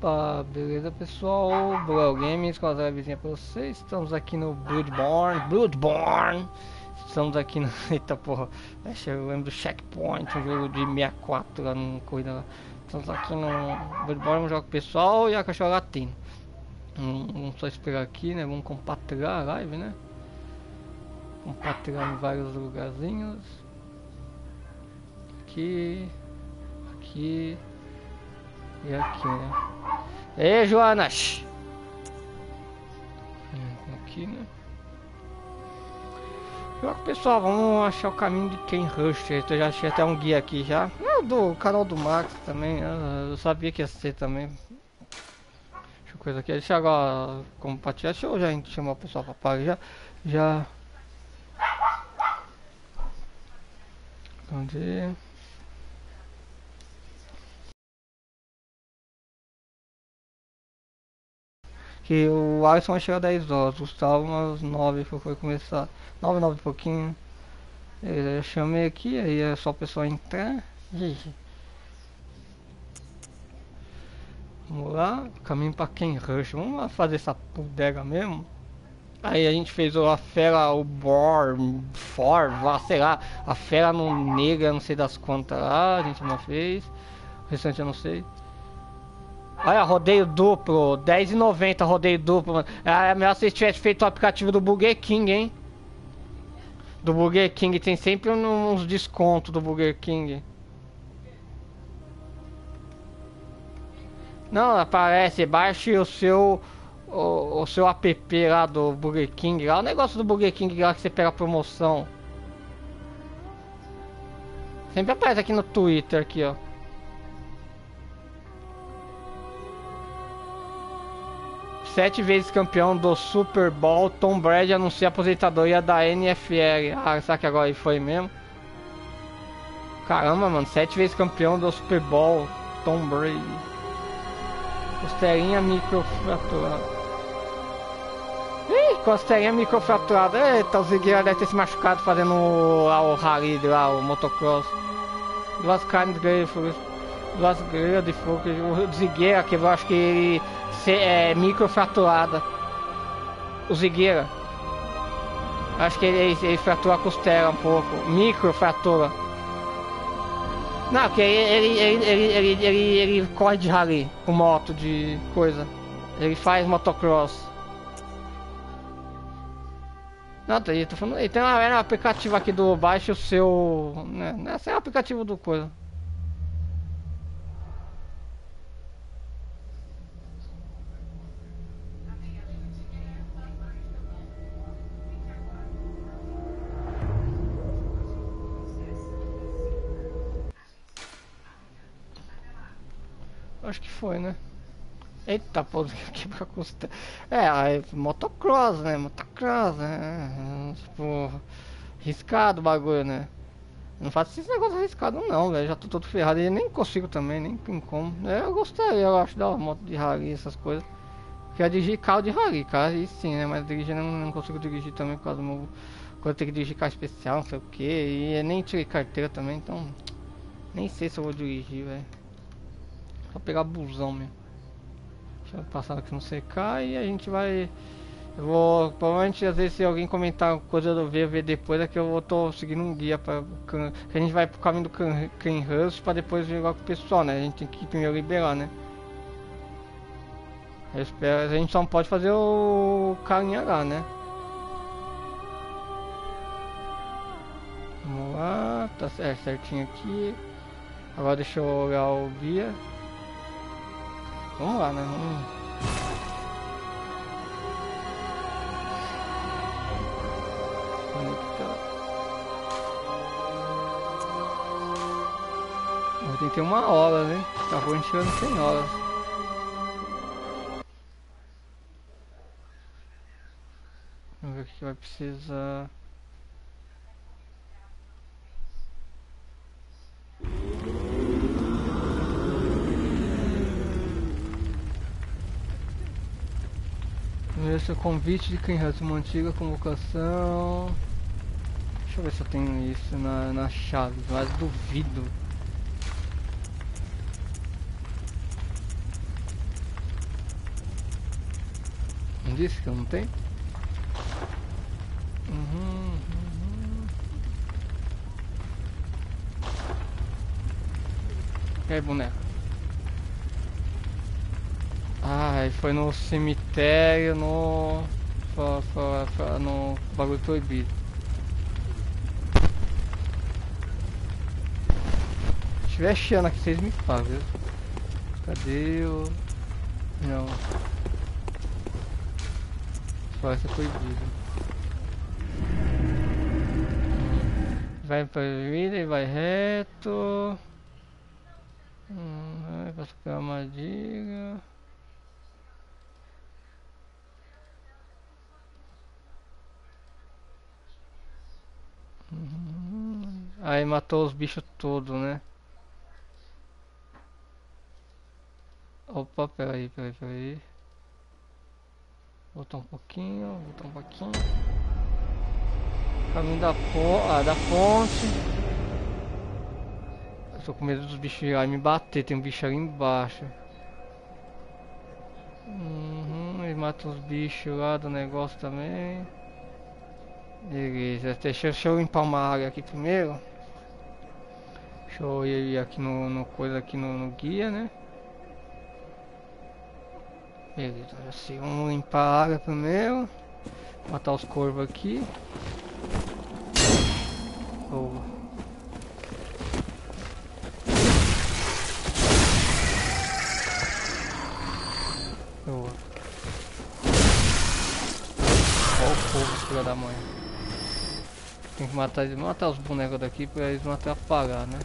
Opa, beleza pessoal? Blow Games com a levezinha pra vocês. Estamos aqui no Bloodborne. Bloodborne! Estamos aqui no. Eita porra, eu lembro do Checkpoint, um jogo de 64 lá no corrida lá. Estamos aqui no Bloodborne, um jogo pessoal e a cachorra latina. Vamos só esperar aqui, né? Vamos compartilhar a live, né? Compartilhar em vários lugarzinhos. Aqui. Aqui. E aqui, né? Ei, Joanas! Hum, aqui, né? Pessoal, vamos achar o caminho de Ken Rush. Eu já achei até um guia aqui já. É do canal do Max também. Eu sabia que ia ser também. Deixa eu coisa aqui. Deixa eu agora compartilhar. Deixa eu já chamar o pessoal pra pagar já. Já. Onde? Que o Alisson a 10 horas, o Gustavo umas 9 foi começar. 9, 9 e pouquinho. Eu chamei aqui, aí é só o pessoal entrar. Vamos lá, caminho para quem rush. Vamos lá fazer essa bodega mesmo. Aí a gente fez a fera, o Bor, For, sei lá, a fera no negra, não sei das quantas lá, a gente não fez. O restante eu não sei. Olha, rodeio duplo, 10,90 rodeio duplo. É melhor se tivesse feito o aplicativo do Burger King, hein? Do Burger King, tem sempre uns descontos do Burger King. Não, aparece, baixe o seu o, o, seu app lá do Burger King, lá o negócio do Burger King lá que você pega promoção. Sempre aparece aqui no Twitter aqui, ó. Sete vezes campeão do Super Bowl, Tom Brady anuncia a aposentadoria da NFL. Ah, será que agora ele foi mesmo? Caramba, mano, sete vezes campeão do Super Bowl, Tom Brady. Costelinha microfraturada. Ih, costelinha microfraturada. Eita, o Zigueira deve ter se machucado fazendo lá o rally lá, o motocross. Duas carnes grandes, duas grandes de fogo. O Zigueira quebrou, acho que ele é, microfraturada. O Zigueira. Acho que ele, ele fratura a costela um pouco. Microfratura. Não, porque ele ele, ele, ele, ele, corre de rally com moto, de coisa. Ele faz motocross. Não, tô, tô falando. Ele tem um aplicativo aqui do baixo o seu. Né? Esse é o aplicativo do coisa. Acho que foi, né? Eita, pô, quebra custa. É, aí, motocross, né? Motocross, né? Tipo, riscado o bagulho, né? Não faço esse negócio arriscado não, velho. Já tô todo ferrado e nem consigo também, nem tem como. É, eu gostaria, eu acho, da moto de rally, essas coisas. Quero dirigir carro de rally, cara, e sim, né? Mas dirigir não, não consigo dirigir também por causa do meu. Quando tenho que dirigir carro especial, não sei o que. E nem tirei carteira também, então. Nem sei se eu vou dirigir, velho. Só pegar busão mesmo. Deixa eu passar aqui no CK e a gente vai. Eu vou. Provavelmente às vezes se alguém comentar coisa do VV depois é que eu vou tô seguindo um guia para que a gente vai pro caminho do Ken Rush para depois jogar com o pessoal, né? A gente tem que primeiro liberar, né? Eu espero, a gente só não pode fazer o carinha lá, né? Vamos lá, tá certinho aqui. Agora deixa eu olhar o guia. Vamos lá, né? Vamos... Tá. Tem que ter uma hora, né? Acabou enchendo 100 horas. Vamos ver o que vai precisar. Esse é convite de quem resumo antiga convocação. Deixa eu ver se eu tenho isso na, na chave, mas duvido. Não disse que eu não tenho? Uhum, uhum. uhum. E aí, boneco? Ele foi no cemitério, no... No bagulho proibido. Se tiver chiando aqui, vocês me falam, viu? Cadê o... Não. Vai ser proibido. Vai pra vida e vai reto. Hum, vai passar pela armadilha. Aí matou os bichos todos, né? Opa, peraí, peraí, peraí. Voltar um pouquinho, voltar um pouquinho. Caminho da, po ah, da ponte. Eu tô com medo dos bichos virarem me bater. Tem um bicho ali embaixo. Uhum, mata os bichos lá do negócio também. Beleza, deixa, deixa eu limpar uma área aqui primeiro. Deixa eu ir aqui no, no coisa aqui no, no guia, né? Beleza, assim, vamos limpar a área primeiro. Matar os corvos aqui. Boa. Boa. Olha o fogo, filha da mãe. Tem que matar, matar os bonecos daqui pra eles não atrapalhar, né?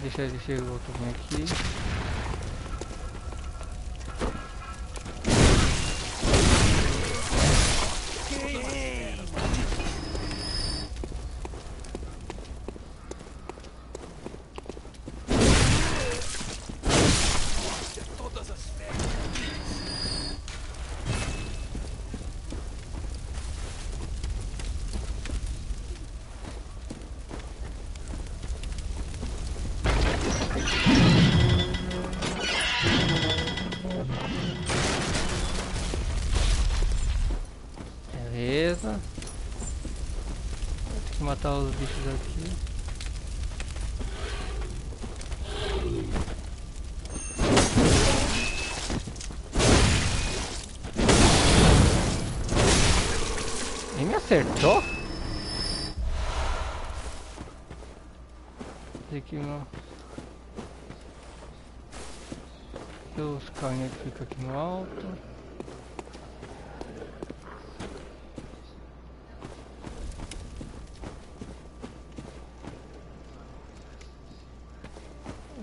deixa, deixa o outro vir aqui. Alto.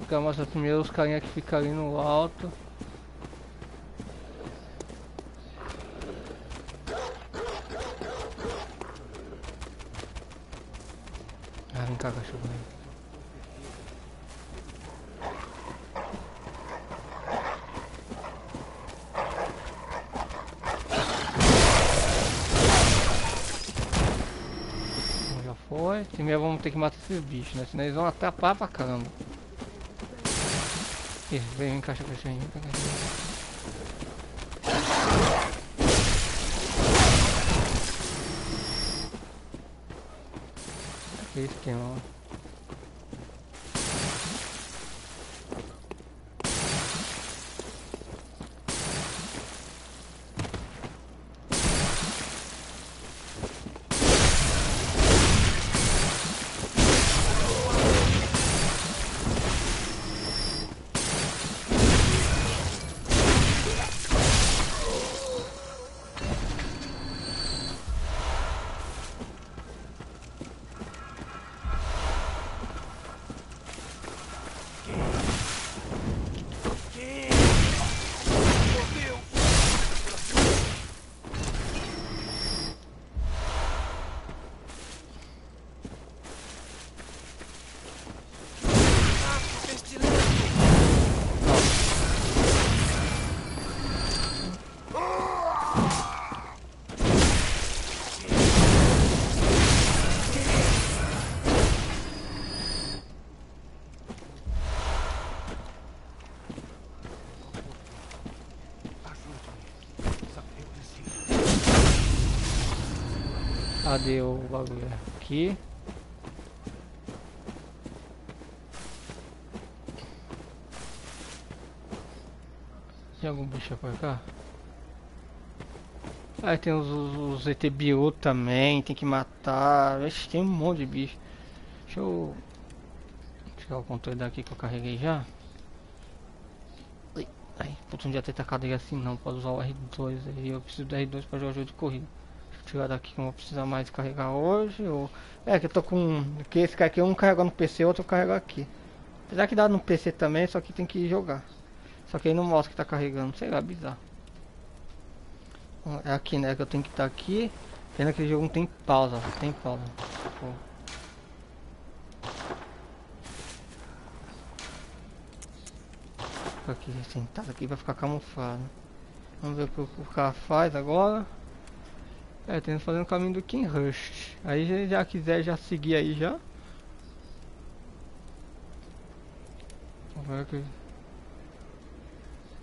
Fica mostra primeiro os carinha que ficam ali no alto. Ah, vem cá, cachorro foi. Primeiro vamos ter que matar esses bichos, né? Senão eles vão atrapar pra caramba. Ih, vem, encaixa pra cima. Que esquema, ó. Cadê o bagulho? Aqui. Tem algum bicho pra cá? Aí tem os, os, os ETBU também, tem que matar. Vixe, tem um monte de bicho. Deixa eu tirar o controle daqui que eu carreguei já. Ai, putz, não devia ter tacado ele assim não, pode usar o R2 aí, eu preciso do R2 para jogar jogo de corrida. Tirar daqui que não vou precisar mais carregar hoje, ou... É, que eu tô com... que esse cara aqui um carrega no PC, outro eu carrego aqui. Apesar que dá no PC também, só que tem que jogar. Só que aí não mostra que tá carregando, sei lá, bizarro. É aqui, né, que eu tenho que estar tá aqui. Pena que o jogo não tem pausa, tem pausa. Pô. aqui sentado aqui vai ficar camuflado. Vamos ver o que o cara faz agora. É, temos fazendo o caminho do King Rush. Aí se já quiser já seguir aí já. Ver que.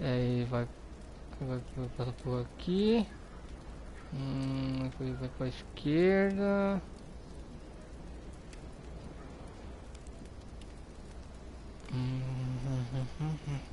Aí vai, vai, vai passar por aqui. Hum, vai para a esquerda. Hum, hum, hum, hum.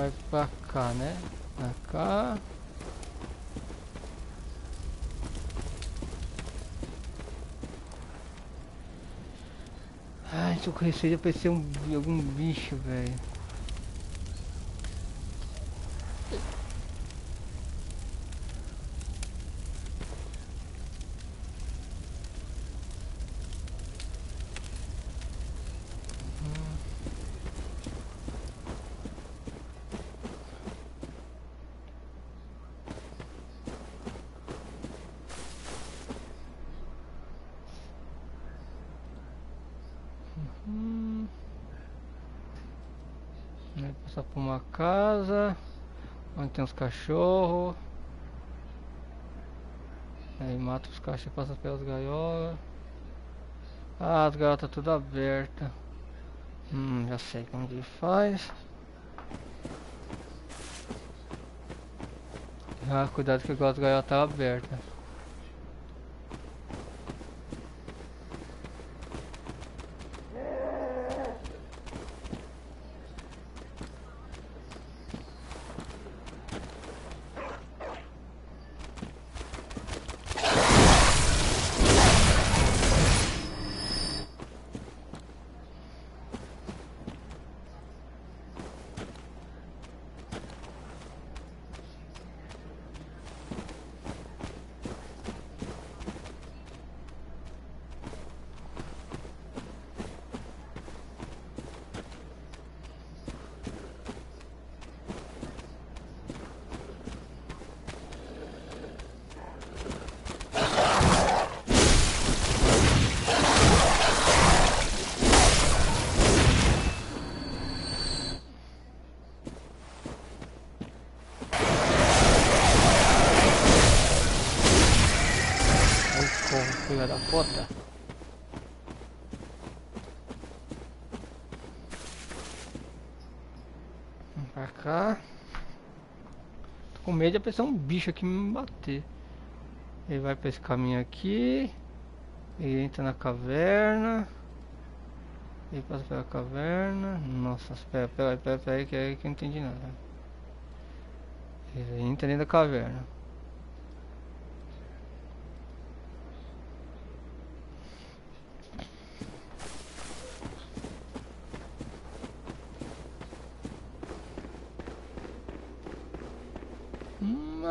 Vai pra cá, né? Pra cá. Ai, tô com receio de aparecer um, algum bicho, velho. Passar por uma casa onde tem uns cachorros. Aí mata os cachorros, passa pelas gaiolas. Ah, as gaiolas tá tudo aberta. Hum, já sei como ele faz. Ah, cuidado que agora as gaiolas tá aberta. filha da puta. Vamos pra cá. Tô com medo de aparecer um bicho aqui me bater. Ele vai pra esse caminho aqui. Ele entra na caverna. Ele passa pela caverna. Nossa, pera, pera, pera aí que é que eu não entendi nada. Ele entra dentro da caverna.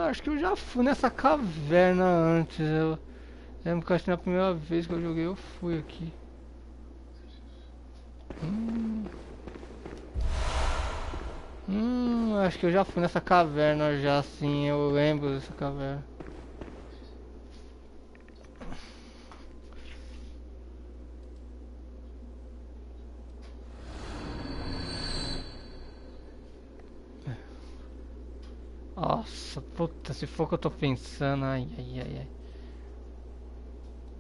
acho que eu já fui nessa caverna antes. Eu lembro que acho que na primeira vez que eu joguei eu fui aqui. Hum. Hum, acho que eu já fui nessa caverna já sim, eu lembro dessa caverna. É. Nossa, puta, se for o que eu tô pensando, ai, ai, ai, ai.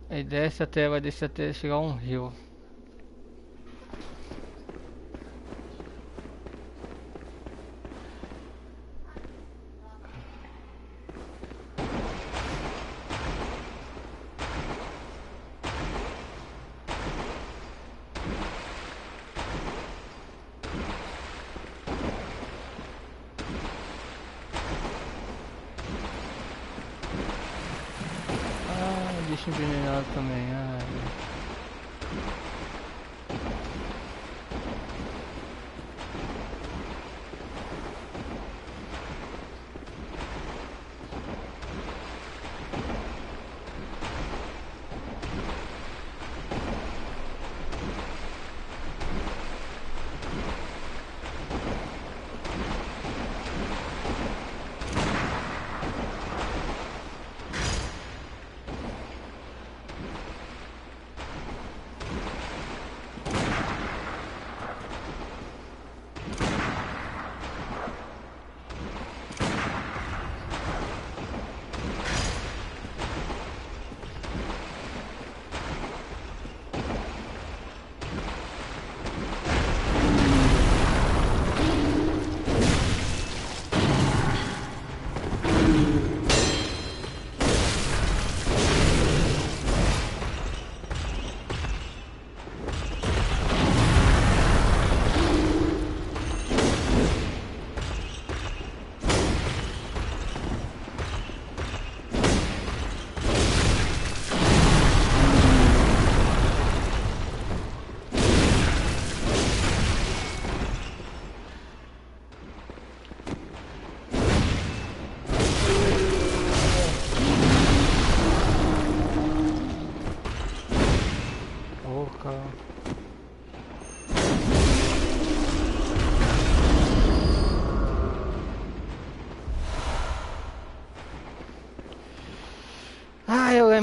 Aí desce até, vai descer até chegar um rio.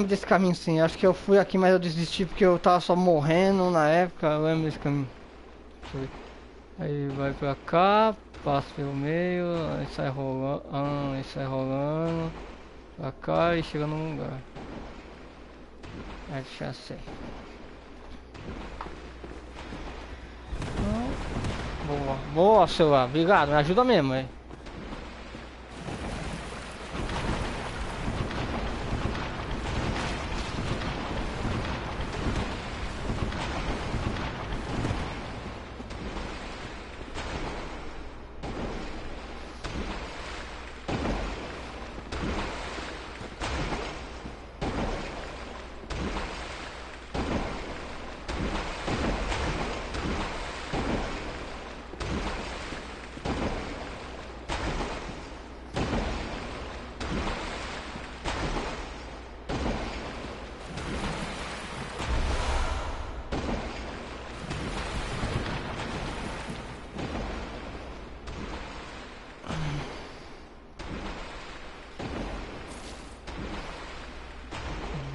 Lembro desse caminho sim. Acho que eu fui aqui, mas eu desisti porque eu tava só morrendo na época. Eu lembro desse caminho. Aí vai pra cá, passa pelo meio, aí sai rolando, aí sai rolando pra cá e chega num lugar. Aí já. Ah, Boa, boa celular, obrigado, me ajuda mesmo, hein?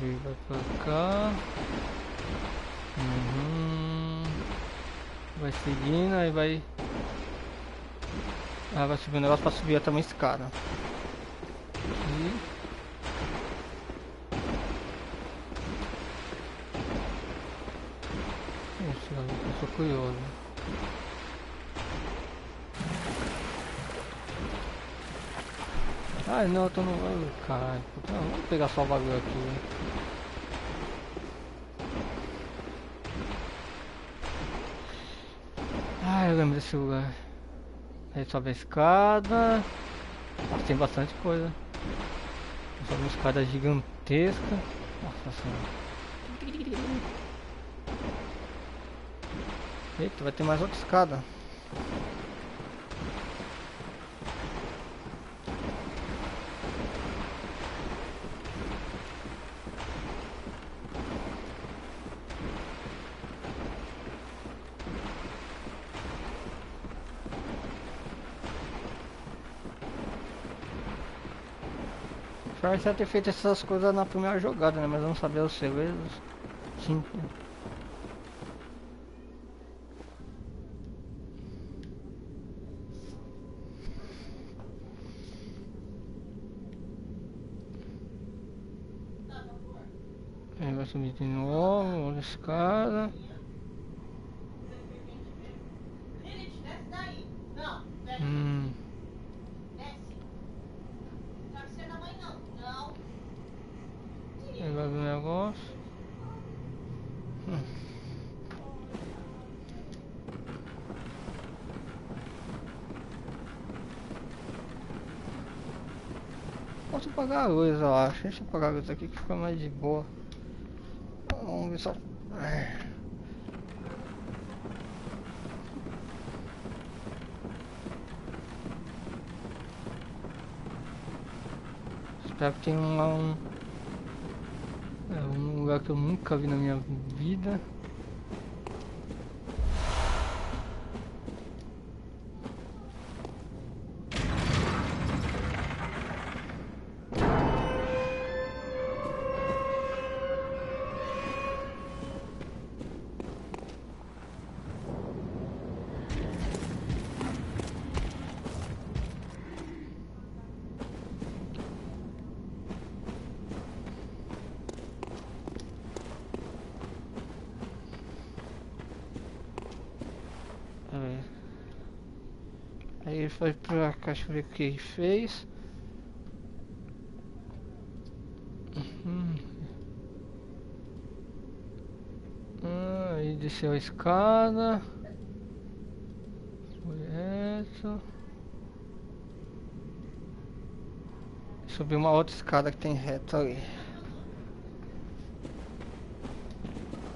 Ele vai pra cá. Uhum. Vai seguindo, aí vai. Ah, vai subir um negócio pra subir até uma escada. Ixi, eu sou curioso. Ai não, eu tô no. Ai, caralho. Vamos pegar só o bagulho aqui. Ah, eu lembro desse lugar. Aí sobe a escada. Tem bastante coisa. Sobe uma escada gigantesca. Nossa senhora. Eita, vai ter mais outra escada. melhor era ter feito essas coisas na primeira jogada, né? Mas vamos saber os segredos. É Sim. Vai subir de novo, olha esse cara. A luz, eu acho. Deixa eu apagar a luz aqui que fica mais de boa. Vamos ver só. É. Espero que tenha um, é um lugar que eu nunca vi na minha vida. Cá, eu ver o que ele fez. Uhum. Ah, aí desceu a escada. Foi reto. Subiu uma outra escada que tem reto ali.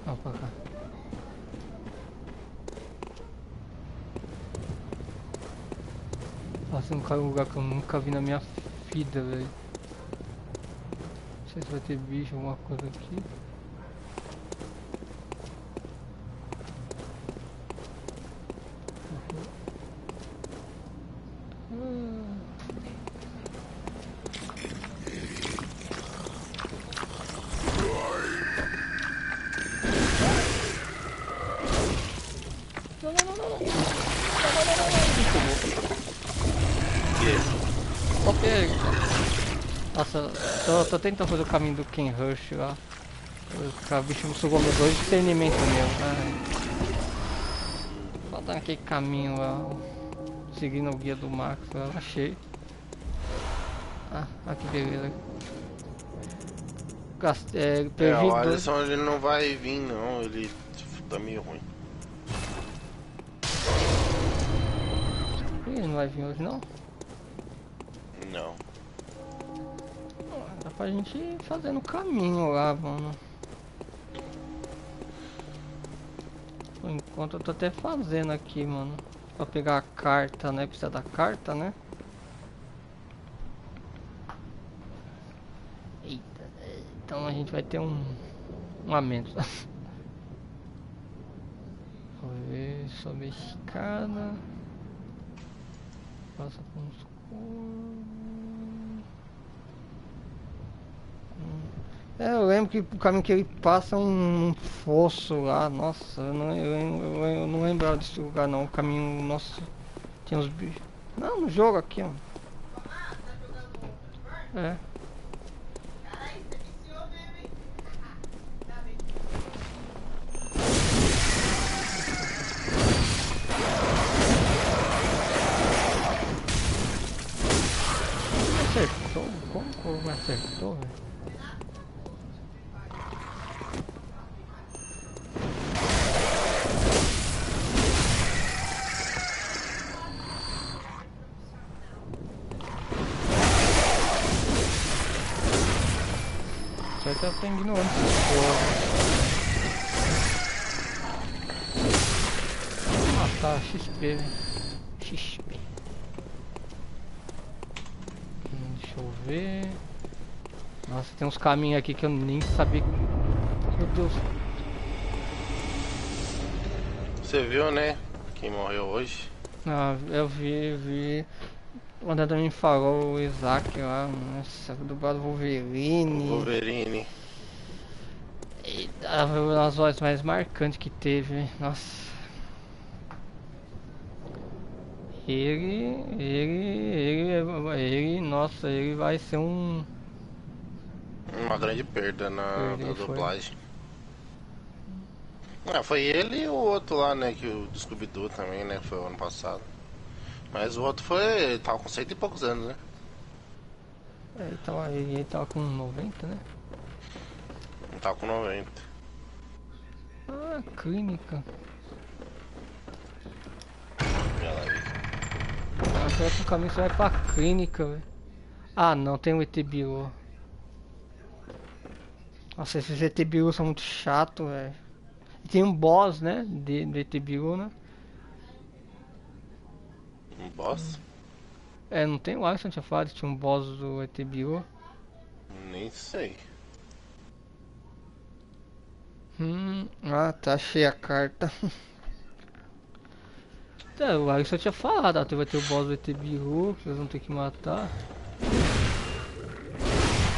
Vamos pra cá. Nossa, um cara- um lugar que eu nunca vi na minha vida, velho. Não sei se vai ter bicho, alguma coisa aqui. Uhum. Não, não, não, não, não. Não, não, não, não, não. Desculpa. Só pega. Nossa, tô, tô tentando fazer o caminho do Ken Rush lá. O bicho sugou meus dois discernimento meu. Só dar aquele caminho lá. Seguindo o guia do Max lá, achei. Ah, ah que beleza. Gastei, é, É, perdi o dois. Alisson ele não vai vir não, ele tá meio ruim. Ele não vai vir hoje? Não. Pra gente ir fazendo caminho lá, mano. Por enquanto eu tô até fazendo aqui, mano. Pra pegar a carta, né? Precisa da carta, né? Eita, então a gente vai ter um, um aumento. Vou ver, sobe a escada. Passa por uns corvos. É, eu lembro que o caminho que ele passa é um, fosso lá, nossa, eu não, eu, eu, eu não lembrava desse lugar não, o caminho, nossa, tinha uns bichos. Não, no jogo aqui, ó. É. Aprendendo antes. Ah tá, XP, velho. XP. Hum, Deixa eu ver. Nossa, tem uns caminhos aqui que eu nem sabia. Meu Deus. Você viu, né? Quem morreu hoje? Ah, eu vi, vi. O André também falou, o Isaac lá, nossa, dublado Wolverine. Wolverine. Foi uma das vozes mais marcantes que teve, nossa. Ele, ele, ele, ele, nossa, ele vai ser um Uma grande perda na, na dublagem. Ah, foi ele e o outro lá, né? Que o do Scooby-Doo também, né? que Foi o ano passado. Mas o outro foi. Ele tava com cento e poucos anos, né? É, ele tava, ele tava com 90, né? Ele tava com 90. Ah, clínica. Que o caminho só vai pra clínica, velho? Ah, não, tem o ET Bilu. Nossa, esses ET Bilu são muito chatos, velho. Tem um boss, né? De, do ET Bilu, né? Um boss? É, não tem o Alisson tinha falado que tinha um boss do ET Bilu. Nem sei. Hum, ah, tá, achei a carta. É, o Alisson tinha falado, ó, vai ter o boss do ET Bilu, que vocês vão ter que matar.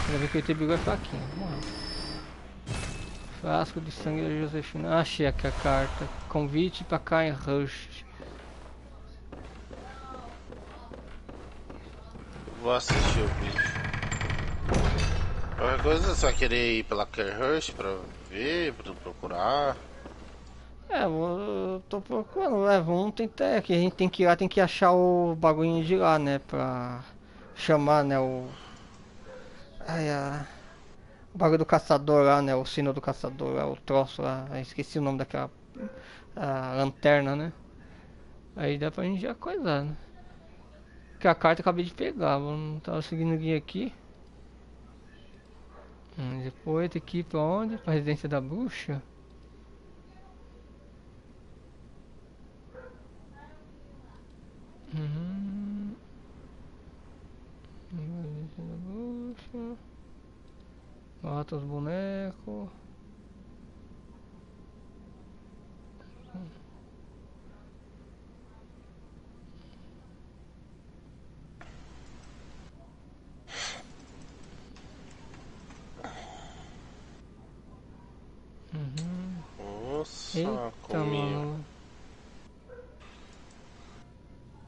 Ainda bem que o ET Bilu é fraquinho, vamos lá. Frasco de sangue da Josefina. Ah, achei aqui a carta. Convite pra Karen Rush. Vou assistir o vídeo. Qualquer coisa, você vai querer ir pela Kerhurst pra ver, pra procurar. É, eu tô procurando, é, vamos tentar, é que a gente tem que ir lá, tem que achar o bagulho de lá, né, pra chamar, né, o... Ai, a... O bagulho do caçador lá, né, o sino do caçador lá, o troço lá, esqueci o nome daquela a lanterna, né. Aí dá pra gente já coisar, né. Que a carta eu acabei de pegar, não tava seguindo aqui. Hum, depois tem que ir pra onde? Pra residência da bruxa? Uhum. Residência da bruxa. Mata os bonecos. Uhum. Nossa, Eita, cominho. mano.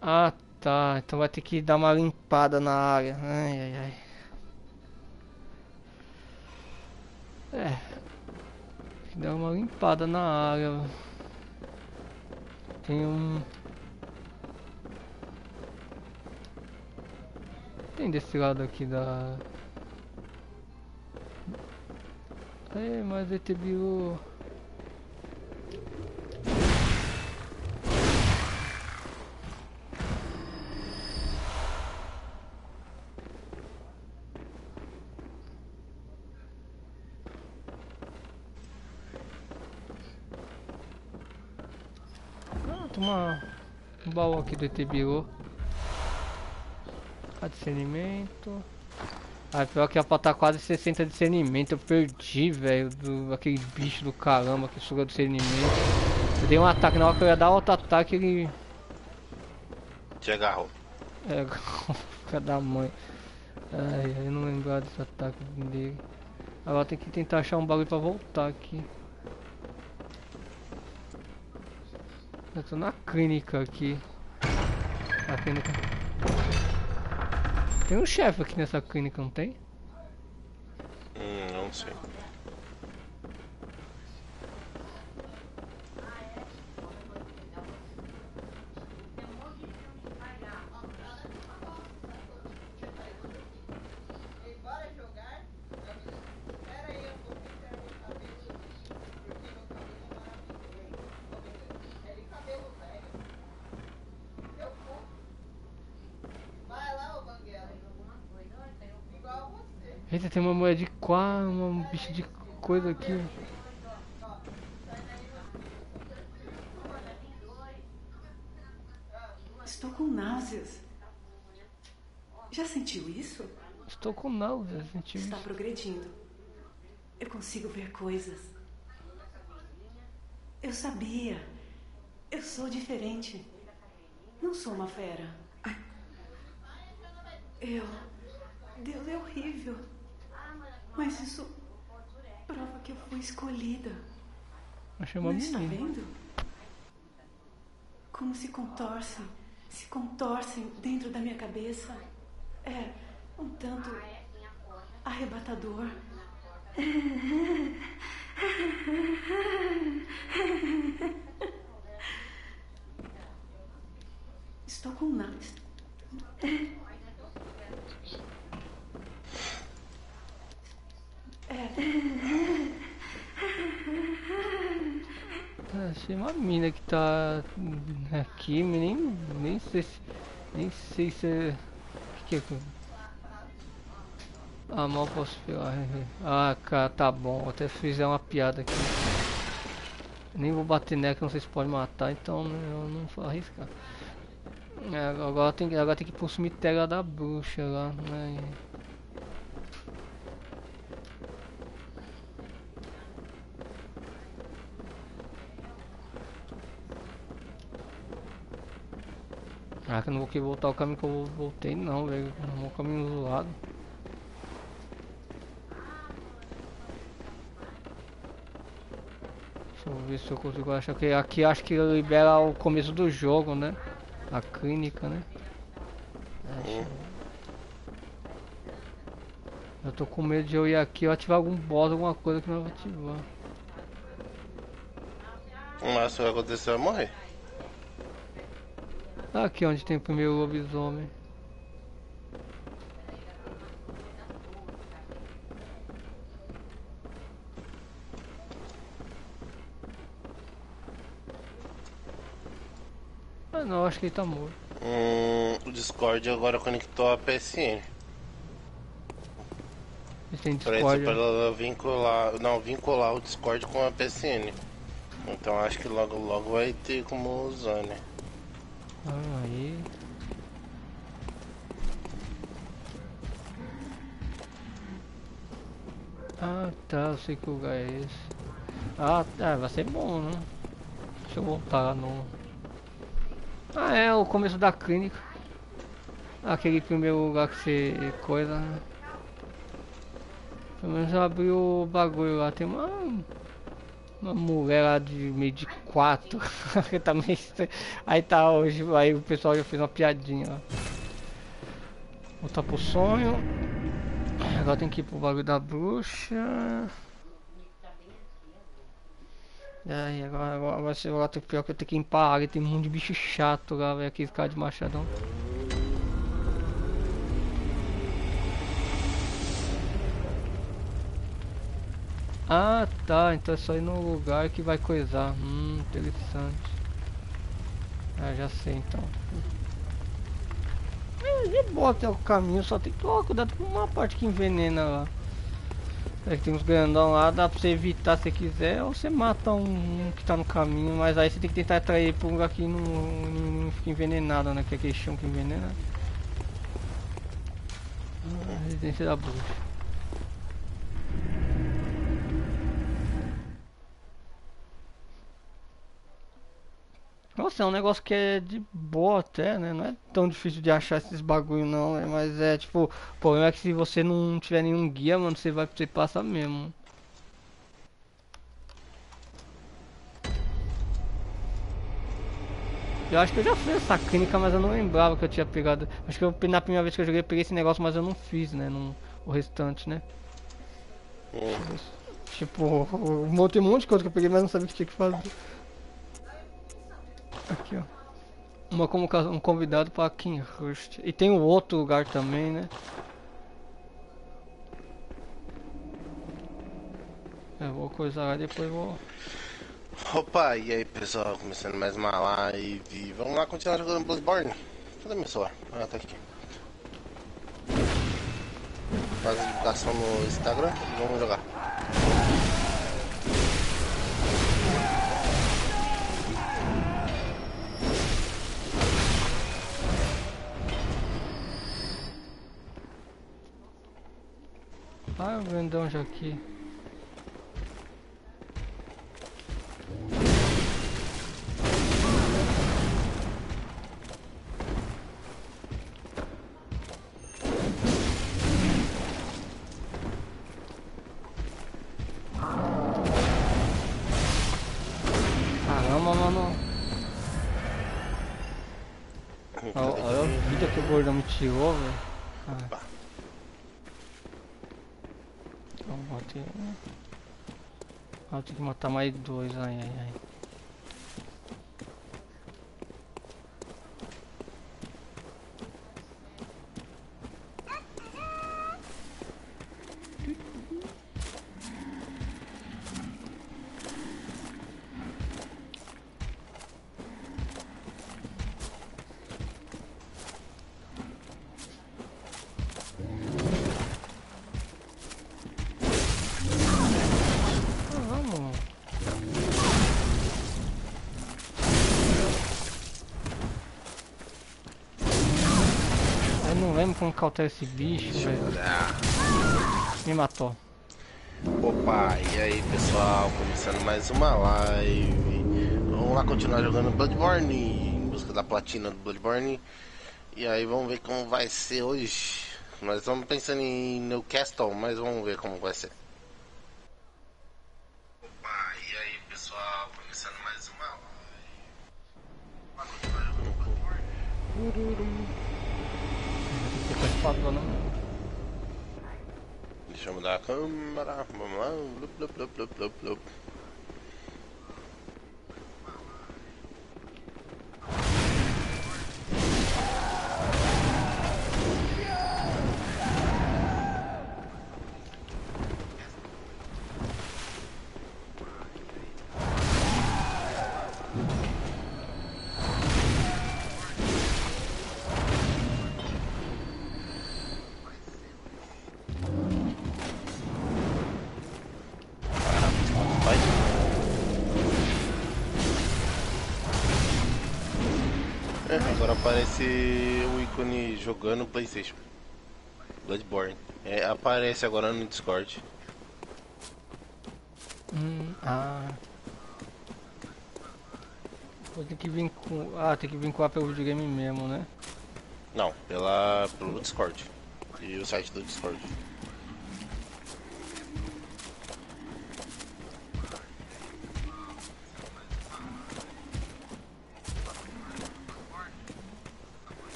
Ah, tá. Então vai ter que dar uma limpada na área. Ai, ai, ai. É. Tem que dar uma limpada na área. Tem um. Tem desse lado aqui da. ET Bilu. Ah, tem uma... um baú aqui do ET Bilu. Ah, pior que ia pra estar quase 60 de discernimento. Eu perdi, velho, do aquele bicho do caramba que suga discernimento. Eu dei um ataque, na hora que eu ia dar outro ataque, ele. Te agarrou. É, fica da mãe. Ai, eu não lembrava desse ataque dele. Agora tem que tentar achar um bagulho pra voltar aqui. Eu tô na clínica aqui. Na clínica. Tem um chefe aqui nessa clínica, não tem? Hum, não sei. Tem uma mulher de quá, um bicho de coisa aqui. Estou com náuseas. Já sentiu isso? Estou com náuseas, sentiu Está isso. progredindo. Eu consigo ver coisas. Eu sabia. Eu sou diferente. Não sou uma fera. Eu. Deus é horrível. Mas isso prova que eu fui escolhida. Achei uma Não está vendo? Como se contorcem, se contorcem dentro da minha cabeça. É um tanto arrebatador. Estou com nada. Achei uma mina que tá aqui, nem, nem sei se. Nem sei se é. O que, que é. Ah, mal posso pegar. Ah, cara, tá bom. Até fizer uma piada aqui. Nem vou bater nela que não sei se pode matar, então eu não vou arriscar. É, agora tem, agora tem que ir pro cemitério da bruxa lá, né? Ah, que eu não vou querer voltar o caminho que eu voltei não, velho. Não vou caminho zoado. Deixa eu ver se eu consigo achar que aqui acho que libera o começo do jogo, né? A clínica, né? É, deixa eu... tô com medo de eu ir aqui e ativar algum boss, alguma coisa que não vai ativar. Máximo que vai acontecer é morrer. Aqui onde tem o primeiro lobisomem. Ah não, acho que ele tá morto. Hum, o Discord agora conectou a PSN. Tem Discord. pra ela vincular. Não, vincular o Discord com a PSN. Então acho que logo logo vai ter como usar, né? Ah, aí. Ah tá, eu sei que lugar é esse. Ah, tá, vai ser bom, né? Deixa eu voltar no. Ah é, o começo da clínica. Aquele primeiro lugar que você coisa, né? Pelo menos eu abri o bagulho lá, tem uma. Uma mulher lá de meio de quatro. tá meio. Aí tá hoje, aí o pessoal já fez uma piadinha lá. Voltar pro sonho. Agora tem que ir pro bagulho da bruxa. E aí, agora, agora vai ser tem pior que eu tenho que limpar a área, tem um monte de bicho chato lá, velho, aqueles caras de machadão. Ah tá, então é só ir no lugar que vai coisar. Hum, interessante. Ah, já sei então. É de boa até o caminho, só tem que tomar cuidado com uma parte que envenena lá. É que tem uns grandão lá, dá pra você evitar se quiser, ou você mata um, um que tá no caminho, mas aí você tem que tentar atrair pra um lugar que não, não, não fica envenenado, né? Que é aquele chão que envenena. Ah, residência da bruxa. Nossa, é um negócio que é de boa até, né? Não é tão difícil de achar esses bagulho não, né? Mas é tipo, o problema é que se você não tiver nenhum guia, mano, você vai você passa mesmo. Eu acho que eu já fiz essa clínica, mas eu não lembrava que eu tinha pegado. Acho que eu, na primeira vez que eu joguei eu peguei esse negócio, mas eu não fiz, né? No, o restante, né? Hum. Tipo, um monte, um monte de coisa que eu peguei, mas não sabia o que tinha que fazer. Aqui, ó. Uma como ca- um convidado para Kinhurst. E tem um outro lugar também, né? Eu vou coisar depois vou. Opa, e aí pessoal, começando mais uma live. Vamos lá continuar jogando Bloodborne. Cadê meu celular? Ah, tá aqui. Faz divulgação no Instagram e vamos jogar. Ah, o grandão já aqui. Caramba, mano. Olha a vida que o gordão me tirou, velho. Ah. Então, Botei um. Ah, eu tenho que matar mais dois, ai ai ai. Ah, Vamos. Eu cautelar esse bicho, Deixa velho. Me matou. Opa, e aí pessoal, começando mais uma live. Vamos lá continuar jogando Bloodborne em busca da platina do Bloodborne. E aí vamos ver como vai ser hoje. Nós estamos pensando em Newcastle, mas vamos ver como vai ser. Aparece agora no Discord. Hum, ah. Vou ter que vincular. Ah, tem que vincular pelo videogame mesmo, né? Não, pela, pelo Discord. E o site do Discord.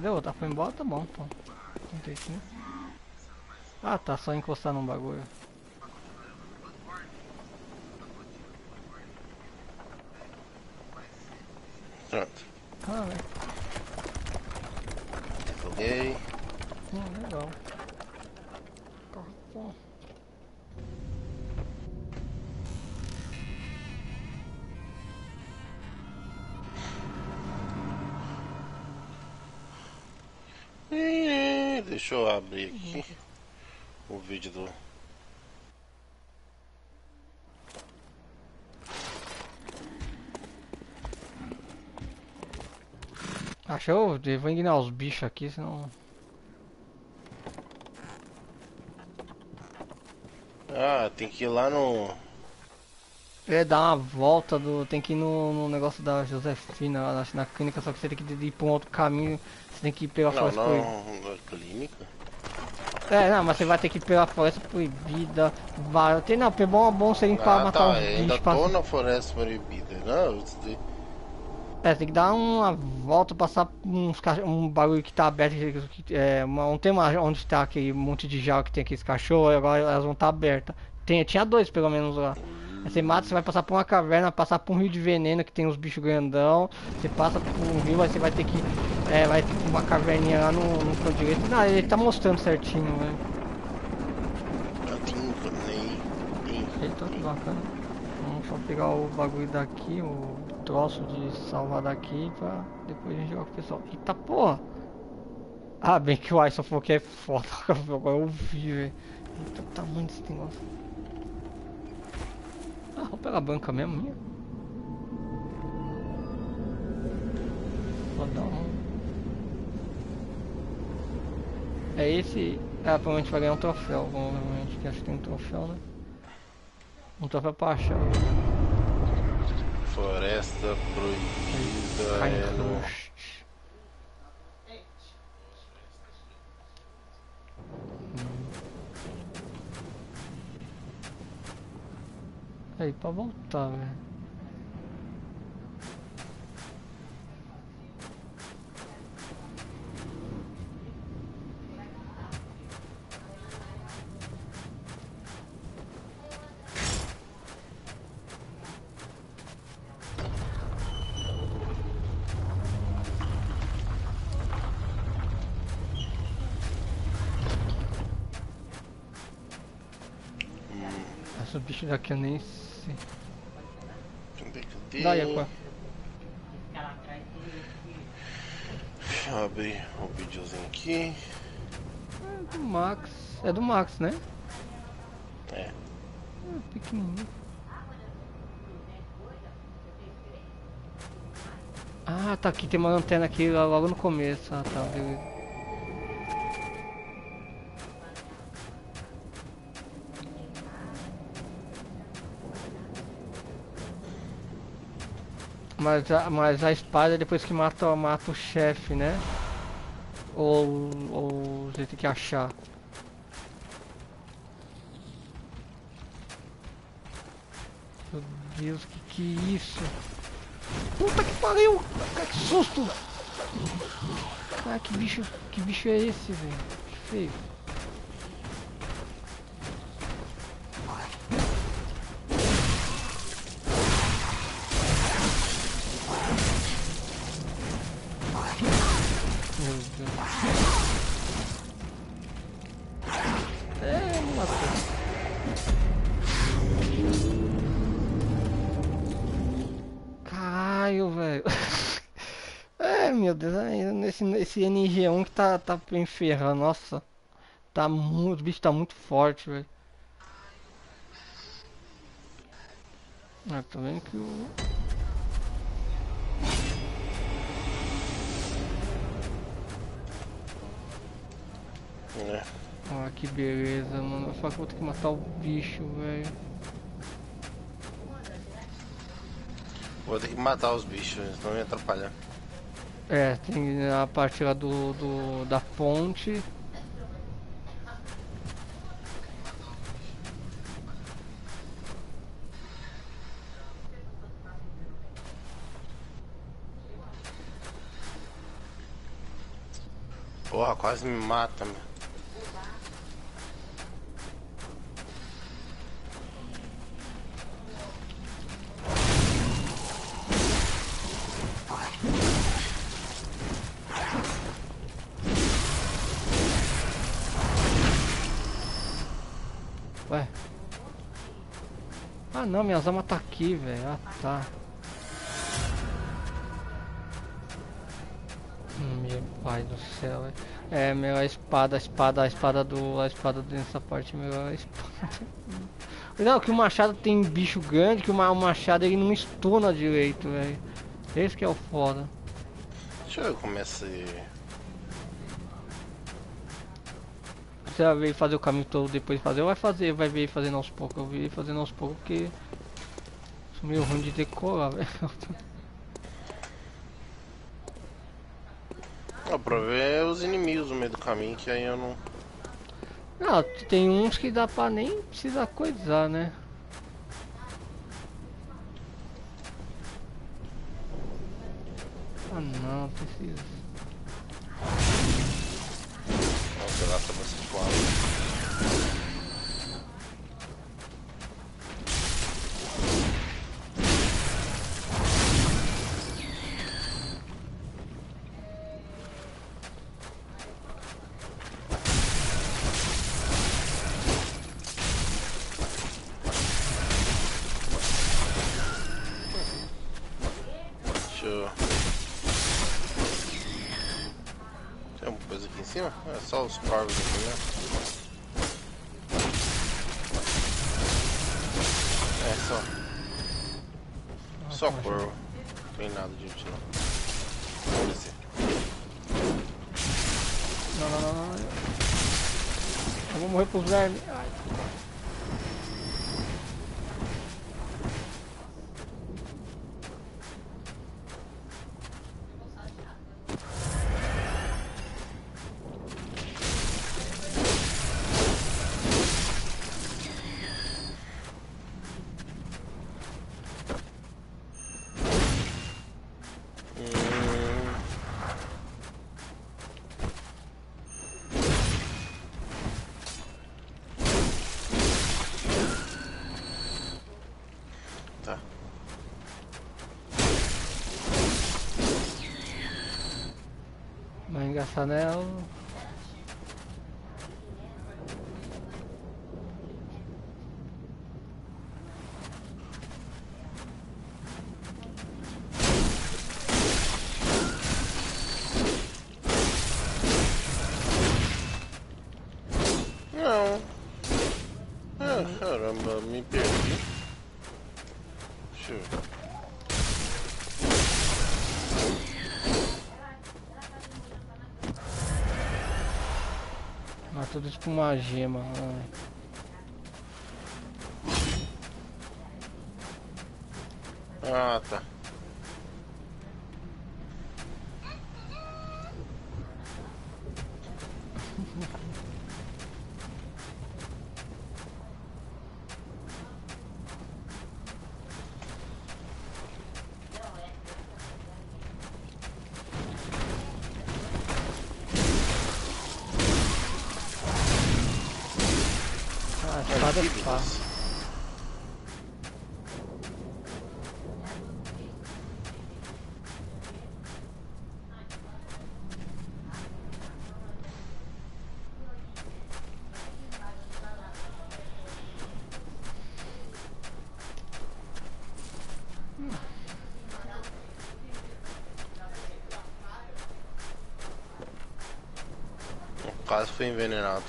Cadê o outro? Ah, foi embora? Tá bom, pô. Não tem né? Ah, tá, só encostar num bagulho. Pronto. Ah, velho. Joguei. Hum, legal. Tá bom. Ih, Deixa eu abrir aqui o vídeo do. Achou? Eu vou ignorar os bichos aqui, senão. Ah, tem que ir lá no. É dar uma volta do. Tem que ir no, no negócio da Josefina, lá na, na clínica, só que você tem que ir pra um outro caminho. Você tem que ir pela Não, floresta proibida. não, na clínica. É, não, mas você vai ter que ir pela floresta proibida. Vai, tem, não, porque bom, bom seria pra Ah, matar tá, os ainda bichos. Pra... tô na floresta proibida. Não, eu- É, tem que dar uma volta, passar uns um bagulho que tá aberto. que- É, uma, um tema onde tá aquele monte de jaula que tem aqueles cachorros, agora elas vão estar tá abertas. Tem, tinha dois pelo menos lá. Aí você mata, você vai passar por uma caverna, passar por um rio de veneno que tem uns bichos grandão. Você passa por um rio, aí você vai ter que. É, vai ter uma caverninha lá no, no canto direito. Não, ele tá mostrando certinho, eu tenho nem. Eita, que bacana. Vamos só pegar o bagulho daqui, o troço de salvar daqui pra depois a gente jogar com o pessoal. Eita porra! Ah, bem que o Ison falou que é foda, agora eu vi, velho. Eita, o tamanho desse negócio. Ah, vou pegar a banca mesmo, minha. Vou dar um... É esse... Ah, provavelmente vai ganhar um troféu, provavelmente, que acho que tem um troféu, né? Um troféu pra achar. Floresta proibida era... Aí, pra voltar, velho. Bicho daqui eu nem sei. Cadê, cadê? Daí, eu abrir o videozinho aqui. É do Max. É do Max, né? É. É pequenininho. Ah, tá aqui, tem uma antena aqui logo no começo. Ah, tá, Mas a, mas a espada é depois que mata, mata o chefe, né? Ou, ou você tem que achar. Meu Deus, que que é isso? Puta que pariu! Cara, que susto! Cara, que bicho, que bicho é esse, velho? Que feio. É, me matou. Caralho, velho. É, meu Deus, é, esse, esse NG1 que tá, tá enferrando, nossa. Tá muito, o bicho tá muito forte, velho. Ah, tô vendo que o... É. Ah, que beleza, mano. Só que eu vou ter que matar o bicho, velho. Vou ter que matar os bichos, senão me atrapalhar. É, tem a parte lá do, do da ponte. Porra, quase me mata, meu. Não, minhas armas tá aqui, velho. Ah tá. Hum, Meu pai do céu, velho. É, meu, a espada, a espada, a espada do. A espada dessa parte, meu, a espada. Não, que o machado tem bicho grande, que o ma- o machado ele não estuna direito, velho. Esse que é o foda. Deixa eu ver como é esse. Você vai fazer o caminho todo depois de fazer, vai fazer, vai ver fazendo aos poucos. Eu vi fazendo aos poucos porque. Sou meio ruim de decorar, velho. Pra ver os inimigos no meio do caminho, que aí eu não. Não, tem uns que dá pra nem precisar coisar, né? Ah não, precisa. Eu vou Tipo uma gema. ai. Ah, tá. Ah, espada é Dívidas. fácil. Quase foi envenenado.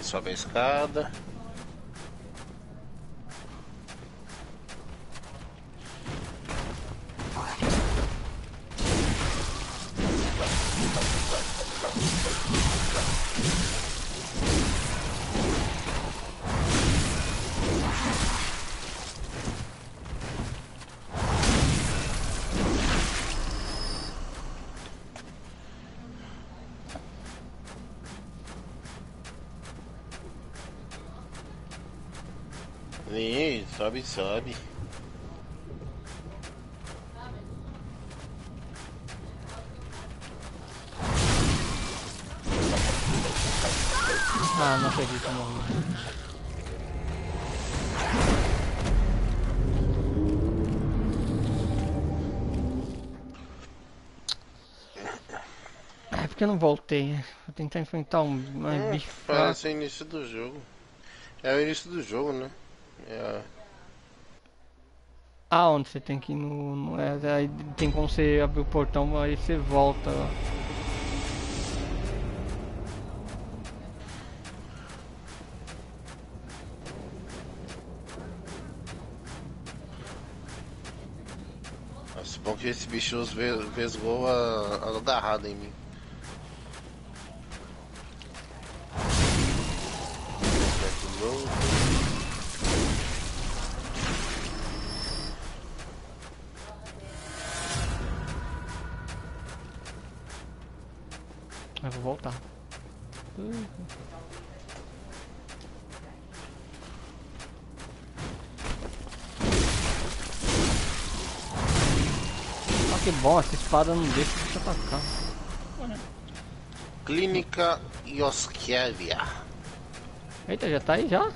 Sobe a escada. Ih, sobe, sobe. Ah, não acredito. É porque eu não voltei. Vou tentar enfrentar um, um Hum, bicho parece o início do jogo. É o início do jogo, né? É, Aonde você tem que ir no. no é, aí tem como você abrir o portão, aí você volta. Nossa, bom que esse bicho ve- vesgou a, a agarrada em mim. Espada não deixa de te atacar. Clínica Ioskevia. Eita, já tá aí já?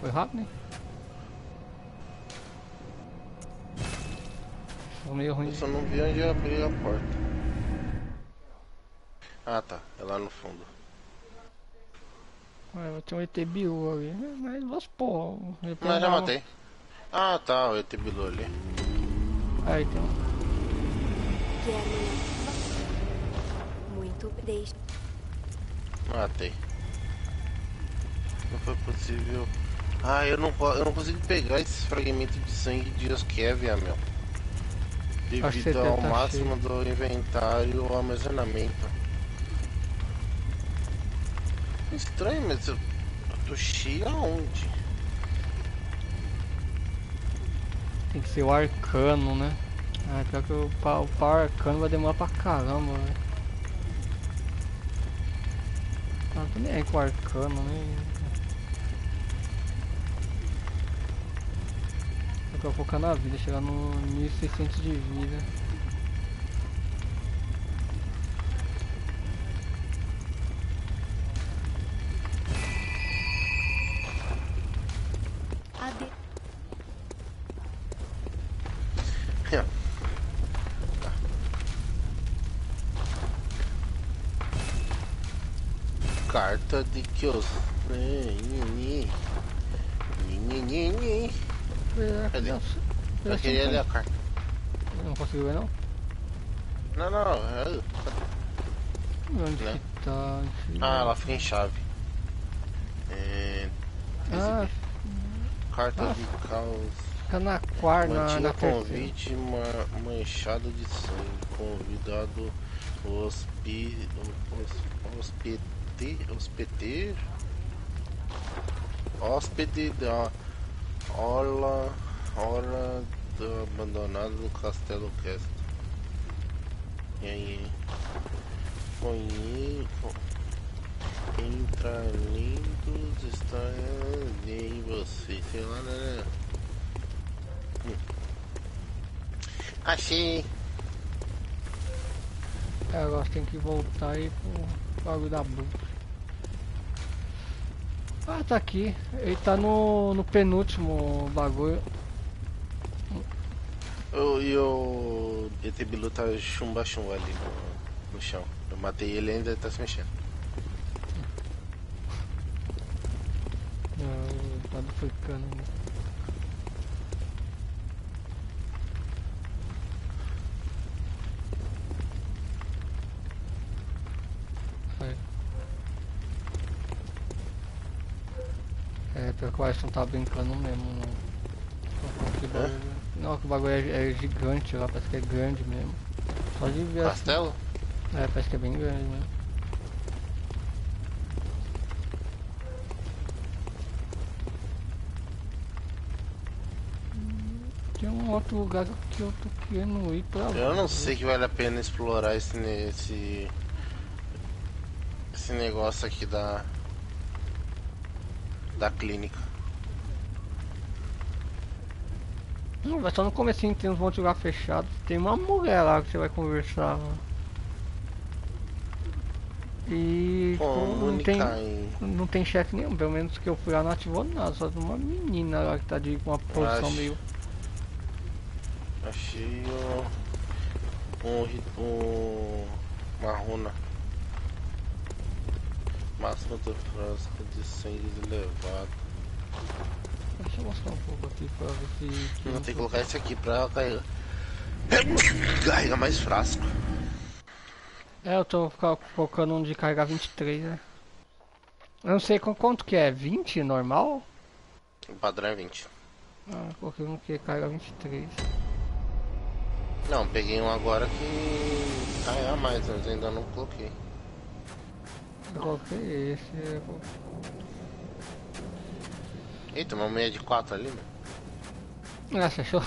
Foi rápido, hein? Foi meio ruim. Eu só não vi onde abrir a porta. Ah tá, é lá no fundo. Ah, Tinha um ET Bilu ali, mas mas pô. Mas já matei. Ah tá, o ET Bilu ali. Aí tem um. Muito deixe. Matei. Não foi possível. Ah, eu não, eu não consigo pegar esses fragmentos de sangue de Oskevia, meu. Devido ao tá máximo do inventário ou armazenamento. Estranho, mas eu, eu tô cheio aonde? Tem que ser o arcano, né? Ah, pior que o, o pau arcano vai demorar pra caramba, velho. Ah, tô nem aí com o arcano, né? Eu quero focar na vida, chegar no 1600 de vida. É, Cadê? Eu queria ler a carta. Não conseguiu ver não? Não, não. é- Onde Né? que tá? Ah, ela fica em chave. É, Ah, carta ah. de caos. fica na quarta, na, na convite ma- manchado de sangue. Convidado hospi, hos- hospede, hospedeiro. Hóspede da orla, do abandonado do Castelo Cast. E aí? Conhe, con- entra lindos, está em você, sei lá, né? Hum. Achei. É, agora tem que voltar aí pro bagulho da Blue. Ah, tá aqui. Ele tá no, no penúltimo bagulho. O- E o ET Bilu tá chumba chumba ali no, no chão. Eu matei ele e ainda tá se mexendo. Ah, tá duplicando ainda. Aí. É, pior que o Alisson tá brincando mesmo, não. Que bagulho- Não, que o bagulho é, é gigante lá, parece que é grande mesmo. Só de ver assim. Castelo? É, parece que é bem grande mesmo. Tem um outro lugar que eu tô querendo ir pra lá. Eu não sei que vale a pena explorar esse, esse, esse negócio aqui da da clínica. Não, vai só no comecinho tem uns monte de lugar fechado. Tem uma mulher lá que você vai conversar. E tipo, não tem, não tem chefe nenhum, pelo menos que eu fui lá não ativou nada, só tem uma menina lá que tá de uma posição Acho- meio. achei o, um, um uma runa. Máximo do frasco de sangue elevado. Deixa eu mostrar um pouco aqui pra ver se. Eu vou ter que colocar esse aqui pra carregar. Carrega mais frasco. É, eu tô co- colocando um de carregar 23, né? Eu não sei qu- quanto que é, 20 normal? O padrão é 20. Ah, coloquei um que carrega 23. Não, peguei um agora que carrega mais, mas ainda não coloquei. Eu coloquei esse. eu Eita, uma meia de 4 ali, né? Ah, você achou?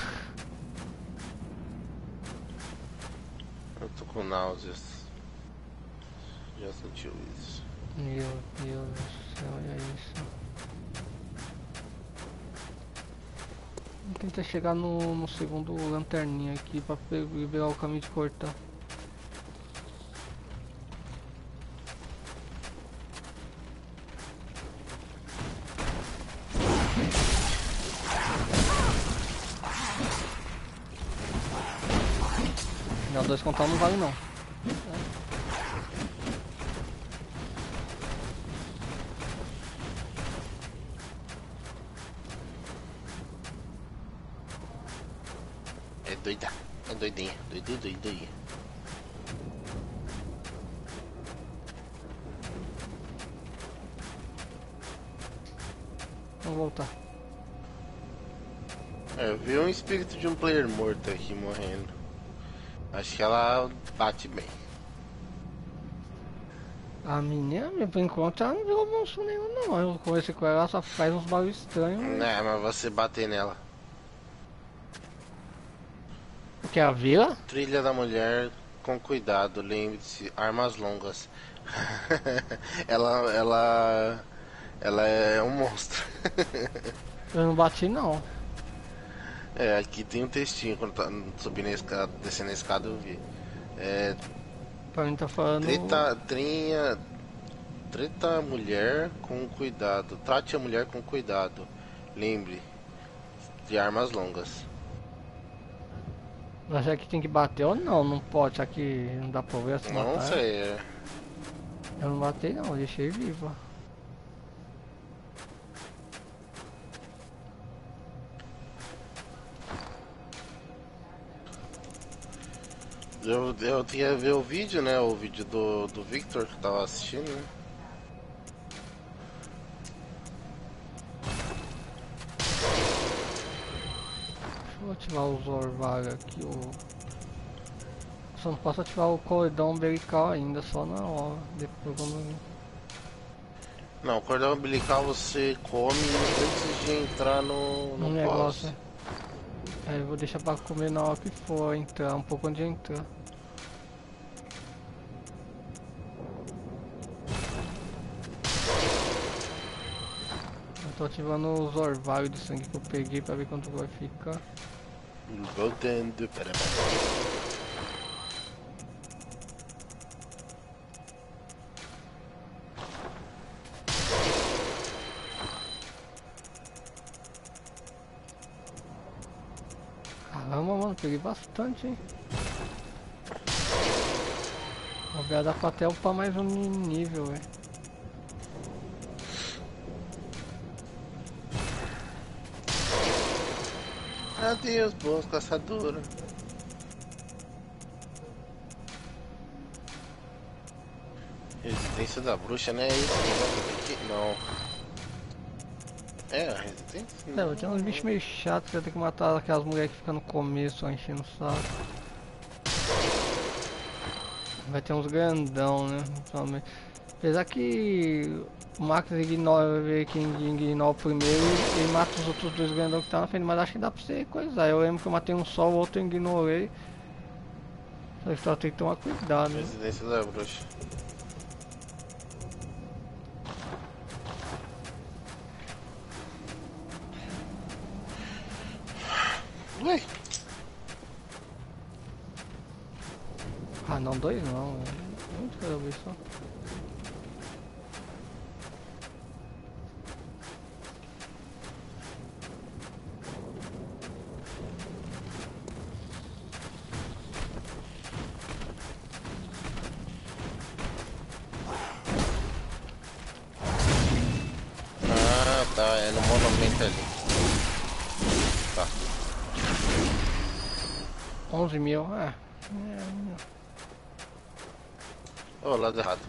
Eu tô com náuseas. Já sentiu isso. Meu Deus do céu, olha isso. Vou tentar chegar no, no segundo lanterninha aqui pra pe- liberar o caminho de cortar. Não, dois contar não vale não. É doida. É doidinha. Doidinha, doidinha. Vamos voltar. É, eu vi um espírito de um player morto aqui morrendo. Acho que ela bate bem. A menina, por enquanto, ela não virou monstro nenhum não. Eu conversei com ela, ela só faz uns barulhos estranhos. É, mas você bater nela. O que é a vila? Trilha da mulher com cuidado, lembre-se, armas longas. ela, ela, ela é um monstro. Eu não bati não. É, aqui tem um textinho quando tá subindo a escada, descendo a escada eu vi. É, Pra mim tá falando. treta, trinha, treta a mulher com cuidado. Trate a mulher com cuidado. Lembre, de armas longas. Mas será que tem que bater ou não? Não pode, que não dá pra ver se Não matar? sei, é. Eu não matei não, deixei viva. Eu, eu tinha ver o vídeo, né? O vídeo do, do Victor que tava assistindo, né? Deixa eu ativar os orvalhos aqui, o... Só não posso ativar o cordão umbilical ainda, só na hora. Depois quando... Não, o cordão umbilical você come antes de entrar no, no pós. negócio. Aí eu vou deixar pra comer na hora que for entrar, um pouco antes de entrar. Tô ativando os orvalhos de sangue que eu peguei pra ver quanto vai ficar. Voltando, pera, pera. Caramba, mano, peguei bastante, hein? Vou dar pra até upar mais um nível, velho. Adeus, boas caçadoras. Resistência da bruxa, né? Isso? Não. É, a resistência? É, tem uns bichos meio chatos, você tem que matar aquelas mulheres que ficam no começo, enchendo o saco. Vai ter uns grandão, né? Apesar que o Max ignora quem ignora o primeiro e mata os outros dois grandão que tá na frente, mas acho que dá pra você coisar. Eu lembro que eu matei um só, o outro eu ignorei. Só que tem que tomar cuidado, né? Residência da bruxa. Ué, Ah não, dois não. é Muito cada vez só. 11 mil, é. Ô, lado errado.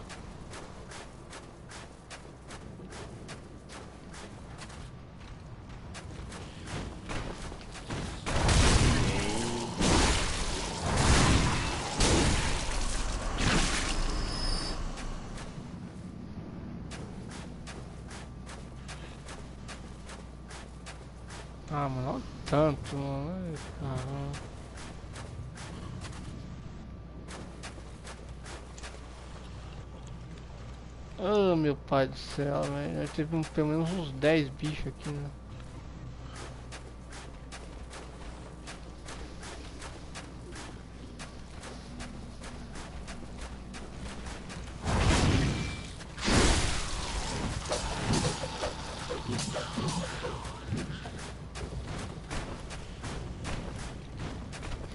Ah, mano, olha o tanto, mano. Ai, caramba. Oh, meu pai do céu, velho. Teve um- pelo menos uns 10 bichos aqui, né?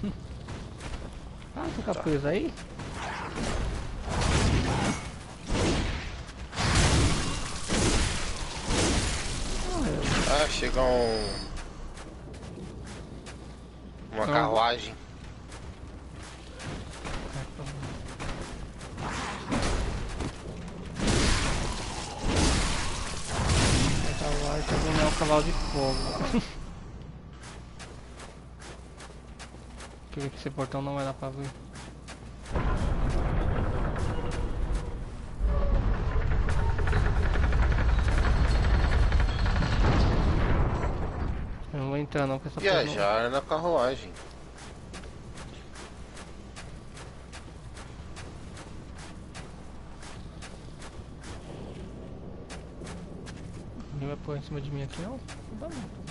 Ah, tem capuz aí? Eu não vou entrar não, porque essa porra não- Viajar na carruagem. Ninguém vai pôr em cima de mim aqui não? Não dá não.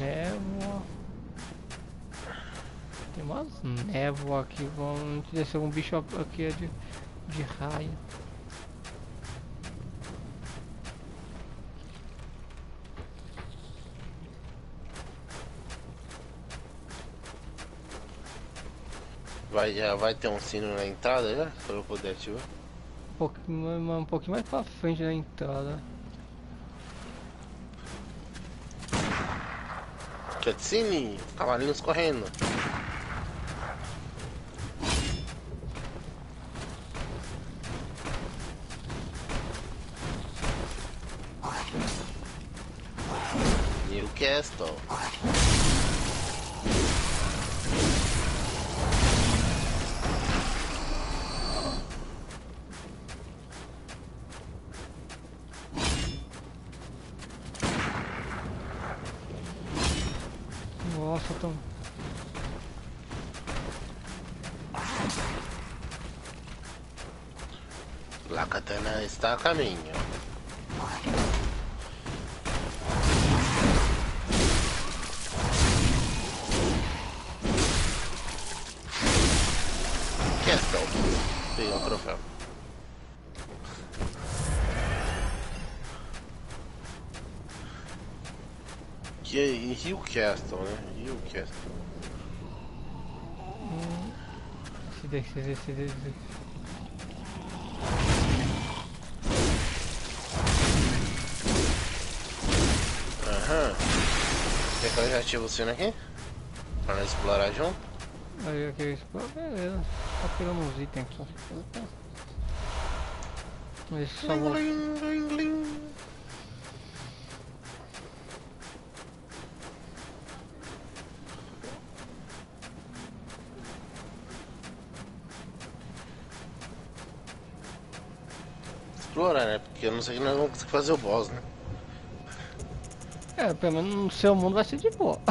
Névoa. Tem umas névoa aqui, vamos ver se algum bicho aqui de, de raio. Vai, já vai ter um sino na entrada já? Pra eu poder ativar? Um pouquinho, mais- um pouquinho mais pra frente da entrada. Cutscene, cavalinhos correndo. A caminho. Peguei um troféu. Que é Rio Castle, né? Rio Castle. Se desce, se desce, se desce. Eu ative o sino aqui? Pra nós explorar junto? Aí aqui, beleza. Tá pegando uns itens aqui. Eu só vou. Bling, bling. Explorar, né? Porque eu não sei que nós vamos conseguir fazer o boss, né? É, pelo menos no seu mundo vai ser de boa.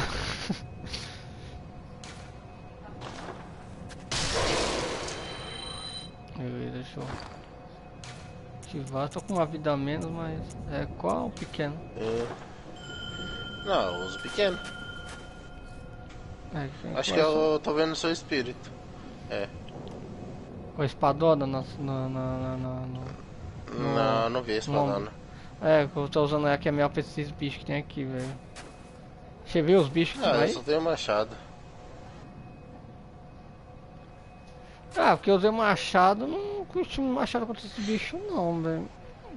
Beleza, deixa eu ativar. Tô com uma vida a menos, mas é qual pequeno? É. Não, eu uso pequeno. É, Acho que é eu tô vendo o seu espírito. É. Com a espadona na, na, na, na, na- no- Não, não vi a espadona. É, eu tô usando aqui a melhor pra esses bichos que tem aqui, velho. Você viu os bichos que Ah, tem eu aí? só tenho machado. Ah, porque eu usei machado, não um machado contra esse bicho não, velho.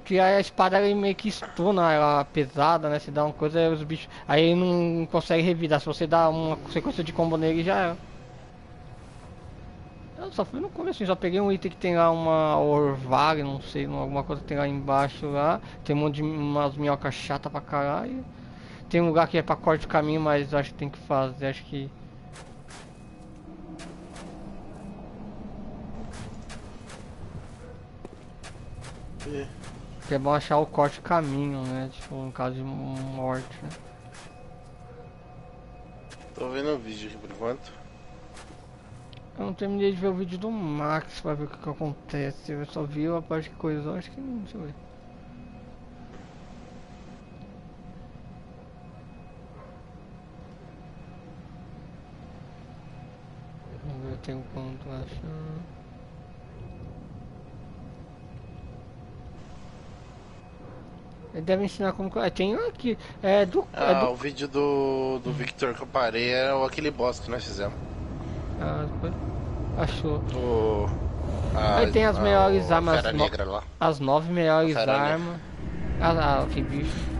Que aí a espada ela meio que estuna ela pesada, né? Se dá uma coisa, aí os bichos. Aí ele não consegue revidar. Se você dá uma sequência de combo nele já era. Eu só fui no começo, só peguei um item que tem lá uma orvalho, não sei, alguma coisa que tem lá embaixo lá. Tem um monte de umas minhocas chatas pra caralho. Tem um lugar que é pra corte de caminho, mas acho que tem que fazer, acho que. É. Que é bom achar o corte de caminho, né? Tipo, no caso de morte, né? Tô vendo o vídeo aqui por enquanto. Eu não terminei de ver o vídeo do Max pra ver o que, que acontece. Eu só vi a parte que coisou, acho que não, deixa eu ver. Vamos ver, eu tenho quanto achar. Ele deve ensinar como. é, Tem um aqui. É do. é Ah, do o vídeo do, do Victor que eu parei era o- aquele boss que nós fizemos. Ah, achou. O. a- Aí tem as a- melhores a armas Fera no- negra lá. As nove melhores armas. Ah, ah, que bicho.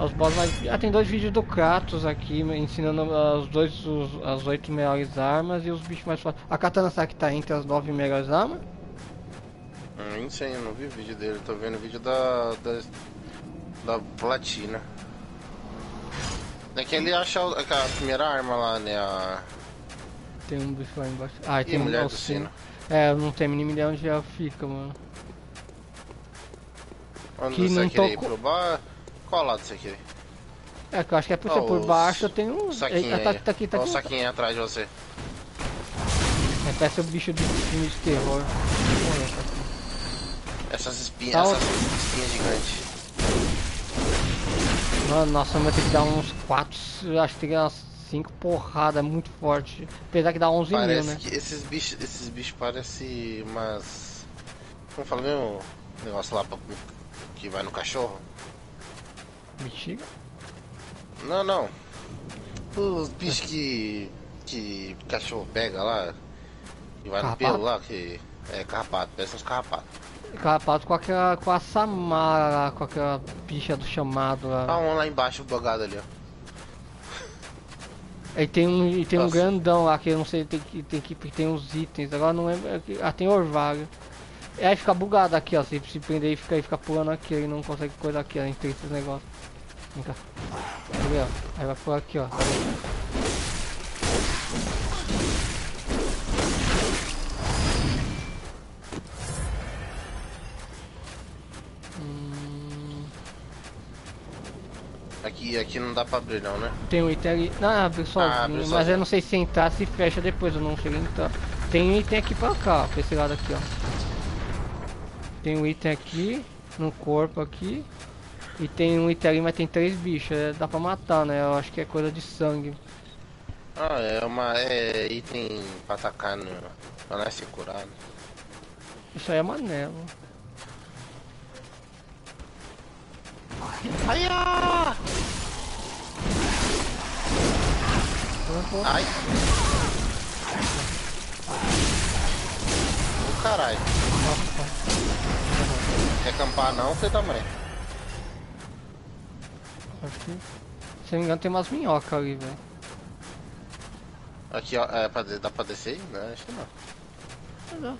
Os boss mais... Ah, tem dois vídeos do Kratos aqui, ensinando os dois, os, as oito melhores armas e os bichos mais fortes. A katana será que tá entre as nove melhores armas? Hum, não sei, eu não vi o vídeo dele, tô vendo o vídeo da. da, da platina. É que ele acha o- a primeira arma lá, né? A. Tem um bicho lá embaixo. Ah, tem um mulher alcino. sino. É, eu não tenho nem ideia onde ela fica, mano. Onde Que você não quer ir tocou- pro bar? Qual lado você quer ir? É que eu acho que é por Ó, por baixo, eu tenho um. Saquinho Eita, tá, aí. tá aqui, tá Olha aqui. o saquinho aí atrás de você. É, parece o bicho de filme de terror. Tá aqui. Essas espinhas, Tá essas espinhas gigantes. Mano, nossa, vai ter que dar uns 4, acho que tem que dar umas 5 porradas, é muito forte. Apesar que dá 11 mil, Parece né? que esses bichos, esses bichos parecem umas. Como fala mesmo? Negócio lá pra- que vai no cachorro? Bexiga? Não, não. Os bichos que. que cachorro pega lá. E vai no Carrapato? pelo lá, que é carrapato, parece uns carrapatos. Carrapato com aquela. com a Samara lá, com aquela bicha do chamado lá. Ah, um lá embaixo, bugado ali, ó. Aí tem um, e tem um grandão lá que eu não sei, tem que tem que tem uns itens, agora não lembro. é que- Ah, tem orvalho. E aí fica bugado aqui, ó. Se se prender e fica, e fica pulando aqui, aí não consegue coisa aqui, ó, entre esses negócios. Vem cá. Vendo, ó? Aí vai por aqui, ó. Aqui, aqui não dá pra abrir não, né? Tem um item ali. Não, abre sozinho, Ah, abre mas sozinho. eu não sei se entrar, se fecha depois, eu não a entrar. Tem um item aqui pra cá, ó, pra esse lado aqui, ó. Tem um item aqui, no corpo aqui. E tem um item ali, mas tem três bichos, é, dá pra matar, né? Eu acho que é coisa de sangue. Ah, é uma. É item pra atacar no. Pra não ser curado. Isso aí é manelo. Ai! Ai! Ô caralho, quer acampar não, foi também. Acho que. Se não me engano tem umas minhocas ali, velho. Aqui, ó, é pra, dá pra descer? Não, acho que não.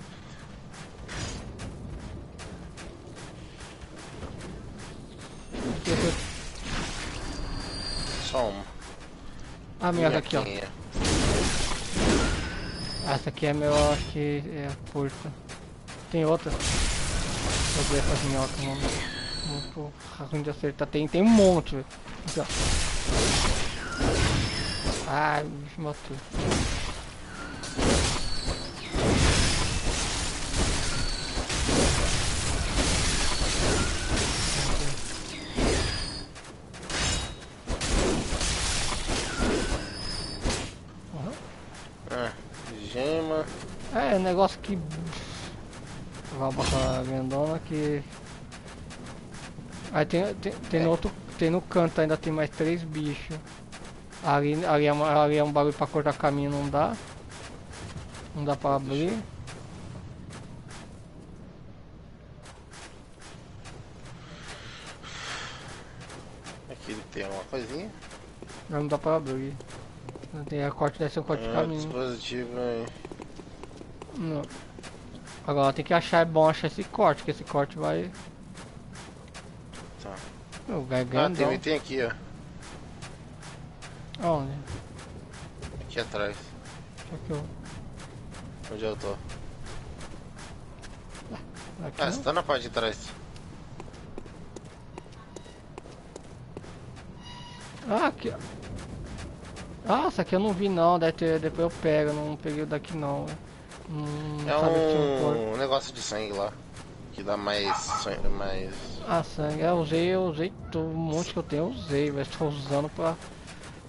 Só uma. Ah, minhoca aqui, ó. Ah, Essa aqui é meu, acho que é curta. Tem outra. Vou ver essas minhocas, mano. Muito ruim de acertar. Tem, tem um monte, velho. Aqui, ó. Ai, o bicho matou. Ah, gema. É, é negócio que. Vai botar grandona que. Aí tem, tem, tem, no outro, tem no canto ainda tem mais três bichos. Ali, ali, é, ali é um bagulho pra cortar caminho, não dá. Não dá pra abrir. Aqui ele tem uma coisinha. Não dá pra abrir. Não Tem a corte deve ser um corte de Ah, caminho. dispositivo aí. Não. Agora tem que achar, é bom achar esse corte, que esse corte vai. Tá. O Ah, tem um item aqui, ó. Onde? Aqui atrás. Aqui, ó. Onde eu tô? Aqui Ah, não? você tá na parte de trás. Ah, aqui. ó. Ah, essa aqui eu não vi não, deve ter, depois eu pego, não peguei o daqui não. Hum, É um um negócio de sangue lá. Que dá mais. sangue- mais... Ah, sangue, é, eu usei, eu usei todo um monte que eu tenho, eu usei, mas estou usando pra.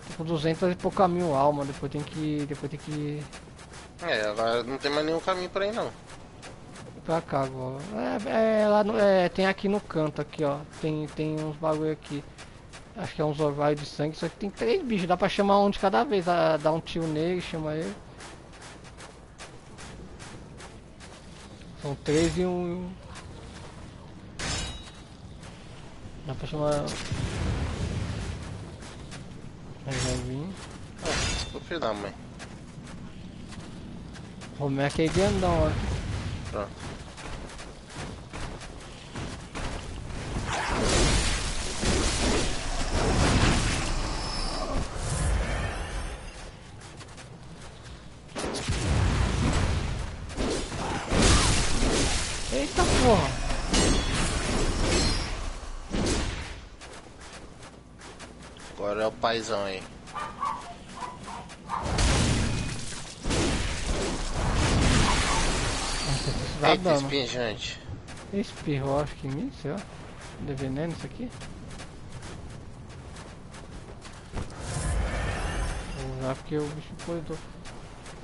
Tô com 200 e pouca mil alma, depois tem que. Depois tem que É, agora não tem mais nenhum caminho pra ir não. pra cá agora. É, é, lá no- é, tem aqui no canto aqui, ó. Tem, tem uns bagulho aqui. Acho que é uns orvalhos de sangue, só que tem três bichos, dá pra chamar um de cada vez, ah, dá um tiro nele, chama ele. São três e um. Dá pra chamar. Aí vai vir. Ah, o filho da mãe. Romero aqui é grandão, ó. Pronto. Porra! Agora é o paizão aí. Nossa, Eita, espinjante. Espirrou, acho que em mim, sei lá. De veneno isso aqui. Vou usar porque o bicho coisou.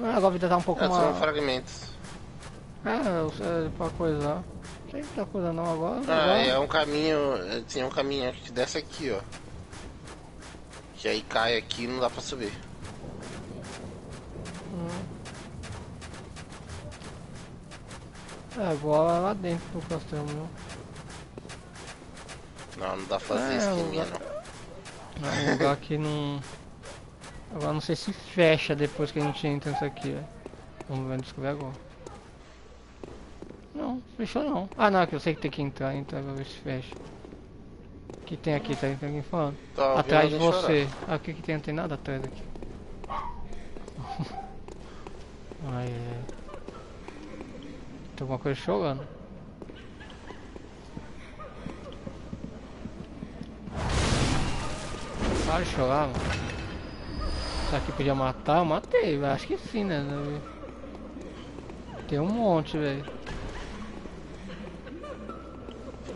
Ah, agora a vida tá um pouco É, são mais. fragmentos. É, eu sei, pra coisar. Não sei muita coisa não agora. Ah, agora- é um caminho. é, Tem um caminho que desce aqui, ó. Que aí cai aqui e não dá pra subir. É, agora lá dentro do castelo, não. Não, não dá pra fazer É, esqueminha lugar- não. É um lugar que não. Agora não sei se fecha depois que a gente entra nisso aqui, velho. Vamos ver descobrir agora. Não, fechou não. Ah não, que eu sei que tem que entrar, então pra ver se fecha. O que tem aqui? Tá alguém falando? Tá atrás de você. Ah, o que que tem? Não tem nada atrás aqui. ai, ai. Tem alguma coisa chorando. Para de chorar, mano. Será que podia matar? Eu matei, velho. Acho que sim, né? Tem um monte, velho.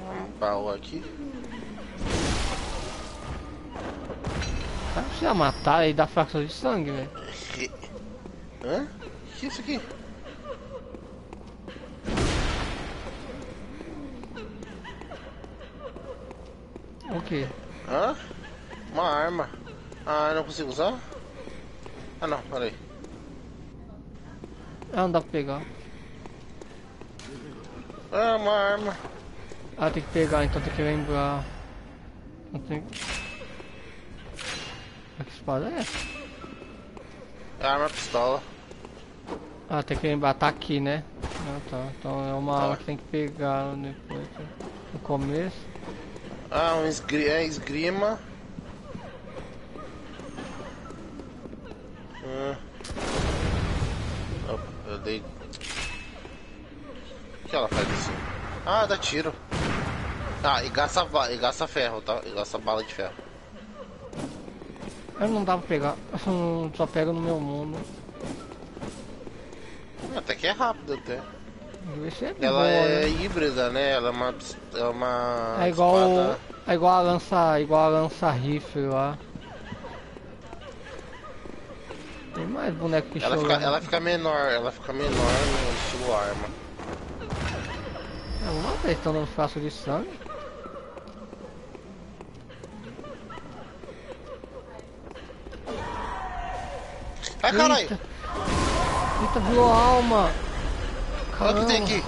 Um baú aqui. Não precisa matar e dar fração de sangue, velho. Que- Hã? Que isso aqui? O quê? Hã? Uma arma. Ah, eu não consigo usar? Ah não, peraí. Ah, não dá pra pegar. Ah, uma arma. Ah, tem que pegar, então tem que lembrar. Não tem... Ah, Que espada é essa? É arma pistola. Ah, tem que lembrar, tá aqui, né? Ah, tá. Então é uma Tá. arma que tem que pegar depois. né? No começo. Ah, um esgri é esgrima. Ah. Opa, eu dei. O que ela faz assim? Ah, dá tiro. Ah, e gasta, e gasta ferro, tá? E gasta bala de ferro. Eu não dá pra pegar. Só pega no meu mundo. Até que é rápido até. Ser Ela boa, é né? híbrida, né? Ela é uma. É uma. É igual, espada- é igual a lança, igual a lança rifle lá. Tem mais boneco que Ela fica, ela fica menor, ela fica menor no estilo arma. É uma vez estão dando fração de sangue. Ai caralho! Eita. Eita, alma. Olha o que tem Caramba. aqui!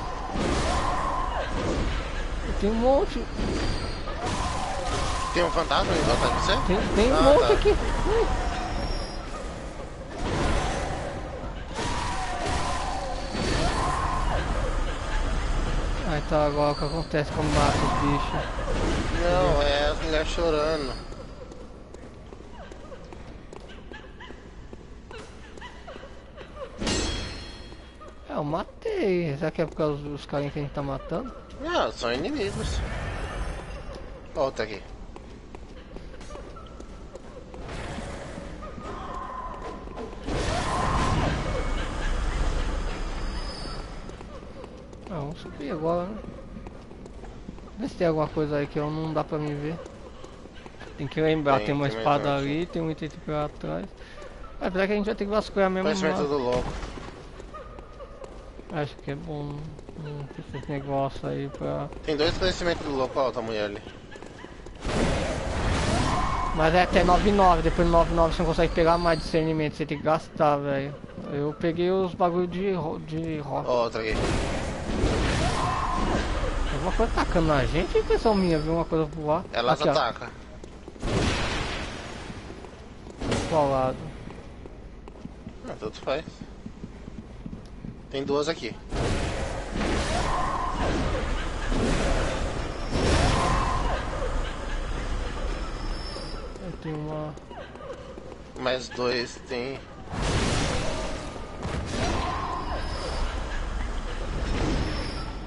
Tem um monte. Tem um fantasma em volta de você? Tem, tem um Ah, monte tá. aqui. Ui. Ah, então agora o que acontece quando mata os bichos? Não, é as mulheres chorando. É, eu matei. Será que é por causa dos carinhas que a gente tá matando? Não, são inimigos. Volta aqui. Ah, vamos subir agora, né? Vê se tem alguma coisa aí que eu não dá pra me ver. Tem que lembrar, tem, Tem, uma tem espada ali, tem um item pra trás. Ah, Apesar que a gente vai ter que vasculhar mesmo. Conhecimento do louco. Acho que é bom ter esse negócio aí pra. Tem dois conhecimentos do louco, ó, outra mulher ali. Mas é até 99, depois do 99 você não consegue pegar mais discernimento, você tem que gastar, velho. Eu peguei os bagulho de, ro- de rock. Ó, outra aqui. Alguma coisa atacando na gente, impressão minha, viu uma coisa voar? Elas Aqui, atacam. Qual lado? Ah, tanto faz. Tem duas aqui. Eu tenho uma. Mais dois tem.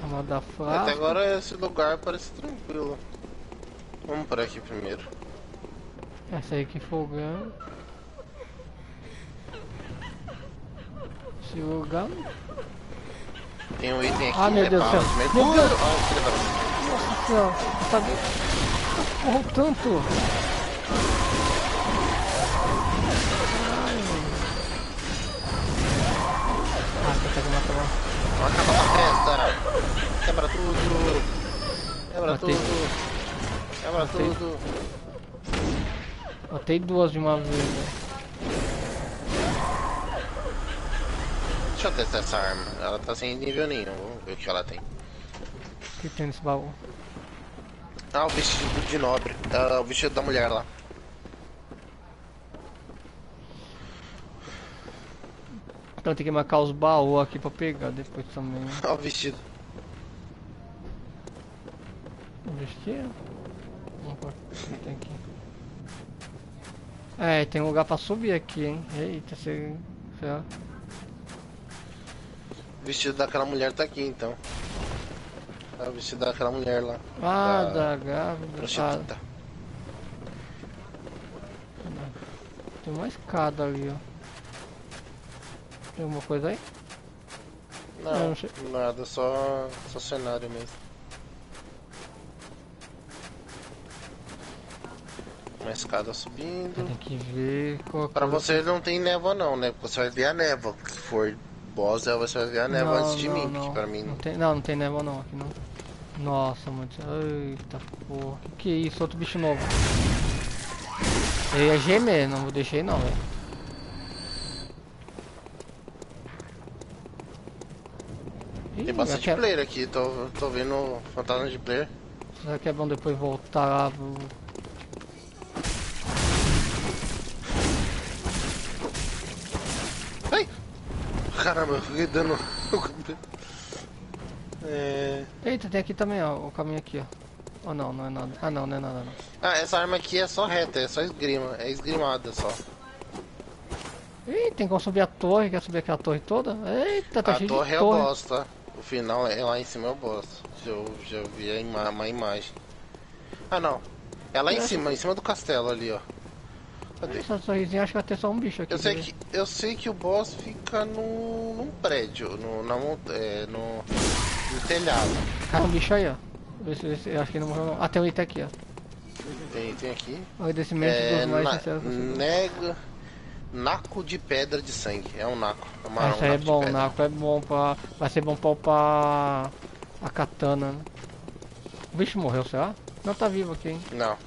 Uma da Até agora esse lugar parece tranquilo. Vamos por aqui primeiro. Essa aí que Esse lugar. Tem um item aqui, Ah, meu é Deus do céu. Meu. Deus. Nossa senhora, eu sabia. Correu tanto. Ai. Ah, tá de matar lá. Vamos acabar com a festa. Quebra tudo. Quebra Matei. tudo. Quebra Matei. tudo. Matei duas de uma vez, né? Deixa eu testar essa arma. Ela tá sem nível nenhum. Vamos ver o que ela tem. O que tem nesse baú? Ah, o vestido de nobre. Ah, o vestido da mulher lá. Então tem que marcar os baús aqui pra pegar depois também. Ah, o vestido. Vestir? Vamos pôr. Tem aqui. É, tem um lugar pra subir aqui, hein? Eita, você. Será? O vestido daquela mulher tá aqui então. O vestido daquela mulher lá. Ah, Da da grávida. Ah, Prostituta. tem uma escada ali, ó. Tem alguma coisa aí? Não, não nada, só, só cenário mesmo. Uma escada subindo. Tem que ver qual Pra coisa- você não tem névoa não, né? Porque você vai ver a névoa. Se for boss, aí você vai ver a névoa Não, antes de não, mim, não. porque pra mim Não não. tem, não, não tem névoa não aqui não. Nossa, mano. Eita porra. Que que é isso? Outro bicho novo. Eu ia gemer, não vou deixar não, velho. Tem bastante é- player aqui, tô, tô vendo fantasma de player. Será que é bom depois voltar Caramba, eu fiquei dando. é... Eita, tem aqui também, ó. O caminho aqui, ó. Oh não, não é nada. Ah não, não é nada não. Ah, essa arma aqui é só reta, é só esgrima, é esgrimada só. Ih, tem como subir a torre, quer subir aquela torre toda? Eita, tá a cheio torre de é o torre. boss, tá? O final é lá em cima é o boss. Eu já vi a ima uma imagem. Ah não. É lá em cima, em cima do castelo ali, ó. Cadê? Essa torrezinha acho que vai ter só um bicho aqui. Eu sei ver? que, eu sei que o boss fica no, num prédio, no, na, mont- é, no, no telhado. Ah, um bicho aí, ó. Vê se- vê se- eu acho que ele não morreu não. Ah, tem um item aqui, ó. Tem, tem aqui. Agradecimento É, dos mais na, sinceros nega, naco de pedra de sangue. É um naco. É uma, Ah, um é bom. Naco é bom pra. Vai ser bom pra upar a katana, né? O bicho morreu, será? Não tá vivo aqui, hein? Não.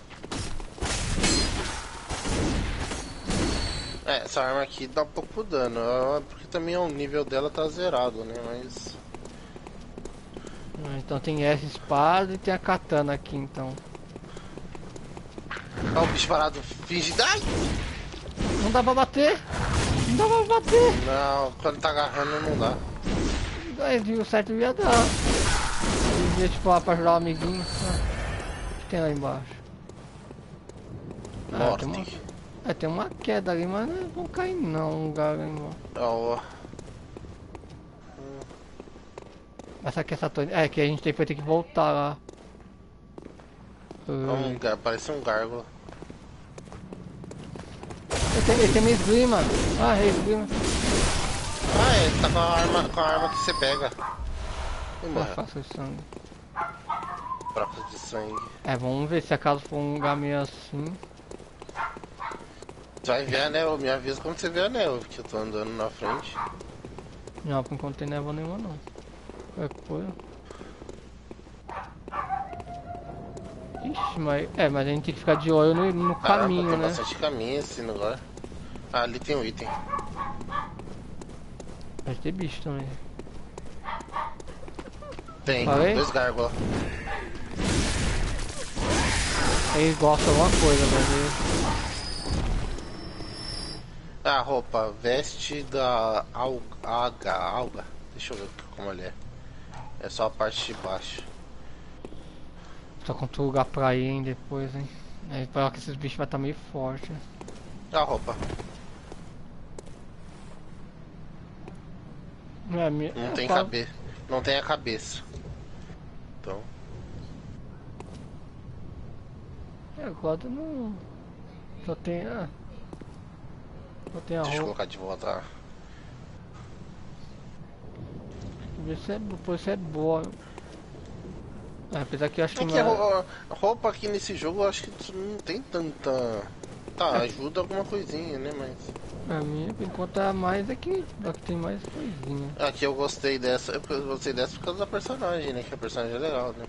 É, essa arma aqui dá pouco dano, porque também o nível dela tá zerado, né? Mas. Ah, Então tem essa espada e tem a katana aqui, então. Ó, o bicho parado finge. Ai! Não dá pra bater! Não dá pra bater! Não, quando tá agarrando não dá. Aí viu certo ia dar. Ele devia tipo lá pra ajudar o amiguinho. Ah, O que tem lá embaixo? Ah, tem uma, Morte. É, tem uma queda ali, mas não é bom cair não, ali embaixo. Ó, Essa aqui, essa torre. É, que a gente tem, vai ter que voltar lá. ó, um parece um gárgula. Ele tem, uma esgrima. Ah, é esgrima. Ah, é, ele tá com a arma, com a arma que você pega. Eu faço sangue. Fracos de sangue. É, vamos ver se acaso for um lugar meio assim. Vai ver a névoa, me avisa quando você vê a névoa, porque eu tô andando na frente. Não, por enquanto não tem névoa nenhuma não. Qualquer coisa. Ixi, mas. É, mas a gente tem que ficar de olho no, no Caramba, caminho, tem né? bastante caminho esse lugar. Ah, ali tem um item. Vai ter bicho também. Tem, Falei? dois gárgulas. Eles gostam de alguma coisa, mas. Ah, roupa, veste da alga, alga. Deixa eu ver como ele é. É só a parte de baixo. Só com outro lugar pra ir, hein, depois, hein. É, pra que esses bichos vai estar meio forte. A roupa. É, minha... Não é, tem cabeça. Não tem a cabeça. Então. É, agora não... Só tem... Ah. A Deixa eu colocar de volta. Ver se é, depois se é boa. É, apesar que eu acho que É que não a é- ro- a roupa aqui nesse jogo eu acho que não tem tanta. Tá, ajuda alguma coisinha, né? Mas. Pra mim, por enquanto, a mais é que, é que tem mais coisinha. Aqui eu gostei dessa. Eu gostei dessa por causa da personagem, né? Que a personagem é legal, né?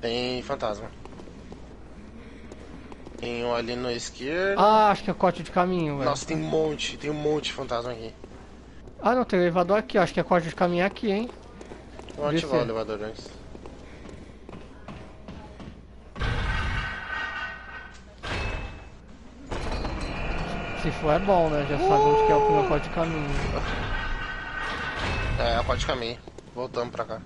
Tem fantasma. Tem um ali na esquerda. Ah, acho que é corte de caminho, velho. Nossa, tem um monte, tem um monte de fantasma aqui. Ah, não, tem elevador aqui. Acho que é corte de caminho aqui, hein? Vamos ativar o elevador antes. Se for é bom, né? Já sabemos que é o primeiro corte de caminho. É, a parte de caminho. Voltamos pra cá.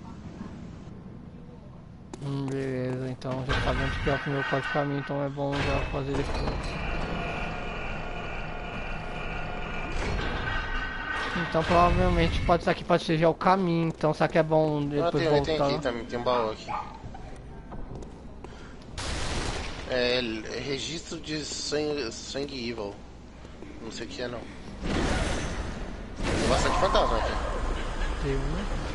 Hum, beleza, então já sabemos que é o primeiro corte de caminho, então é bom já fazer depois. Então provavelmente pode ser aqui pode ser já o caminho, então será que é bom Ah, depois tem, tem voltar? aqui também, tem um baú aqui. É, l- registro de sangue, sangue evil. Não sei o que é não. Tem bastante fantasma aqui. Tem um.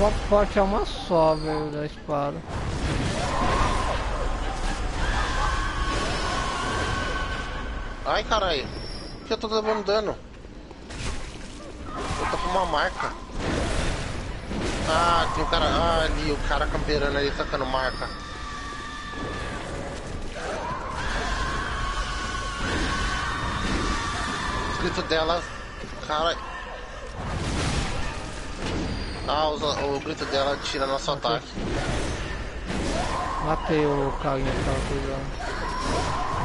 Golpe forte é uma só, velho, da espada. Ai caralho, por que eu tô levando dano? Eu tô com uma marca. Ah, tem um cara. Ah, ali, o cara camperando ali tacando marca. O grito dela. Cara. Ah, usa- o grito dela tira nosso ataque. Matei o carinha que tava cuidando.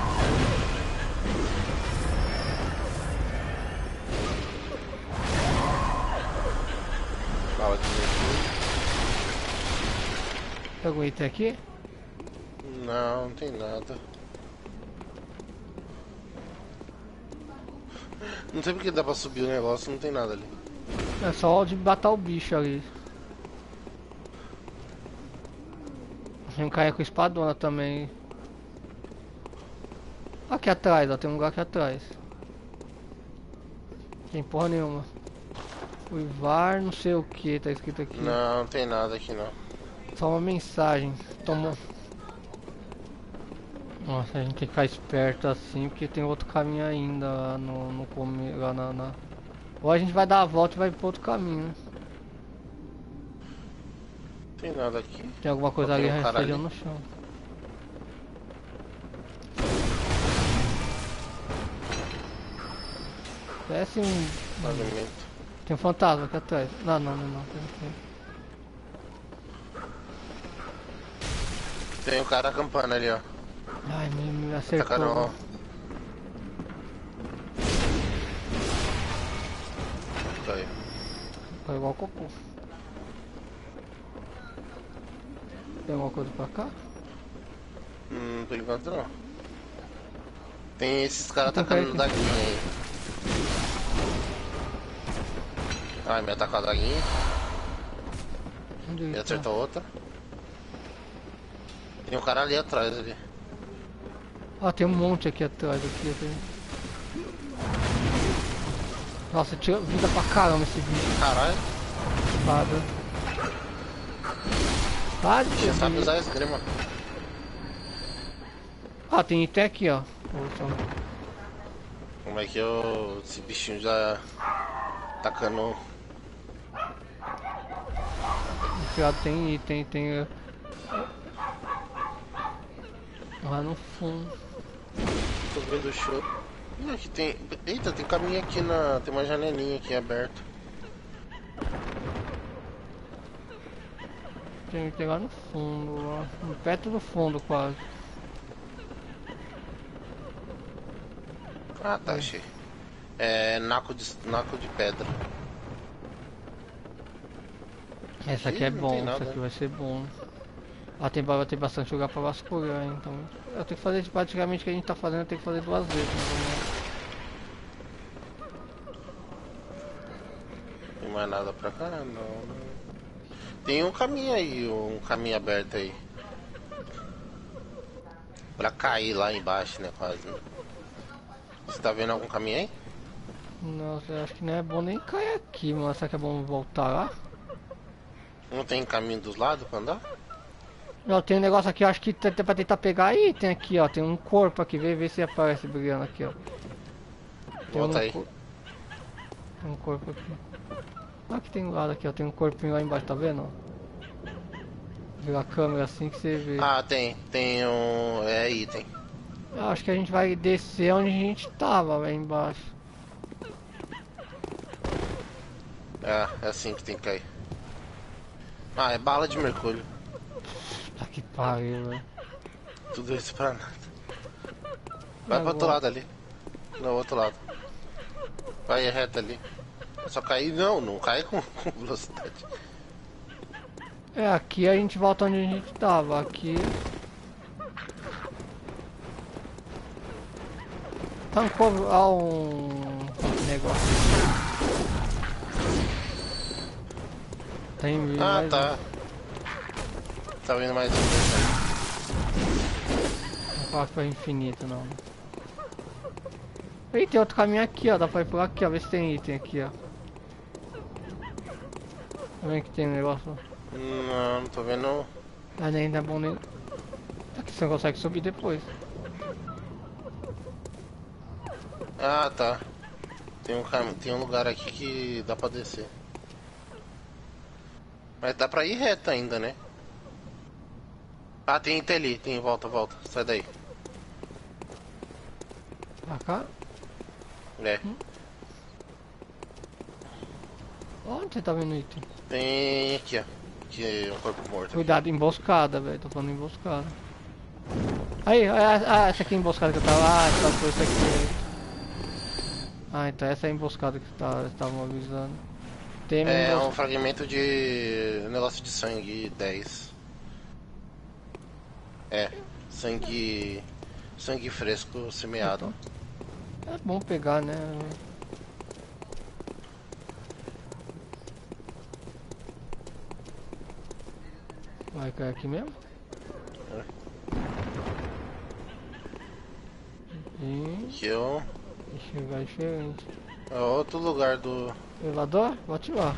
Fala de Pegou o item aqui? Não, não tem nada. Não sei porque dá pra subir o negócio, não tem nada ali. É só de matar o bicho ali. Tem um cara com espadona também. Aqui atrás, ó, tem um lugar aqui atrás. Tem porra nenhuma. Uivar não sei o que, tá escrito aqui. Não, não tem nada aqui não. Só uma mensagem. Tomou. Nossa, a gente tem que ficar esperto assim, porque tem outro caminho ainda lá no, no começo, lá na, na- Ou a gente vai dar a volta e vai pro outro caminho, né? Tem nada aqui. Tem alguma coisa Só ali um rastejando no chão. Parece um. Alimento. Tem um fantasma aqui atrás. Não, não, não, não. Tem, um cara acampando ali, ó. Ai, me, me acertou. Tacando. Ó. Caiu. Foi igual cocô. Tem alguma coisa pra cá? Hum, por enquanto não. Tem esses caras Então, atacando peraí. daguinha aí. Ai, me atacou a daguinha. Onde ele E tá? acertou outra. Tem um cara ali atrás ali. Ah, tem um monte aqui atrás. Aqui, tem... Nossa, tira vida pra caramba esse bicho. Caralho, Espada. Para de você sabe usar esgrima. Ah, tem item aqui, ó. Como é que eu. Esse bichinho já. Tacando. Esse lado tem item, tem. Lá no fundo. Tô vendo o show. Ih, aqui tem. Eita, tem caminho aqui na. Tem uma janelinha aqui aberta. Tem item lá no fundo, lá. Perto do fundo quase. Ah, tá, achei. É. Naco de, naco de pedra. Essa aqui Ih, é não bom, essa aqui vai ser bom. Ah, tem, vai ter bastante lugar pra vasculhar, então. Eu tenho que fazer praticamente o que a gente tá fazendo, eu tenho que fazer duas vezes, né? Tem mais nada pra cá? Não. não. Tem um caminho aí, um caminho aberto aí. Pra cair lá embaixo, né? Quase. Né? Você tá vendo algum caminho aí? Nossa, eu acho que não é bom nem cair aqui, mano. Será que é bom voltar lá? Não tem caminho dos lados pra andar? Ó, tem um negócio aqui, acho que tem pra tentar pegar aí, tem aqui, ó. Tem um corpo aqui, vê, vê se aparece brilhando aqui, ó. Tem Volta um aí. cor- Tem um corpo aqui. Ah, que tem um lado aqui, ó. Tem um corpinho lá embaixo, tá vendo? Vira a câmera assim que você vê. Ah, tem. Tem um. É item. Eu acho que a gente vai descer onde a gente tava, lá embaixo. É, é assim que tem que cair. Ah, é bala de mercúrio. Tá que pariu, velho. Tudo isso pra nada. Vai pro outro lado ali. No outro lado. Vai reto ali. Só cair. Não, não cai com, com velocidade. É, aqui a gente volta onde a gente tava. Aqui. Tancou ah, um negócio. Tem Ah, mais um. Tá. Tá vindo mais um aí. Não fala que foi infinito, não. Ih, tem outro caminho aqui, ó. Dá pra ir por aqui, ó. Vê se tem item aqui, ó. Tá vendo que tem um negócio? Não, não tô vendo. Ah, nem é bom nem. Aqui você não consegue subir depois. Ah, tá. Tem um, cam... tem um lugar aqui que dá pra descer. Mas dá pra ir reto ainda, né? Ah, tem item ali. Tem, volta, volta. Sai daí. Pra cá? É. Onde você tá vendo item? Tem aqui, ó. Aqui é um corpo morto. Cuidado, emboscada, velho. Tô falando emboscada. Aí, ah, ah, essa aqui é emboscada que eu tava. Ah, essa foi isso aqui. Ah, então essa é a emboscada que tá, estavam avisando. Tem É um fragmento de negócio de sangue 10. É, sangue sangue fresco semeado. É bom pegar, né? Vai cair aqui mesmo? E Que eu enxergar diferente. é outro lugar do Elevador? Vou ativar.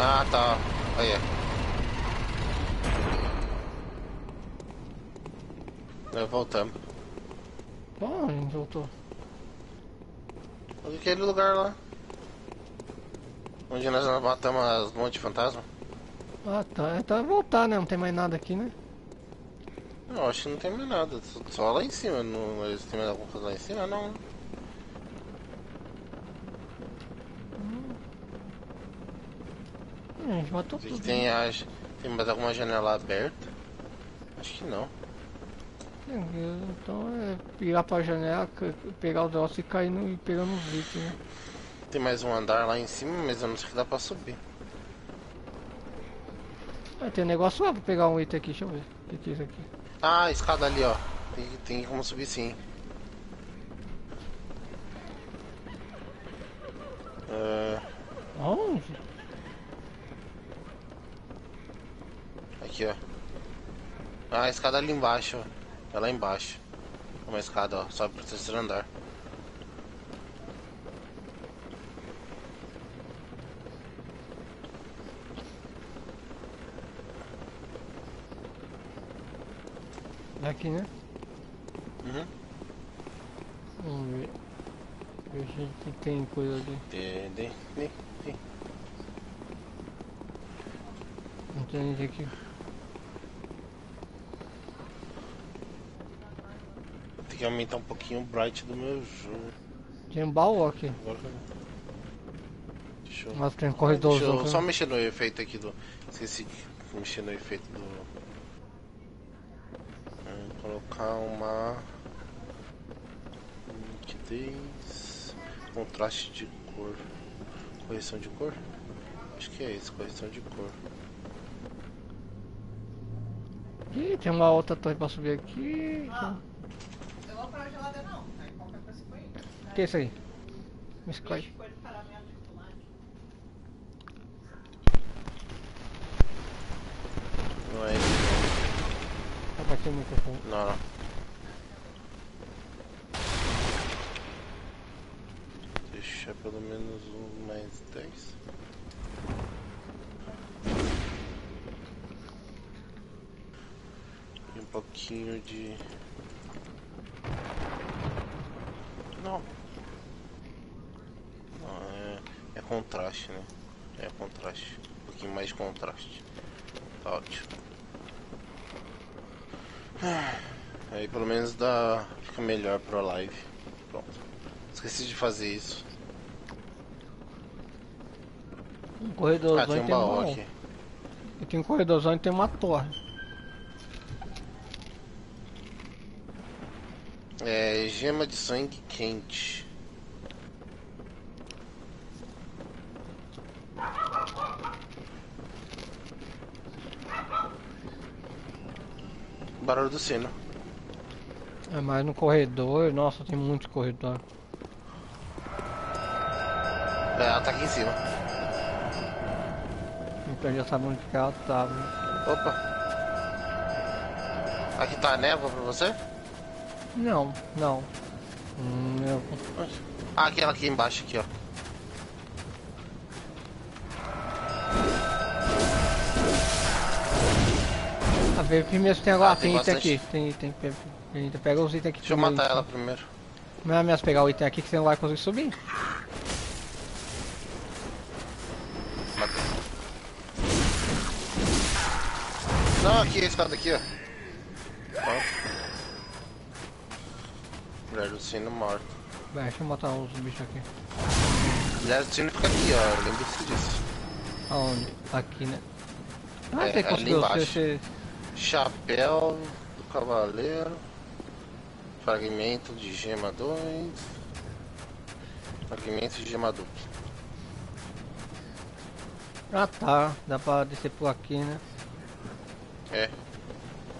Ah, tá. Aí. Nós voltamos. Bom, a gente voltou. Aquele lugar lá. Onde nós matamos as monte de fantasma. Ah tá, então vai voltar né? Não tem mais nada aqui né? Não, acho que não tem mais nada. só- lá em cima. Não, eles têm mais alguma coisa lá em cima? Não. Hum, A gente matou tudo. tem, a, tem mais alguma janela aberta? Acho que não. Então é virar pra janela, pegar o negócio e cair no, e pegando os itens, né? Tem mais um andar lá em cima, mas eu não sei que dá pra subir. Ah, tem um negócio lá pra pegar um item aqui, deixa eu ver. O que, que é isso aqui? Ah, a escada ali, ó. Tem, tem como subir sim. Onde? aqui, ó. Ah, a escada ali embaixo, ó. É lá embaixo. Uma escada, ó. Sobe pro terceiro andar. É aqui, né? Uhum. Vamos ver. Ver se que tem coisa ali. De, de, de, de. Não tem ninguém aqui. Tem que aumentar um pouquinho o bright do meu jogo. Tem um baú aqui. Agora Deixa eu... Mas tem um Deixa corredorzão. eu só mexer no efeito aqui do. Esqueci de mexer no efeito do. Hum, colocar uma. Nitidez. Contraste de cor. Correção de cor? Acho que é isso, correção de cor. Ih, tem uma outra torre pra subir aqui. Ó, não para a gelada não, tá? Qualquer coisa foi. O que é isso aí? Me escolhe. Não é isso. Tá batendo o microfone. Não, não. Deixa pelo menos um mais 10. E um pouquinho de não. Não, é, é contraste, né? É contraste. Um pouquinho mais de contraste. Tá ótimo. Ah, Aí pelo menos dá. fica melhor pra live. Pronto. Esqueci de fazer isso. Um Ah, corredorzão tem e um tem baú uma. aqui. E tem um corredorzão e tem uma torre. É. gema de sangue quente. Barulho do sino. É mais no corredor. Nossa, tem muito corredor. É, ela tá aqui em cima. Então já sabe onde que ela tá. né? Opa. Aqui tá a névoa pra você? Não, não. Hum, eu... Ah, aquela aqui embaixo aqui, ó. A primeiro se tem agora. Ah, tem tem item aqui. Tem item. Item. pega os itens aqui. Deixa eu matar ela primeiro. Não é minhas pegar o item aqui que você não vai conseguir subir. Matei. Não, aqui, esse cara daqui, ó. Pronto. Mulher do sino morto. Vai, deixa eu matar os bichos aqui. Mulher do sino fica aqui, ó. Lembre-se disso. Aonde? Aqui, né? Ah, É, tem embaixo. ser, ser... Chapéu do cavaleiro. Fragmento de gema 2. Fragmento de gema dupla. Ah tá, dá pra descer por aqui, né? É.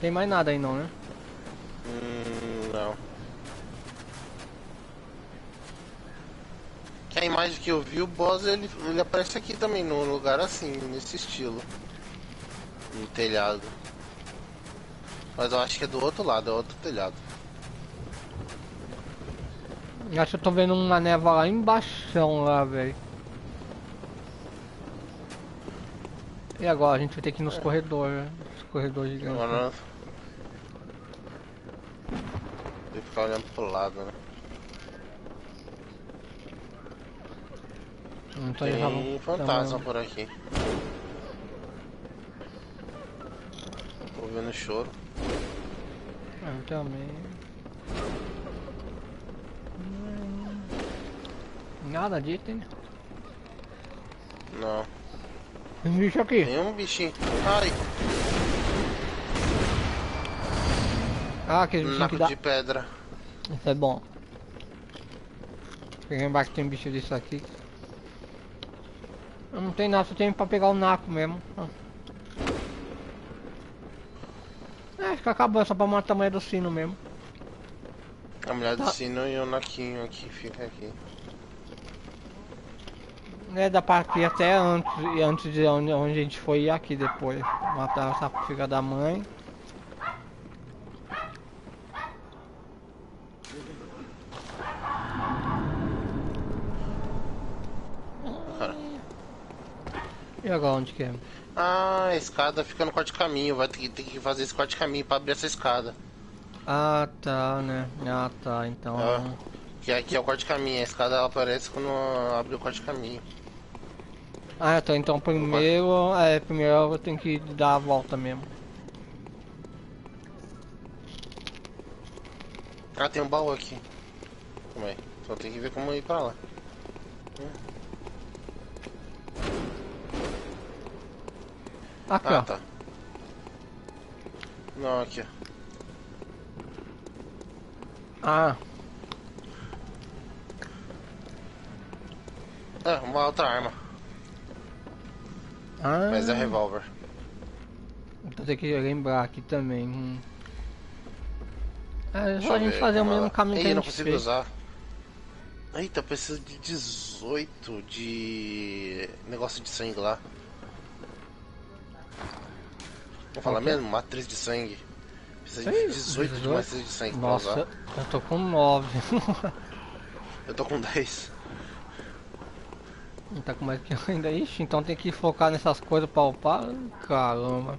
Tem mais nada aí não, né? Hum, não. Que a imagem que eu vi, o boss ele, ele aparece aqui também, num lugar assim, nesse estilo. No telhado. Mas eu acho que é do outro lado, é outro telhado. Acho que eu tô vendo uma névoa lá embaixo lá, velho. E agora? A gente vai ter que ir nos corredores, né? Os corredores gigantes. Agora. Tem que ficar olhando pro lado, né? Então já Tem vamos- fantasma tamo- por aqui. Tô vendo choro. Eu também. Nada de item. Não. Tem bicho aqui. Tem um bichinho. Ai, Ah, aquele bichinho que naco dá. de pedra. Isso é bom. Peguei embaixo tem um bicho disso aqui. Eu não tem nada, só tem pra pegar o naco mesmo. É, fica acabando só pra matar a mulher do sino mesmo. A mulher do Tá. sino e o naquinho aqui, fica aqui. É, dá pra ir até antes, antes de onde, onde a gente foi ir aqui depois. Matar essa filha da mãe. Cara. E agora onde que é? Ah, a escada fica no corte de caminho. Vai ter que, ter que fazer esse corte de caminho pra abrir essa escada. Ah tá, né? Ah tá, então. Ah. Que aqui é o corte de caminho. A escada ela aparece quando abre o corte de caminho. Ah, tá, então primeiro. É, primeiro eu tenho que dar a volta mesmo. Ah, tem um baú aqui. Calma aí. Só tem que ver como ir pra lá. Aqui, Ah, ó. tá. Não, aqui. Ah, É, uma outra arma. ah. Mas é revólver. Então tem que lembrar aqui também. hum. É Deixa só a gente fazer o mesmo caminho que Ih, a não gente consigo fez. usar. Eita, precisa de 18 de negócio de sangue lá. Vamos falar é? mesmo? Matriz de sangue. Precisa de 18 de 18? matriz de sangue Nossa, pra usar. eu tô com 9. Eu tô com 10. Não tá com mais que eu ainda. Ixi, então tem que focar nessas coisas pra upar. Caramba.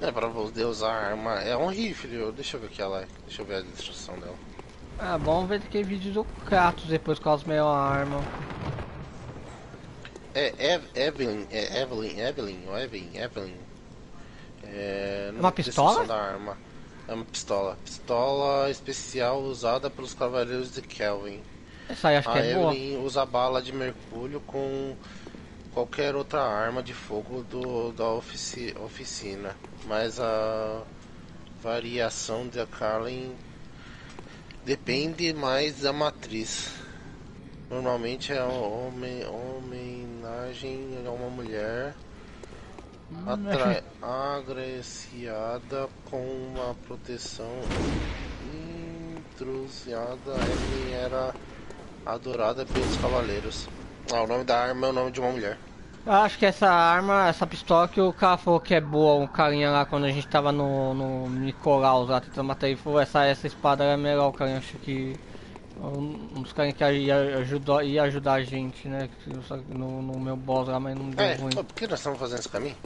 É pra poder usar a arma. É um rifle. Deixa eu ver o que ela é. Deixa eu ver a descrição dela. Ah, vamos ver aquele vídeo do Kratos depois com as melhor arma. É Ev Evelyn, é Evelyn, Evelyn, ou Evelyn, Evelyn. É, Uma pistola? Da arma. É uma pistola. Pistola especial usada pelos Cavaleiros de Kelvin. Essa aí acho que a é boa. Evelyn usa bala de mercúrio com qualquer outra arma de fogo do, da ofici, oficina. Mas a variação da Carlin depende mais da matriz. Normalmente é uma homenagem a uma mulher atra- agraciada com uma proteção intrusiada. Evelyn era adorada pelos cavaleiros. Ah, o nome da arma é o nome de uma mulher. Acho que essa arma, essa pistola que o cara falou que é boa, um carinha lá quando a gente tava no, no Nicolaus lá tentando matar ele, falou essa, essa espada era melhor, o carinha acho que. Um um dos caras que ia ajudar, ia ajudar a gente, né? No, no meu boss lá, mas não deu É, ruim. pô, por que nós estamos fazendo esse caminho?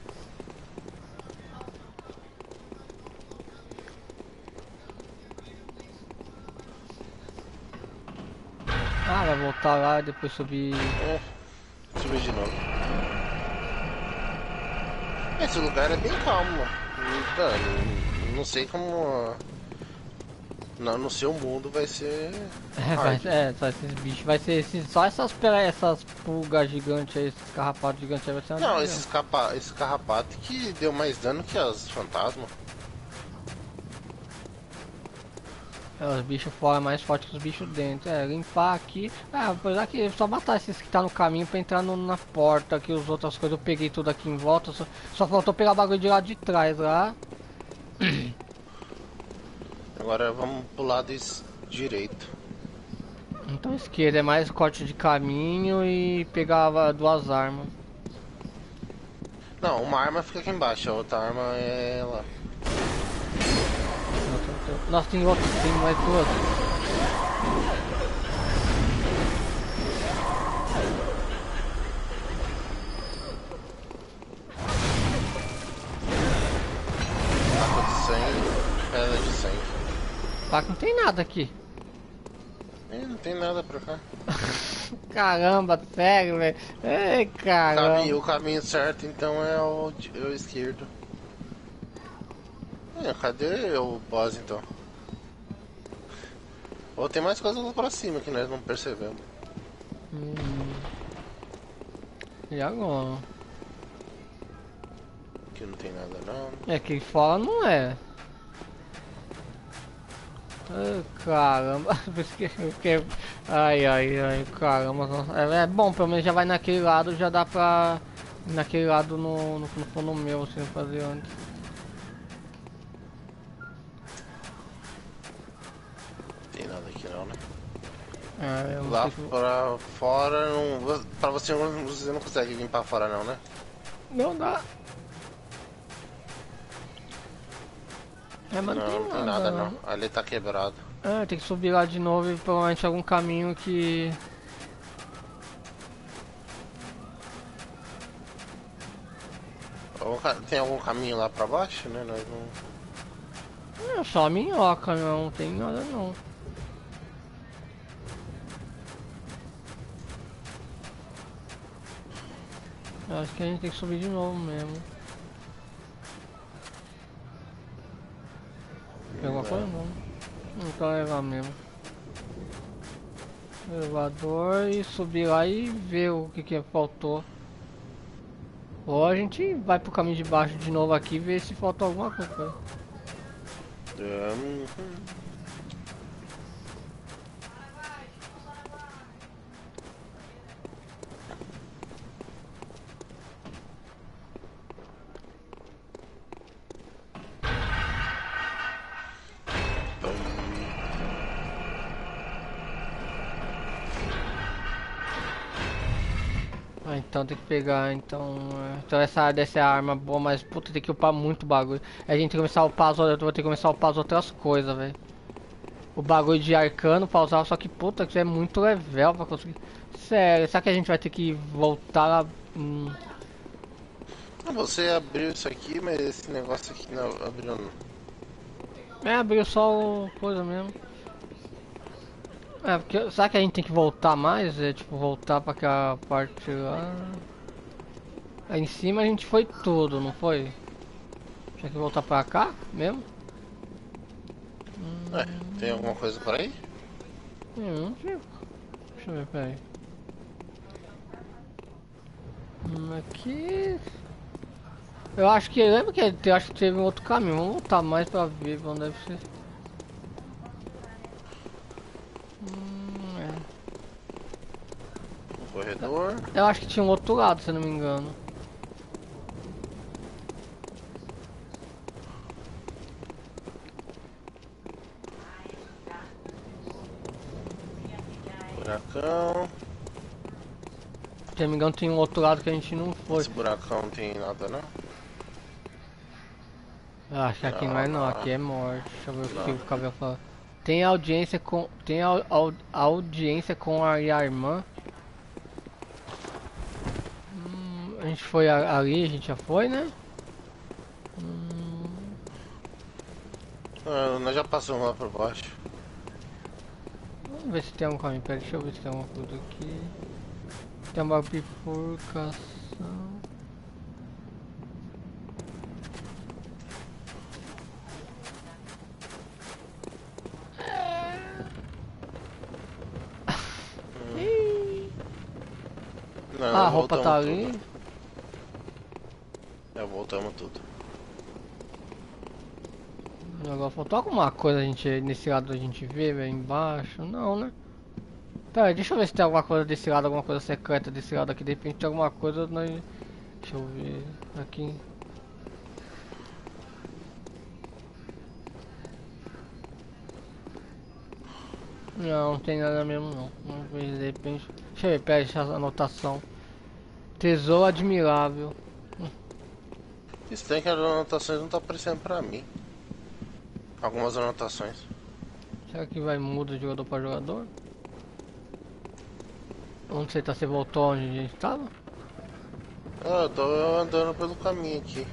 Ah, vai voltar lá e depois subir. É, subir de novo. Esse lugar é bem calmo. Tá, não, não sei como. Não, no seu mundo vai ser. É, vai, é, só esses bichos, vai ser esses, só essas, essas pulgas gigantes aí, esses carrapatos gigantes aí vai ser Não, esses capa, esse carrapato que deu mais dano que as fantasmas. É, os bichos fora é mais fortes que os bichos dentro. É, limpar aqui. Ah, apesar que só matar esses que tá no caminho pra entrar no- na porta, que os outras coisas eu peguei tudo aqui em volta. Só, só faltou pegar o bagulho de lá de trás lá. Agora vamos pro lado direito. Então esquerda é mais corte de caminho e pegava duas armas. Não, uma arma fica aqui embaixo, a outra arma é lá. Nossa, tem outro, tem mais duas. Taca de sangue, pedra de sangue. Que não tem nada aqui. Ih, não tem nada pra cá. Caramba, sério, velho. Ei, Caminho- caramba. o caminho certo então é o, é o esquerdo. É, cadê o boss então? Ou tem mais coisa lá pra cima que nós não percebemos. Hum. E agora? Aqui não tem nada não. É que fora não é. Ai, caramba, eu fiquei- Ai, ai, ai, caramba. É, é bom, pelo menos já vai naquele lado, já dá pra. Naquele lado no, no, no, no meu, assim, fazer antes. Tem nada aqui não, né? É, eu Lá se- pra fora, não, pra você, você não consegue vir pra fora não, né? Não dá. É, mas não, não, tem nada, não. Ali tá quebrado. É, tem que subir lá de novo e provavelmente algum caminho que. Tem algum caminho lá pra baixo, né? Nós não... É só minhoca, não tem nada não. Eu acho que a gente tem que subir de novo mesmo. Pegou alguma coisa não. Então levar mesmo. Elevador e subir lá e ver o que que faltou. Ou a gente vai pro caminho de baixo de novo aqui e ver se faltou alguma coisa. Hum, Ah, então tem que pegar, então. é, Então essa dessa é a arma boa, mas puta, tem que upar muito bagulho. A gente tem que começar a upar as outras. Eu vou ter que começar a upar as outras coisas, velho. O bagulho de arcano pra usar, só que puta, que é muito level pra conseguir. Sério, será que a gente vai ter que voltar lá. Hum, Ah, Você abriu isso aqui, mas esse negócio aqui não abriu não. É, abriu só o coisa mesmo. É, porque será que a gente tem que voltar mais? É tipo voltar pra aquela parte lá. Aí em cima a gente foi tudo, não foi? Tinha que voltar pra cá mesmo? Ué, tem alguma coisa por aí? Hum, tipo. Deixa eu ver, peraí. Hum, aqui. Eu acho que. Lembra que eu acho que teve um outro caminho. Vamos voltar mais pra ver pra onde deve ser. Hum, é. Um corredor. Eu acho que tinha um outro lado, se não me engano. Buracão. Se não me engano, tem um outro lado que a gente não foi. Esse buracão não tem nada não? Eu acho que aqui não é não, Não, aqui é morte. Deixa eu ver o que Não. o cabelo fala. Tem audiência com. Tem au, au- audiência com a irmã. Hum, a gente foi ali, a gente já foi, né? Hum, Ah, nós já passamos lá por baixo. vamos ver se tem algum caminho. Pera, deixa eu ver se tem alguma coisa aqui. Tem uma bifurcação. Não, Ah, a roupa tá ali. Já voltamos tudo. Agora faltou alguma coisa a gente, nesse lado a gente vê, embaixo. Não, né? Pera, deixa eu ver se tem alguma coisa desse lado, alguma coisa secreta desse lado aqui. De repente tem alguma coisa nós. Deixa eu ver aqui. Não, não tem nada mesmo não. Vamos ver de repente. Deixa eu ver, pera, deixa a anotação. Tesouro admirável. Estranho que as anotações não tá aparecendo pra mim. Algumas anotações. Será que vai muda de jogador para jogador? Onde você tá? Você voltou onde a gente tava? Ah, eu tô andando pelo caminho aqui.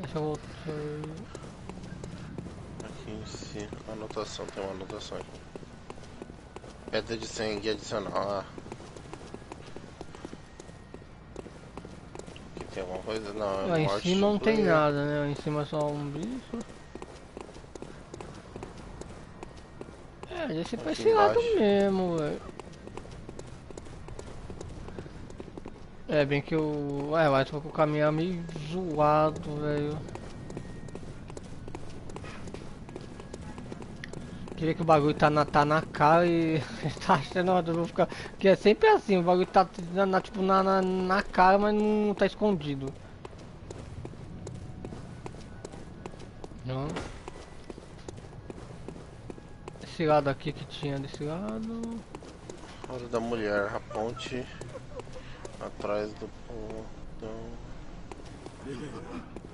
Deixa eu voltar. Aqui em cima. Anotação, tem uma anotação aqui. Pedra de sangue adicional. Ah. Tem alguma coisa? Não, é Lá em cima não tem nada, né? Em cima é só um bicho. É, desse pra esse lado mesmo, velho. É, bem que o. É, vai com o caminho é meio zoado, velho. Queria que o bagulho tá na, tá na cara e tá achando eu vou ficar. Que é sempre assim, o bagulho tá na, na- tipo na, na, na cara, mas não tá escondido. Não. Esse lado aqui que tinha desse lado. Hora da mulher, a ponte atrás do portão.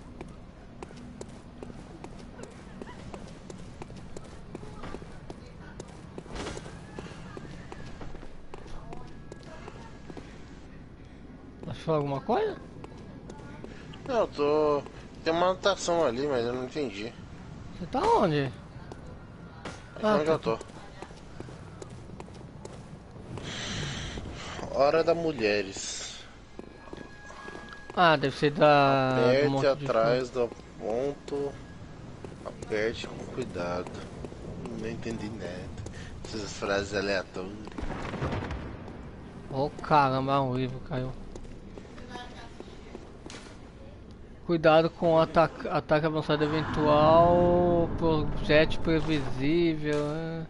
Achou alguma coisa? Não, eu tô. Tem uma anotação ali, mas eu não entendi. Você tá onde? Aqui Ah, onde tá. eu tô. Hora da mulheres. Ah, deve ser da. Aperte atrás do ponto. Aperte com cuidado. Não entendi nada. Essas frases aleatórias. Oh caramba, um livro caiu. Cuidado com o ataque, ataque avançado eventual, projétil previsível, né?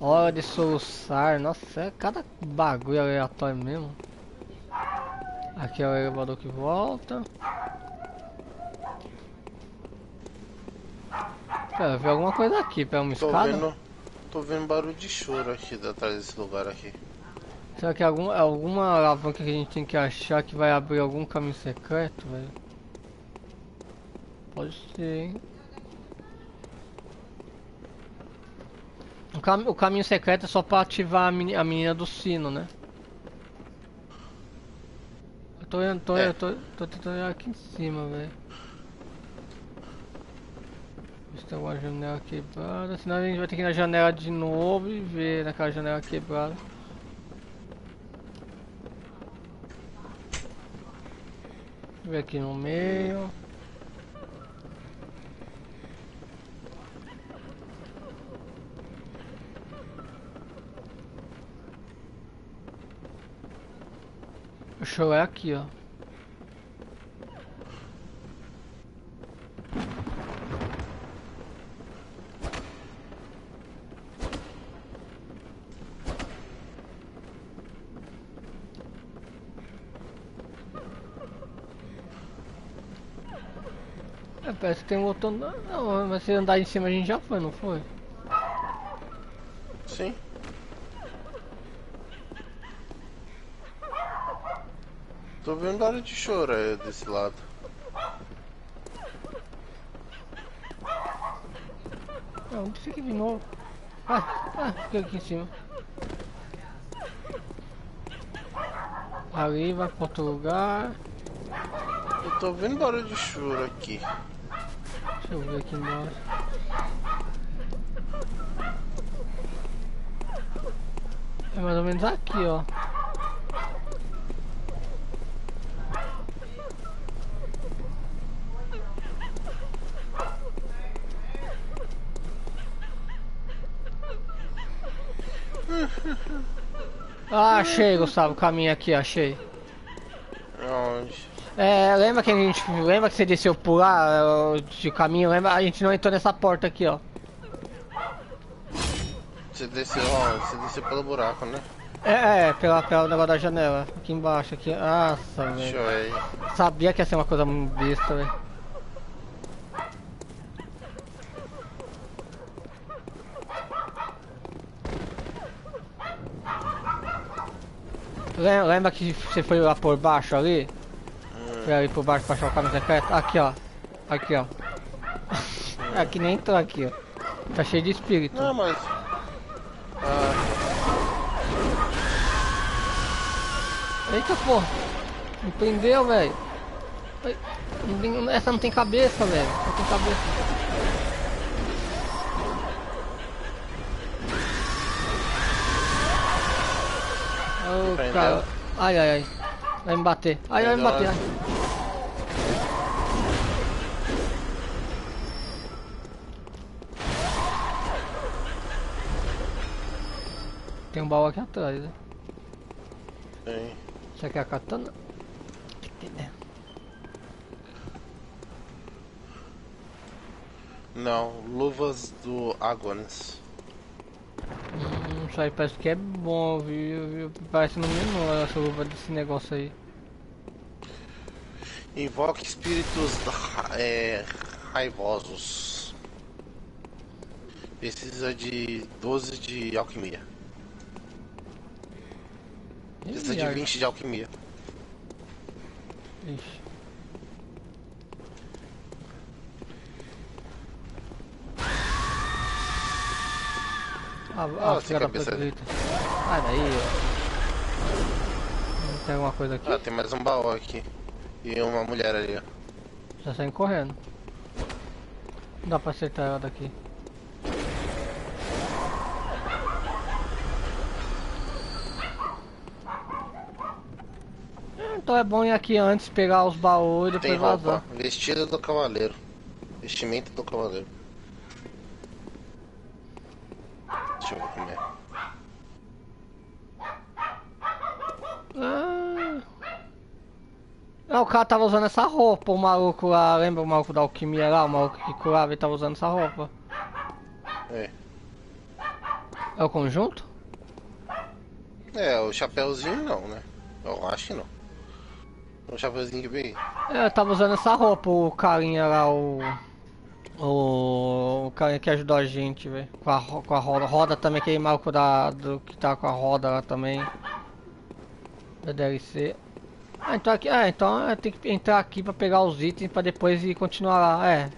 Hora de soluçar, nossa, é cada bagulho aleatório mesmo. Aqui é o elevador que volta. Pera, eu vi alguma coisa aqui, pera uma Tô escada? vendo. Tô vendo barulho de choro aqui atrás desse lugar aqui. Será que é algum, alguma alavanca que a gente tem que achar que vai abrir algum caminho secreto, velho? Pode ser, hein? O, cam o caminho secreto é só pra ativar a, meni- a menina do sino, né? tô, eu tô, É. eu tô, tô tentando aqui em cima, velho. Tem alguma janela quebrada. Senão a gente vai ter que ir na janela de novo e ver naquela janela quebrada. Ver aqui no meio. O show é aqui, ó. É, parece que tem um botão. Não, mas se andar em cima a gente já foi, não foi? Sim. Tô vendo área de choro aí desse lado. Não, não precisa aqui de novo. Ah, ah, fica aqui em cima. Ali vai pra outro lugar. Eu tô vendo barulho de choro aqui. Deixa eu ver aqui embaixo. É mais ou menos aqui, ó. Ah, achei, Gustavo, o caminho aqui, achei. Onde? É, lembra que a gente. Lembra que você desceu por lá ó, de caminho? Lembra? A gente não entrou nessa porta aqui, ó. Você desceu, ó, você desceu pelo buraco, né? É, é, pela, pela negócio da janela. Aqui embaixo, aqui. Nossa, velho. eu. Sabia que ia ser uma coisa besta, velho. Lembra que você foi lá por baixo ali? Foi ali por baixo pra achar o caminho secreto? Aqui, ó. Aqui, ó. Aqui nem entrou aqui, ó. Tá cheio de espírito. Não, mas. Ah, Eita porra! Me prendeu, velho! Essa não tem cabeça, velho! Não tem cabeça. Prendeu? cara. Ai, ai, ai. Vai me bater. Ai, vai me Prendeu, bater. Ai. Tem um baú aqui atrás, né? tem. Você quer a katana? Não, luvas do Agones. Hum, isso aí parece que é bom, viu? viu? Parece no menor essa luva desse negócio aí. Invoque espíritos é, raivosos. Precisa de 12 de alquimia. Precisa de Ih, 20 de alquimia. Ixi. Ah, Ah, ah, filha da puta. Sai daí, ó. Tem alguma coisa aqui? Ah, tem mais um baú aqui. E uma mulher ali, ó. Já saem correndo. Não dá pra acertar ela daqui. Então é bom ir aqui antes, pegar os baús e depois Tem roupa. vazar. Vestido do cavaleiro. Vestimento do cavaleiro. Deixa eu ver como é. Ah. Ah, o cara tava usando essa roupa, o maluco lá, lembra o maluco da alquimia lá, o maluco que curava, ele tava usando essa roupa. É. É o conjunto? É, o chapéuzinho não, né? Eu acho que não. O chapéuzinho que veio. É, eu tava usando essa roupa, o carinha lá, o. O, o carinha que ajudou a gente, velho. Com a, com a roda. Roda também, aquele maluco da, do que tá com a roda lá também. Da DLC. Ah, então aqui. Ah, então é, tem que entrar aqui pra pegar os itens pra depois ir continuar lá. É.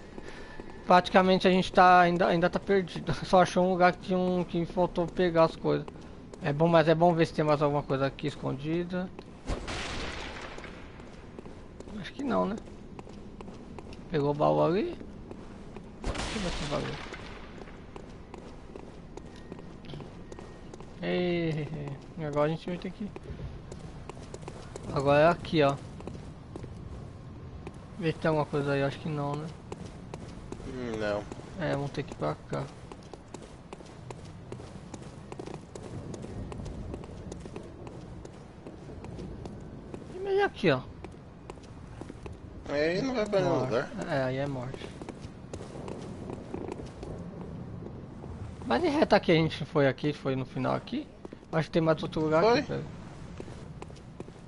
Praticamente a gente tá. Ainda, ainda tá perdido. Só achou um lugar que tinha um. que faltou pegar as coisas. É bom, mas é bom ver se tem mais alguma coisa aqui escondida. Acho que não, né? Pegou o baú ali. Ver bagulho. Ei, agora a gente vai ter que. Agora é aqui, ó. Vê se tem alguma coisa aí, acho que não, né? Hum, Não. É, vamos ter que ir pra cá. É aqui, ó. Aí não vai pra nenhum lugar. É, aí é morte. Mas em reta aqui a gente foi aqui, foi no final aqui. Acho que tem mais outro lugar Foi? aqui, pera.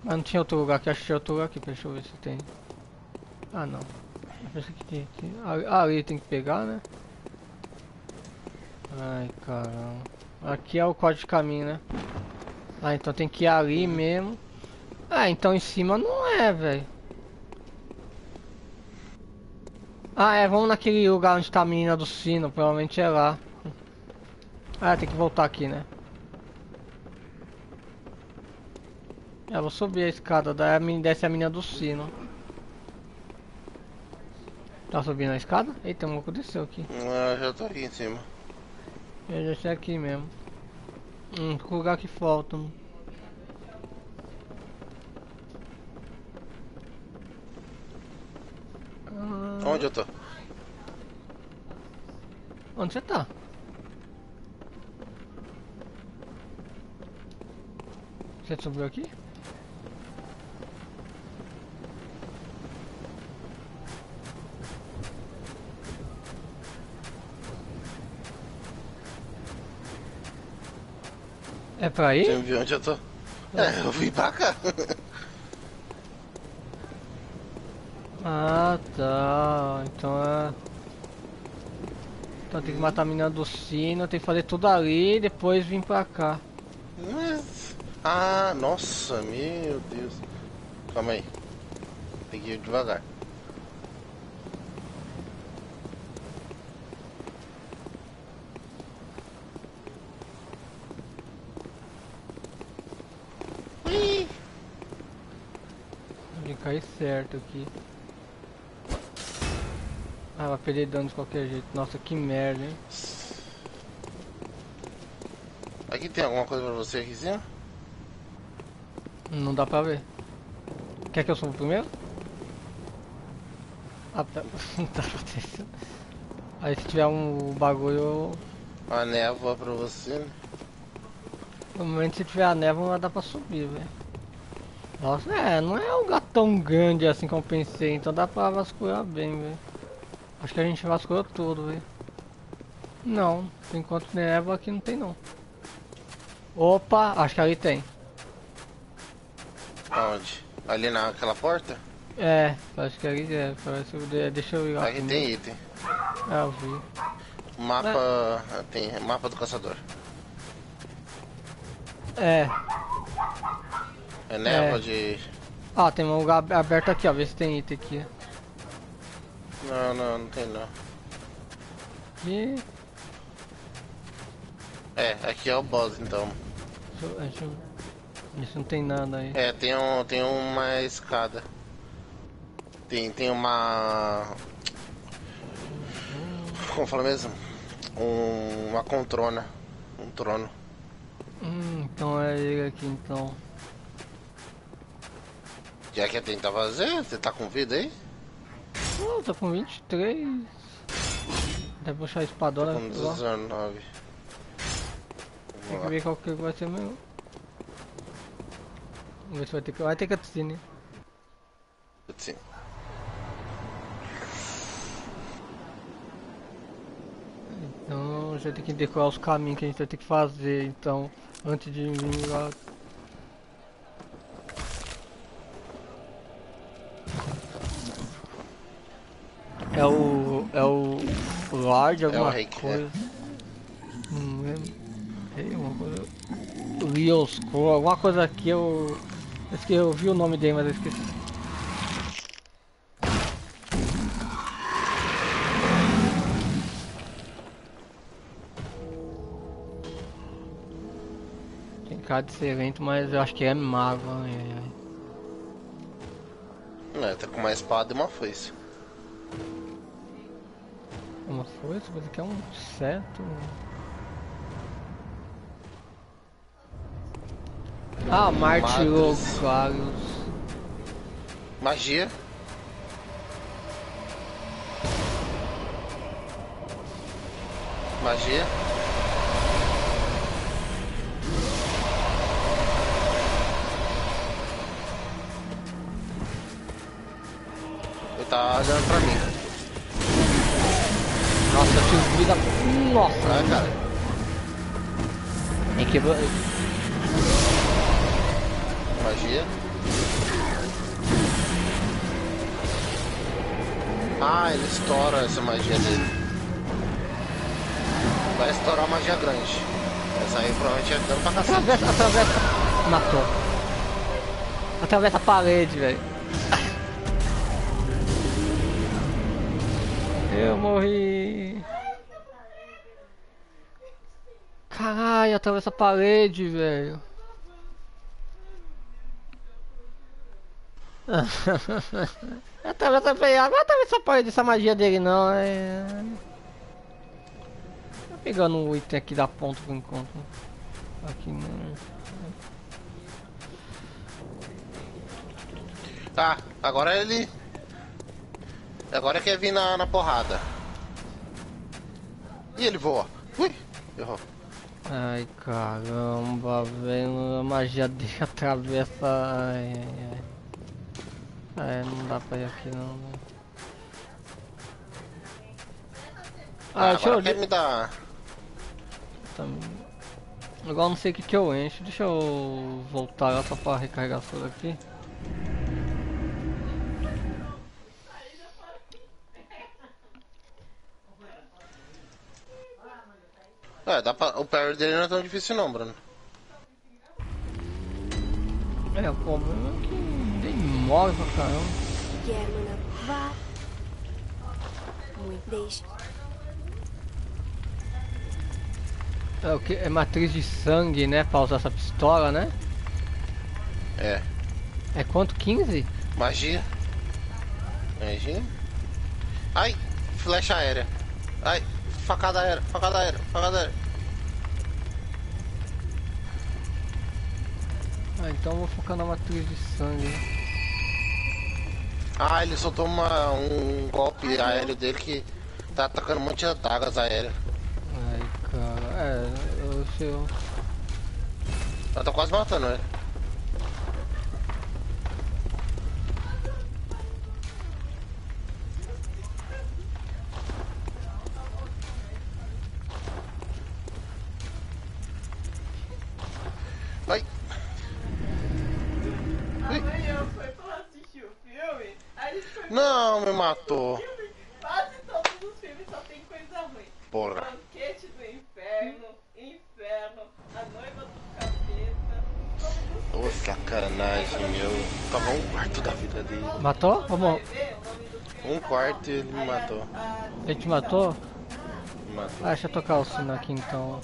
Mas não tinha outro lugar aqui, acho que tinha outro lugar aqui, deixa eu ver se tem. Ah não. Pensei que tinha aqui. Ali, ali tem que pegar, né? Ai caramba. Aqui é o código de caminho, né? Ah, então tem que ir ali mesmo. Ah, então em cima não é, velho. Ah, é, vamos naquele lugar onde tá a menina do sino, provavelmente é lá. Ah, tem que voltar aqui, né? É, vou subir a escada, daí desce a menina do sino. Tá subindo a escada? Eita, louco desceu aqui. Ah, já tô aqui em cima. Eu já sei aqui mesmo. Hum, que lugar que falta. Ah, Onde eu tô? onde você tá? Você subiu aqui? É pra ir? viu onde eu tô? É, eu vim pra cá. Ah, tá. Então é. Então tem que matar a menina do sino, tem que fazer tudo ali e depois vir pra cá. Ah, nossa, meu Deus. Calma aí. Tem que ir devagar. Ih, Tem que cair certo aqui. Ah, vai perder dano de qualquer jeito. Nossa, que merda, hein? Aqui tem alguma coisa pra você aqui? Não dá pra ver. Quer que eu suba primeiro? Ah, tá. Não tá acontecendo. Aí se tiver um bagulho, eu... A névoa pra você, né? no momento se tiver a névoa dá pra subir, velho. Nossa, é, não é um lugar tão grande assim como eu pensei, então dá pra vasculhar bem, velho. Acho que a gente vasculhou tudo, velho. Não, por enquanto névoa aqui não tem não. Opa, acho que ali tem. Aonde? Ali naquela porta? É, acho que ali é, parece que deixa eu ir lá. Aqui tem item. É, eu vi. Mapa. Tem mapa do caçador. É. É névoa É. de. Ah, tem um lugar aberto aqui, ó. Vê se tem item aqui. Não, não, não tem não. E... É, aqui é o boss então. Deixa eu, deixa eu... Isso não tem nada aí. É, tem, um, tem uma escada. Tem, tem uma. Como fala mesmo? Um, uma controna. Um trono. Hum, então é ele aqui então. Já que tentar fazer? Você tá com vida aí? Oh, tô com 23. Deve puxar a Tô espadona. com ó. 19. Tem que ver qual que vai ser meu. Vamos ver se vai ter que. Vai ter cutscene. Sim. Então já tem que decorar os caminhos que a gente vai ter que fazer, então, antes de vir lá. É o. É o. Lord, alguma rei que é. coisa. Não lembro. Rei, alguma coisa. Liosco, alguma coisa aqui eu. Acho que eu vi o nome dele, mas eu esqueci. Tem cara de ser lento, mas eu acho que é mago. Ai. É, tá com uma espada e uma foice. Uma foice, mas aqui é um certo. Ah, Martirocários. Magia. Magia. Ele tá olhando pra mim. Nossa, eu tive vida. Nossa, Ah, cara. é que Magia. Ah, ele estoura essa magia dele. Vai estourar magia grande. Essa aí provavelmente é dano pra cacete. atravessa, atravessa. Matou. Atravessa a parede, velho. Eu morri. Caralho, atravessa a parede, velho. Atravessa a parede. Agora atravessa a parede essa magia dele não. É... Tá pegando um item aqui da ponta por enquanto. Aqui não. Tá, agora ele. Agora quer vir na, na porrada. E ele voa. Ui! Errou. Ai caramba, velho, a magia dele atravessa. Ai, ai, ai. É, não dá pra ir aqui não. né? Ah, Ah, deixa eu. quer me dar. Tam- Agora não sei o que que eu encho. Deixa eu voltar lá só pra recarregar tudo aqui. É, dá pra... o parry dele não é tão difícil não, Bruno. É, o problema demora pra caramba. Germana, vá. Muito. Deixe. É o que? É matriz de sangue, né? Pra usar essa pistola, né? É. É quanto? 15? Magia. Magia. Ai! Flecha aérea. Ai! Facada aérea, facada aérea, facada aérea. Ah, então eu vou focar na matriz de sangue. Ah, ele soltou uma, um golpe aéreo dele que tá atacando um monte de adagas aéreas. Ai, cara. É, eu sei. eu- Ela tá quase matando ele. Ai! Amanhã foi pra assistir o filme, aí a gente foi Não, me matou. Quase todos os filmes só tem coisa ruim. Porra. Banquete do Inferno, Inferno, A Noiva do Capeta. Ô, sacanagem, meu. Tava um quarto da vida dele. Matou? Vamos. Um quarto e ele me matou. Ele te matou? Me matou. Ah, deixa eu tocar o sino aqui então.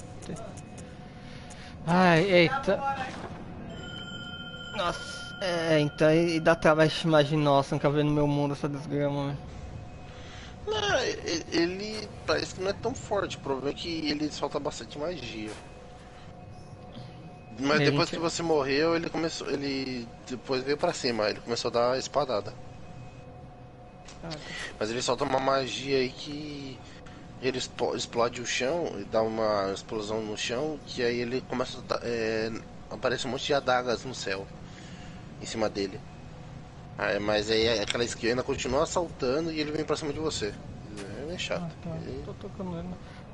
Ai, eita. Nossa. É, então, e dá trabalho de nossa, nunca vi no meu mundo essa desgrama, velho. Não, ele parece que não é tão forte. O problema é que ele solta bastante magia. Mas Ele depois que- você morreu, ele começou. Ele depois veio pra cima, ele começou a dar espadada. Mas ele solta uma magia aí que ele explode o chão e dá uma explosão no chão, que aí ele começa a. é, aparece um monte de adagas no céu em cima dele. Ah, mas aí aquela skill ainda continua assaltando e ele vem pra cima de você. É chato. Ah, tá. Ele- Tô tocando ele.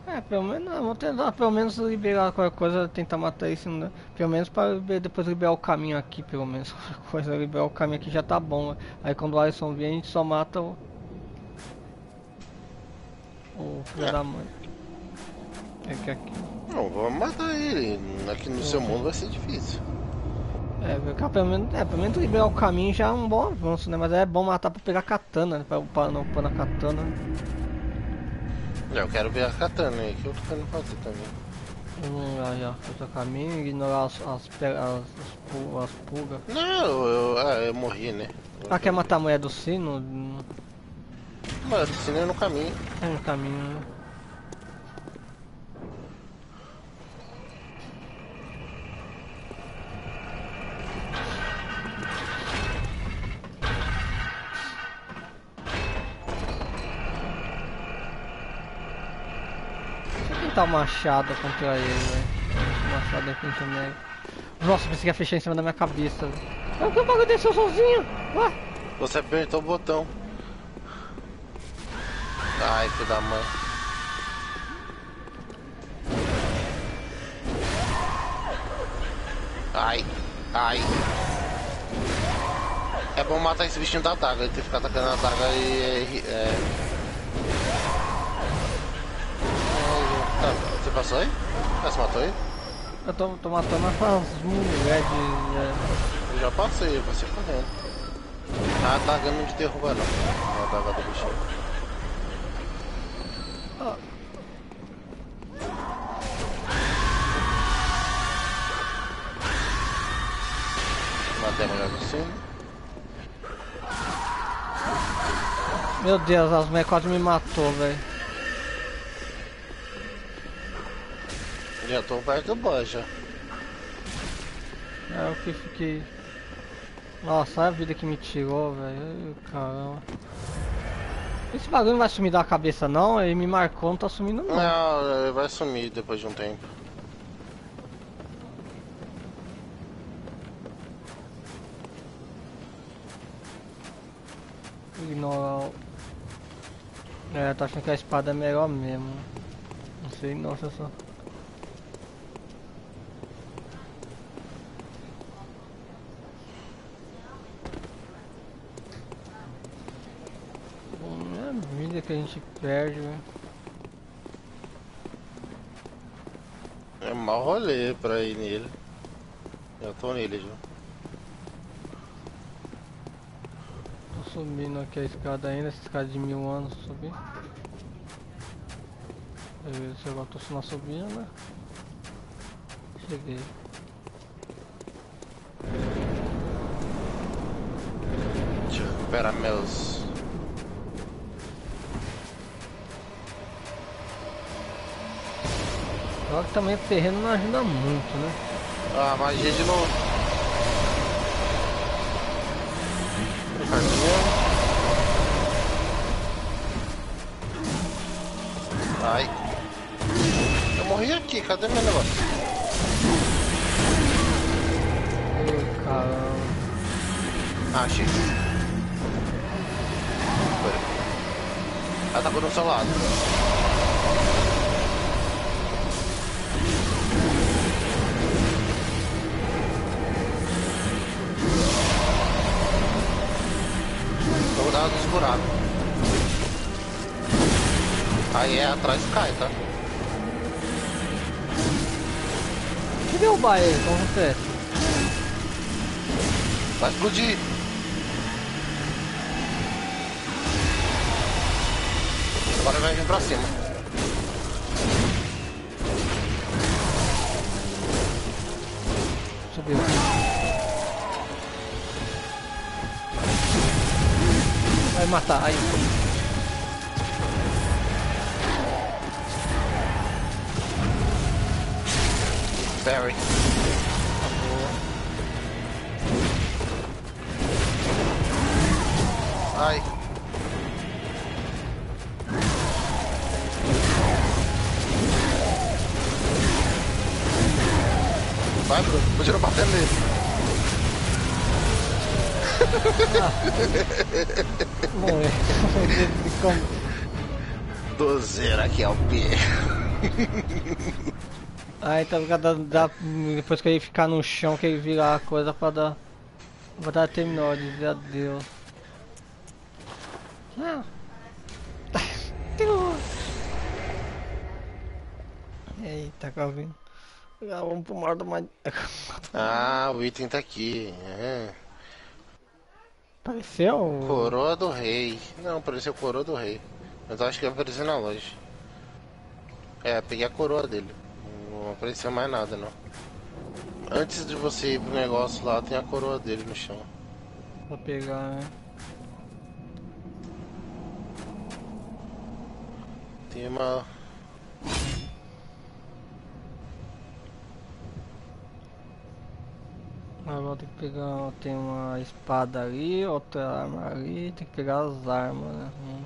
É, pelo menos, vou tentar pelo menos liberar qualquer coisa, tentar matar isso, não dá. Pelo menos para depois liberar o caminho aqui, pelo menos. Qualquer coisa, liberar o caminho aqui já tá bom. né? Aí quando o Alisson vier, a gente só mata o. O filho É. da mãe. É que aqui. Não, vamos matar ele. Aqui no seu mundo vai ser difícil. É, pelo menos, é, pelo menos liberar o caminho já é um bom avanço, né? Mas é bom matar pra pegar katana, né? Pra upar não upar na katana. Eu quero ver a katana aí, que eu tô querendo fazer também. Vamos lá já, fazer o caminho, ignorar as, as, as, as, pu- as pulgas. Não, eu, ah, eu morri, né? Ah, quer matar a mulher do sino? Mano, ensinei no caminho. É no caminho, né? Tentar o machado contra ele, velho. Machado aqui também. Nossa, pensei que ia fechar em cima da minha cabeça. Ah, que o bagulho desceu sozinho? Ué? Você apertou o botão. Ai, filho da mãe. Ai, ai. É bom matar esse bichinho da adaga, ele tem que ficar atacando a adaga e. É... Tá, você passou aí? Ah, você matou aí? Eu tô, tô matando essas mulheres de. é, Eu já passei, eu passei correndo. A adaga não te derruba não. É a adaga do bichinho. Matei a mulher do sino. Meu Deus, as mulheres quase me matou, velho. Já tô perto do boss já. É o que fiquei. Nossa, olha a vida que me tirou, velho. Caramba. Esse bagulho não vai sumir da cabeça não, ele me marcou, não tá sumindo não. Não, ele vai sumir depois de um tempo. Ignorar. É, tô achando que a espada é melhor mesmo. Não sei, nossa só. Bom, é a vida que a gente perde, velho. É mau rolê pra ir nele. Eu tô nele já. Tô subindo aqui a escada ainda, essa escada de mil anos subir. Eu ver se agora tô só subindo, né? Cheguei. Deixa eu recuperar meus. Só que também o terreno não ajuda muito, né? Ah, magia de novo. Cartinha. Ai. Eu morri aqui, cadê meu negócio? Caramba. Ah, achei. Ela tá do seu lado. Vou dar dos buracos. Aí é atrás cai, tá? Que derrubar ele, como você? Vai explodir. Agora vai vir pra cima. Subiu. Vai matar, aí. Barry. Ai. Continua batendo nele. Como? Dozeira aqui ao pé. Aí tá ligado? Dá, depois que ele ficar no chão, que ele virar a coisa pra dar. Pra dar terminou, dizer adeus. Ah. Eita, Calvin. Já vamos pro mar do mar. Ah, o item tá aqui. É. Apareceu? Coroa do rei. Não, apareceu coroa do rei. Mas eu acho que vai aparecer na loja. É, peguei a coroa dele. Não apareceu mais nada não. Antes de você ir pro negócio lá, tem a coroa dele no chão. pra pegar, né? Tem uma. Agora tem que pegar. Tem uma espada ali, outra arma ali, tem que pegar as armas, né? Hum.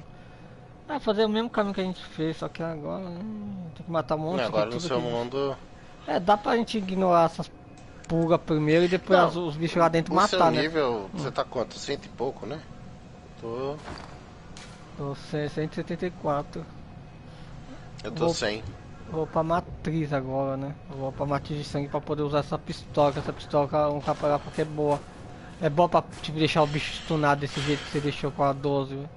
É fazer o mesmo caminho que a gente fez, só que agora hum, tem que matar um monte de Agora no seu que- mundo. É, dá pra gente ignorar essas pulgas primeiro e depois Não, as- os bichos lá dentro matar, né? nível, você tá quanto? Cento e pouco, né? Tô. Tô 174. Eu tô Vou- 100. Vou pra matriz agora, né? Vou pra matriz de sangue pra poder usar essa pistola, essa pistola um capa porque é boa. É boa pra tipo, deixar o bicho stunado desse jeito que você deixou com a 12, viu?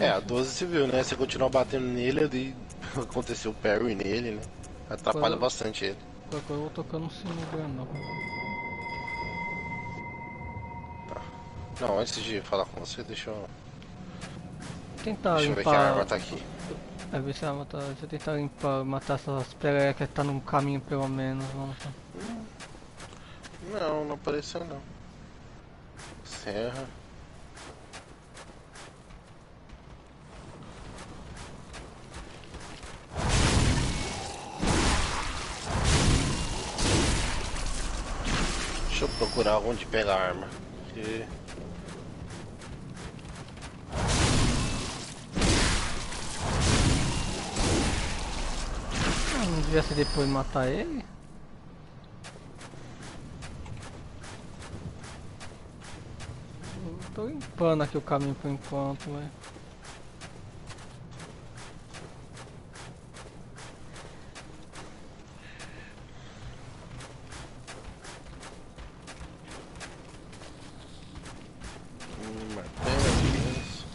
É, a 12 você viu, né? Você continuou batendo nele ali. Aconteceu o parry nele, né? Atrapalha bastante ele. Eu vou tocando um sino grandão. Não, antes de falar com você, deixa eu. Tentar Deixa eu ver que a arma limpar. tá aqui. É, ver se a arma tá. Deixa eu tentar limpar, matar essas perecas que tá no caminho pelo menos. Vamos lá. Não, não apareceu não. Serra. Deixa eu procurar onde pegar a arma. porque- não devia ser depois matar ele? Tô limpando aqui o caminho por enquanto, velho. Hum, martelo, isso.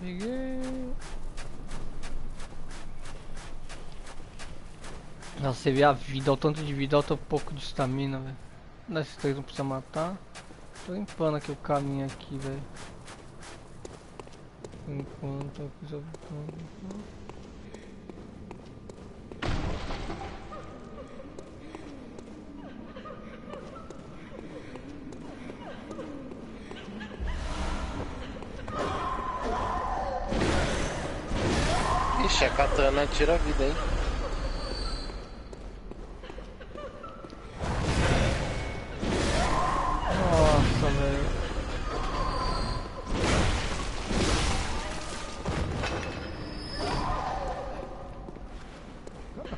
Peguei. Nossa, você vê a vida, o tanto de vida, o pouco de estamina, velho. Desses três não precisa matar. Tô limpando aqui o caminho aqui, velho. Enquanto eu fiz o- Ixi, a katana tira a vida, hein?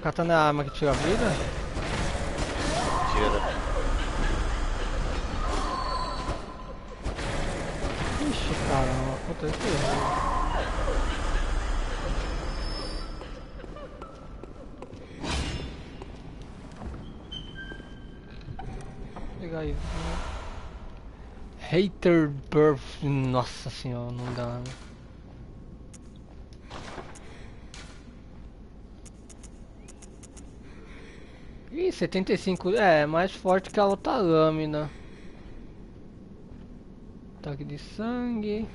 Katana é a arma que tira a vida? Tira. Ixi, caramba, aconteceu pegar aí. Hater Birth. Nossa senhora, não dá. né? Ih, 75. É, mais forte que a outra lâmina. Ataque de sangue.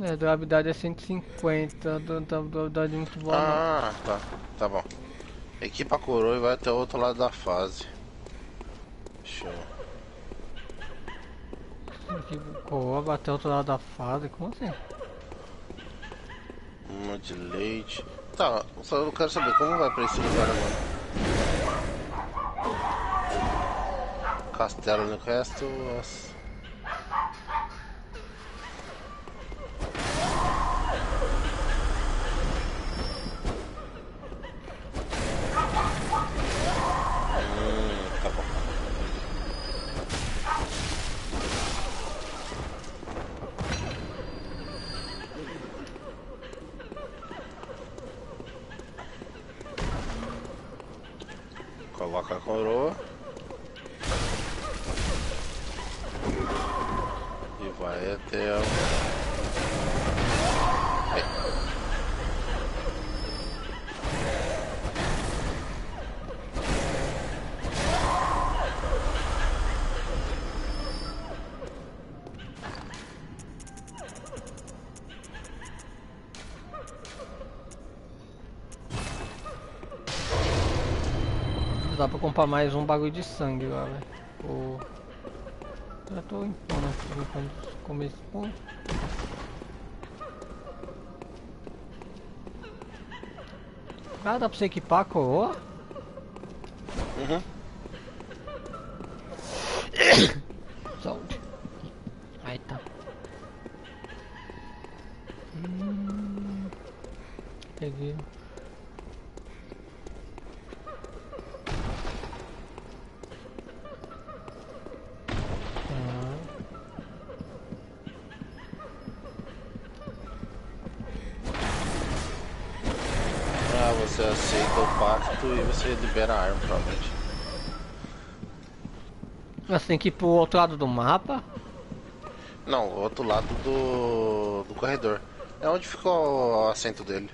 É, durabilidade é 150. du- du- Durabilidade é muito boa. não. Ah, tá. Tá bom. Equipa a coroa e vai até o outro lado da fase. Show. Aqui, Coroa bateu outro lado da fase. Como assim? Uma de leite. Tá, só eu quero saber como vai pra esse lugar, mano. Castelo no resto. Coroa. E vai até o... Comprar mais um bagulho de sangue lá, velho. O... Já tô impondo aqui quando começo. Pô. Ah, dá pra você equipar a coroa? Uhum. Tem que ir pro outro lado do mapa. Não, o outro lado do, do corredor. É onde ficou o assento dele.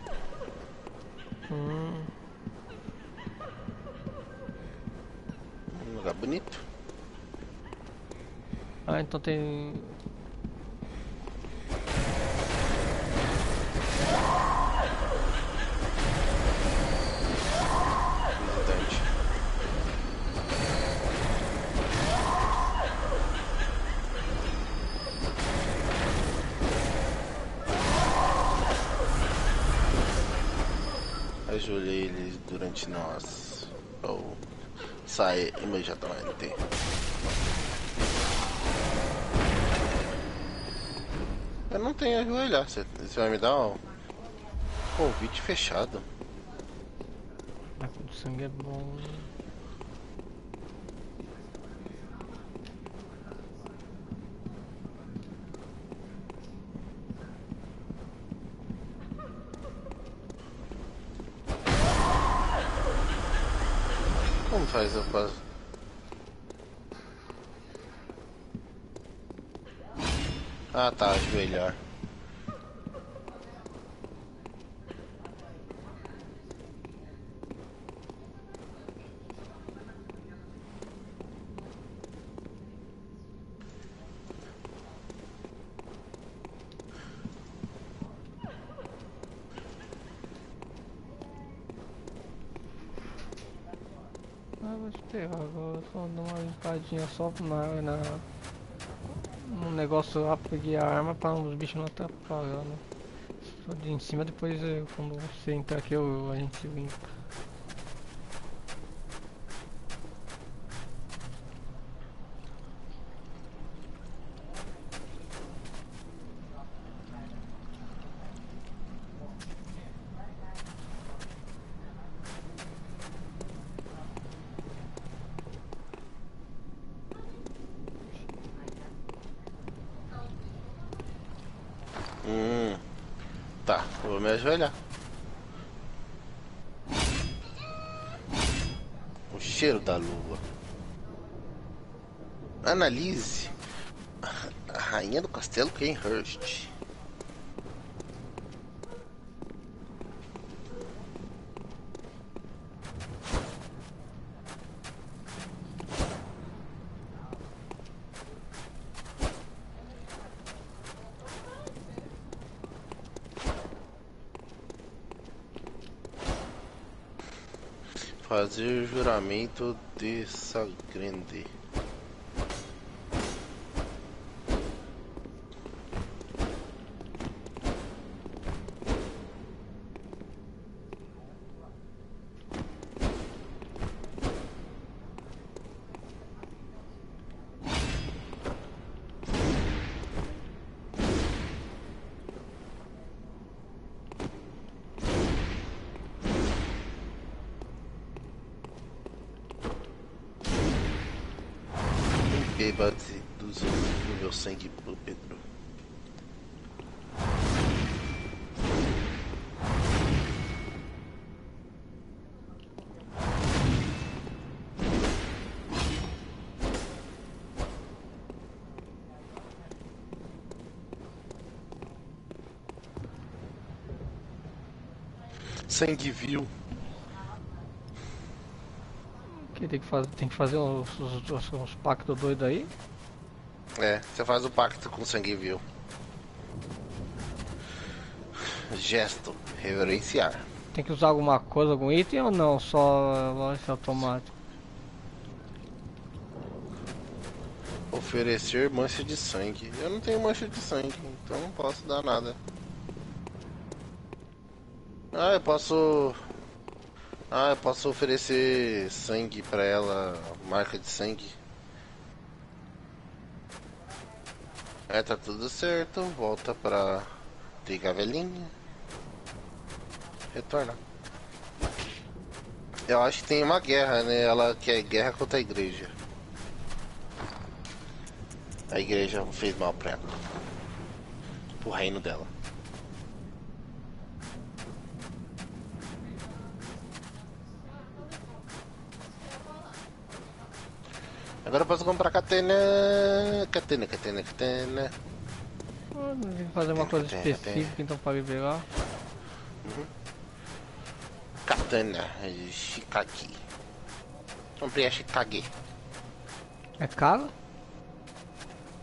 Hum, Um lugar bonito. Ah, então tem. Durante nós. Ou sai imediatamente. Eu não tenho ajoelhar. Você vai me dar um convite fechado. De sangue é bom. Como faz eu faço? Ah tá, ajoelhar. Ah, vou esperar agora, só dar uma limpadinha só na, na, no negócio lá pra pegar a arma pra os bichos não atrapalhar, né? Só de em cima, depois eu- quando você entrar aqui eu, a gente limpa. Hum. Tá, eu vou me ajoelhar. O cheiro da lua. Analise a rainha do castelo Kenhurst. Fazer juramento de Sagrende. Sangue vil. Que tem que fazer, tem que fazer uns, uns, uns- pactos doidos aí. É, você faz o pacto com sangue vil. Gesto, reverenciar. Tem que usar alguma coisa, algum item ou não? Só launch automático. Oferecer mancha de sangue. Eu não tenho mancha de sangue, então não posso dar nada. Ah, eu posso. Ah, eu posso oferecer sangue pra ela, marca de sangue. É, tá tudo certo. Volta pra Triga Velhinha. Retorna. Eu acho que tem uma guerra, né? Ela quer guerra contra a igreja. A igreja fez mal pra ela. Pro reino dela. Agora eu posso comprar catena. Catena, catena, catena. Ah, Tem que fazer uma coisa Tem, tem, específica, então para liberar. Katana Shikagi. Comprei a Shikage. É caro?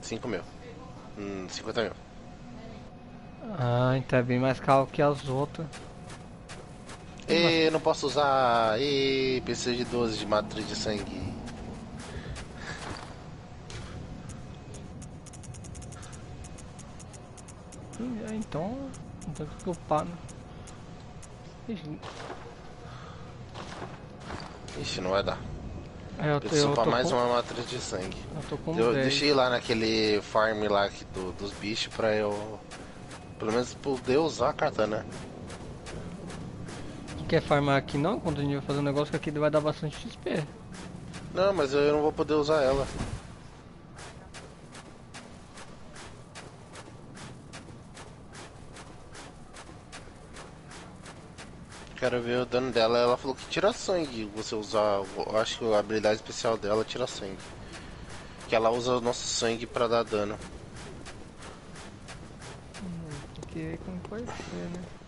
5 mil. Hum, 50 mil. Ah, então é bem mais caro que as outras. E não posso usar. E preciso de 12 de matriz de sangue. Então, não tem que se preocupar, né? Ixi, não vai dar. é, eu, tô- Preciso eu pra tô mais com, uma matriz de sangue. eu tô Eu 10. deixei lá naquele farm lá que do- dos bichos pra eu. Pelo menos poder usar a katana. Quer farmar aqui não? Quando a gente vai fazer um negócio que aqui vai dar bastante XP. Não, mas eu não vou poder usar ela. Quero ver o dano dela. Ela falou que tira sangue. Você usar. Eu acho que a habilidade especial dela tira sangue. Que ela usa o nosso sangue pra dar dano. Tem que ver como vai ser, né?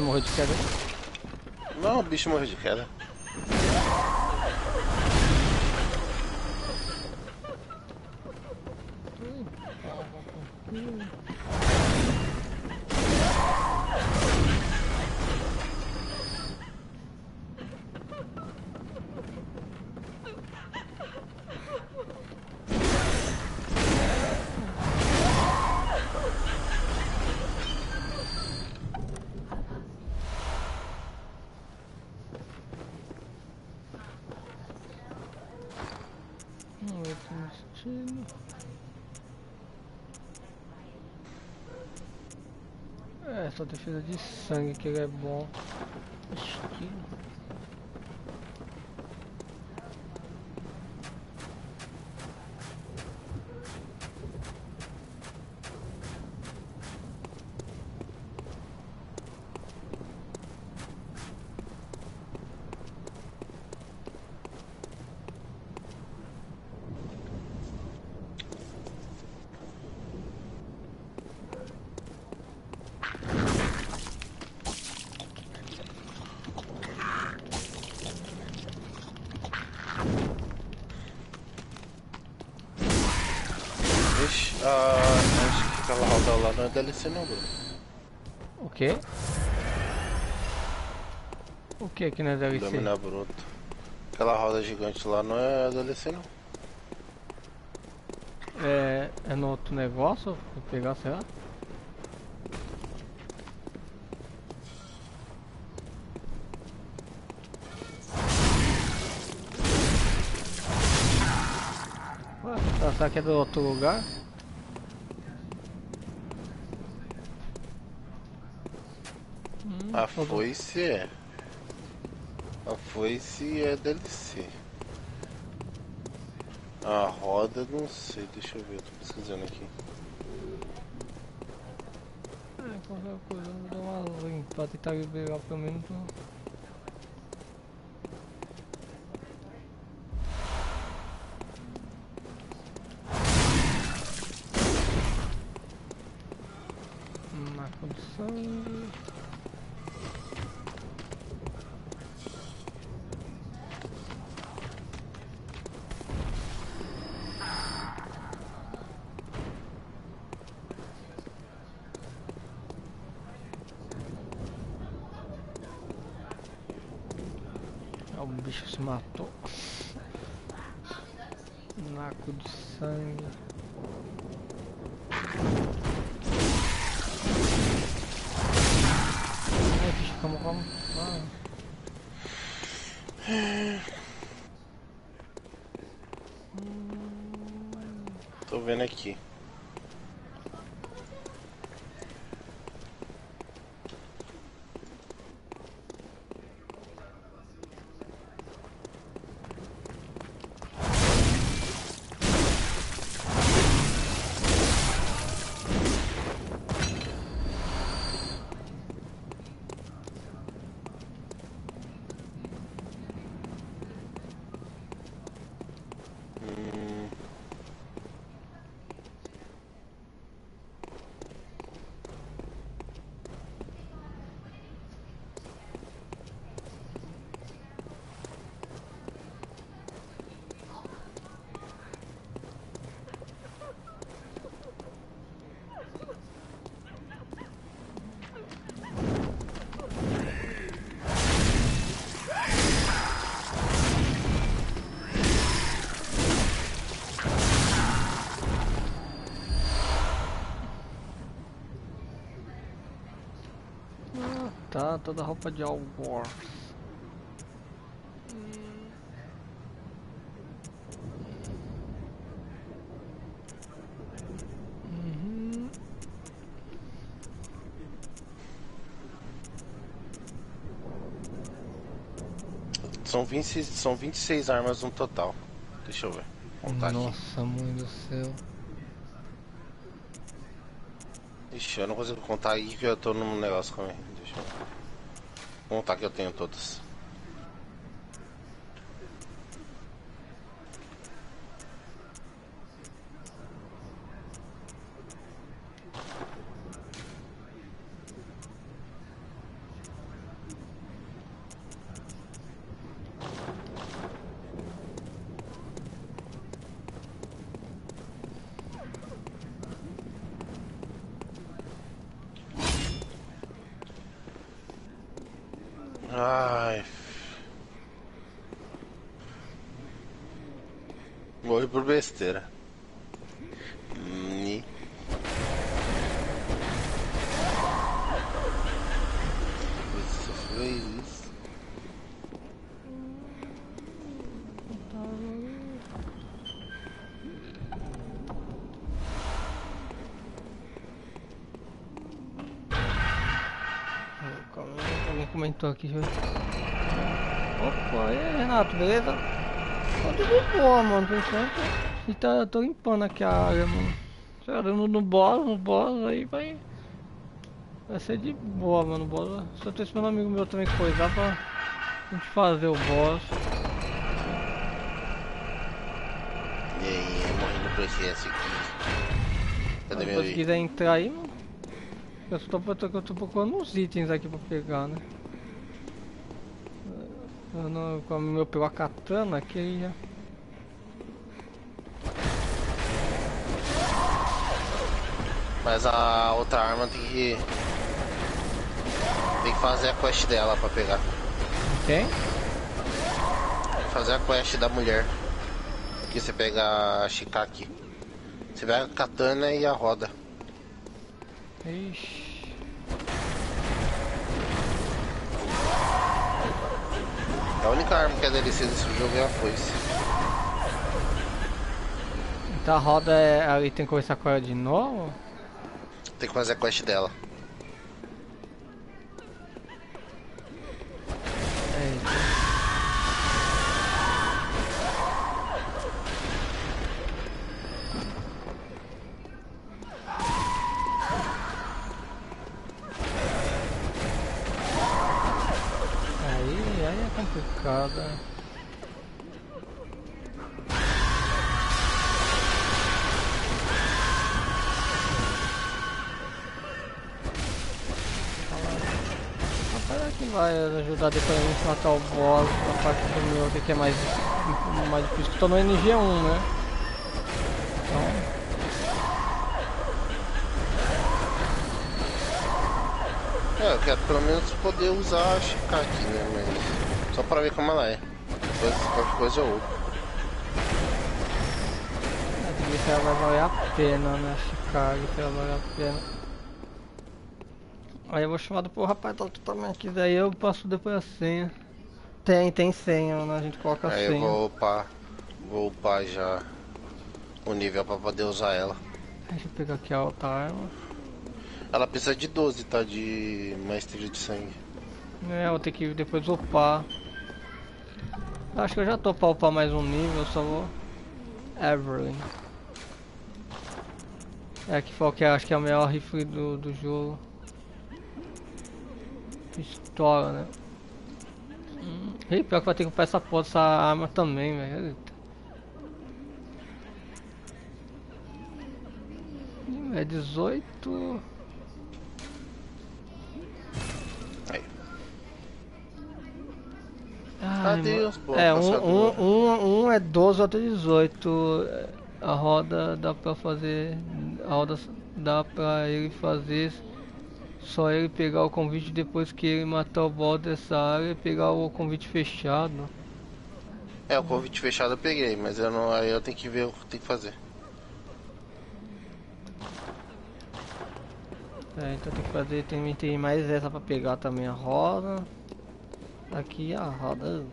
Morreu de queda? Não, o bicho morreu de queda. Vamos ver aqui no estilo. É, só defesa de sangue que ele é bom. Estilo. Ah, acho que aquela roda lá não não, Bruno. O quê? O que que é DLC? Dominar bruto. Aquela roda gigante lá não é DLC não. É, é no outro negócio? Vou pegar, será? Ué, tá, será que é do outro lugar? Hum, A todo- foice é. A foice é DLC. A roda não sei, deixa eu ver, tô pesquisando aqui. É, qualquer coisa, eu vou dar uma limpa pra tentar liberar pelo menos. Tá, toda roupa de Algor. Uhum. são, 20, são 26 armas no total. Deixa eu ver. Contar aqui. Nossa, mãe do céu. Ixi, eu não consigo contar aí que eu tô num negócio também. Contar que eu tenho todas. Ai. Morri por besteira. Calma, Alguém comentou aqui, ver. Opa, e aí, Renato, beleza? Tudo boa, mano, por enquanto. E tá, tô limpando aqui a área, mano. Esperando no boss, no boss, aí vai. Vai ser de boa, mano, boss. Só tô esperando um amigo meu também coisar pra gente fazer o boss. E aí, eu morrendo por esse S aqui. Cadê meu Se quiser entrar aí, mano. Eu só tô, eu tô, eu tô procurando uns itens aqui pra pegar, né? Eu não, como o meu pegou a katana aqui, ele já. Mas a outra arma tem que. Tem que fazer a quest dela pra pegar. Quem? Tem que fazer a quest da mulher. Que você pega a Shikaki. Você pega a katana e a roda. Ixi. A única arma que é DLC desse jogo é a foice. Então a roda é. Ali tem que conversar com ela de novo? Tem que fazer a quest dela. Matar o boss na parte do meu, que é mais, mais difícil, que tô no NG1, né? Então, É, eu quero pelo menos poder usar a Shikaki, né? Mas só pra ver como ela é. Depois qualquer coisa eu uso. tem que ver se ela vai valer a pena, né? Chicago, se ela valer a pena. Aí eu vou chamar pro rapaz tá também aqui, daí eu passo depois a senha. Tem, tem senha, né? A gente coloca a Aí eu senha. vou upar. Vou upar já o nível pra poder usar ela. Deixa eu pegar aqui a outra arma. Ela precisa de 12, tá? De maestria de sangue. É, eu vou ter que depois upar. Acho que eu já tô pra upar mais um nível, eu só vou. Evelyn. É que foi o que eu acho que é o melhor rifle do, do jogo. Pistola, né? Hum. E pior que vai ter que upar essa porra dessa arma também, velho. Eita. É 18. Aí. Ai, Adeus, pô, É, um, um, um, um é 12, outro é 18. A roda dá pra fazer. A roda dá pra ele fazer. Só ele pegar o convite depois que ele matar o boss dessa área e pegar o convite fechado. É, o convite fechado eu peguei, mas eu não, aí eu tenho que ver o que tem que fazer. É, então tem que fazer, tem, tem mais essa pra pegar também a roda. Aqui a roda.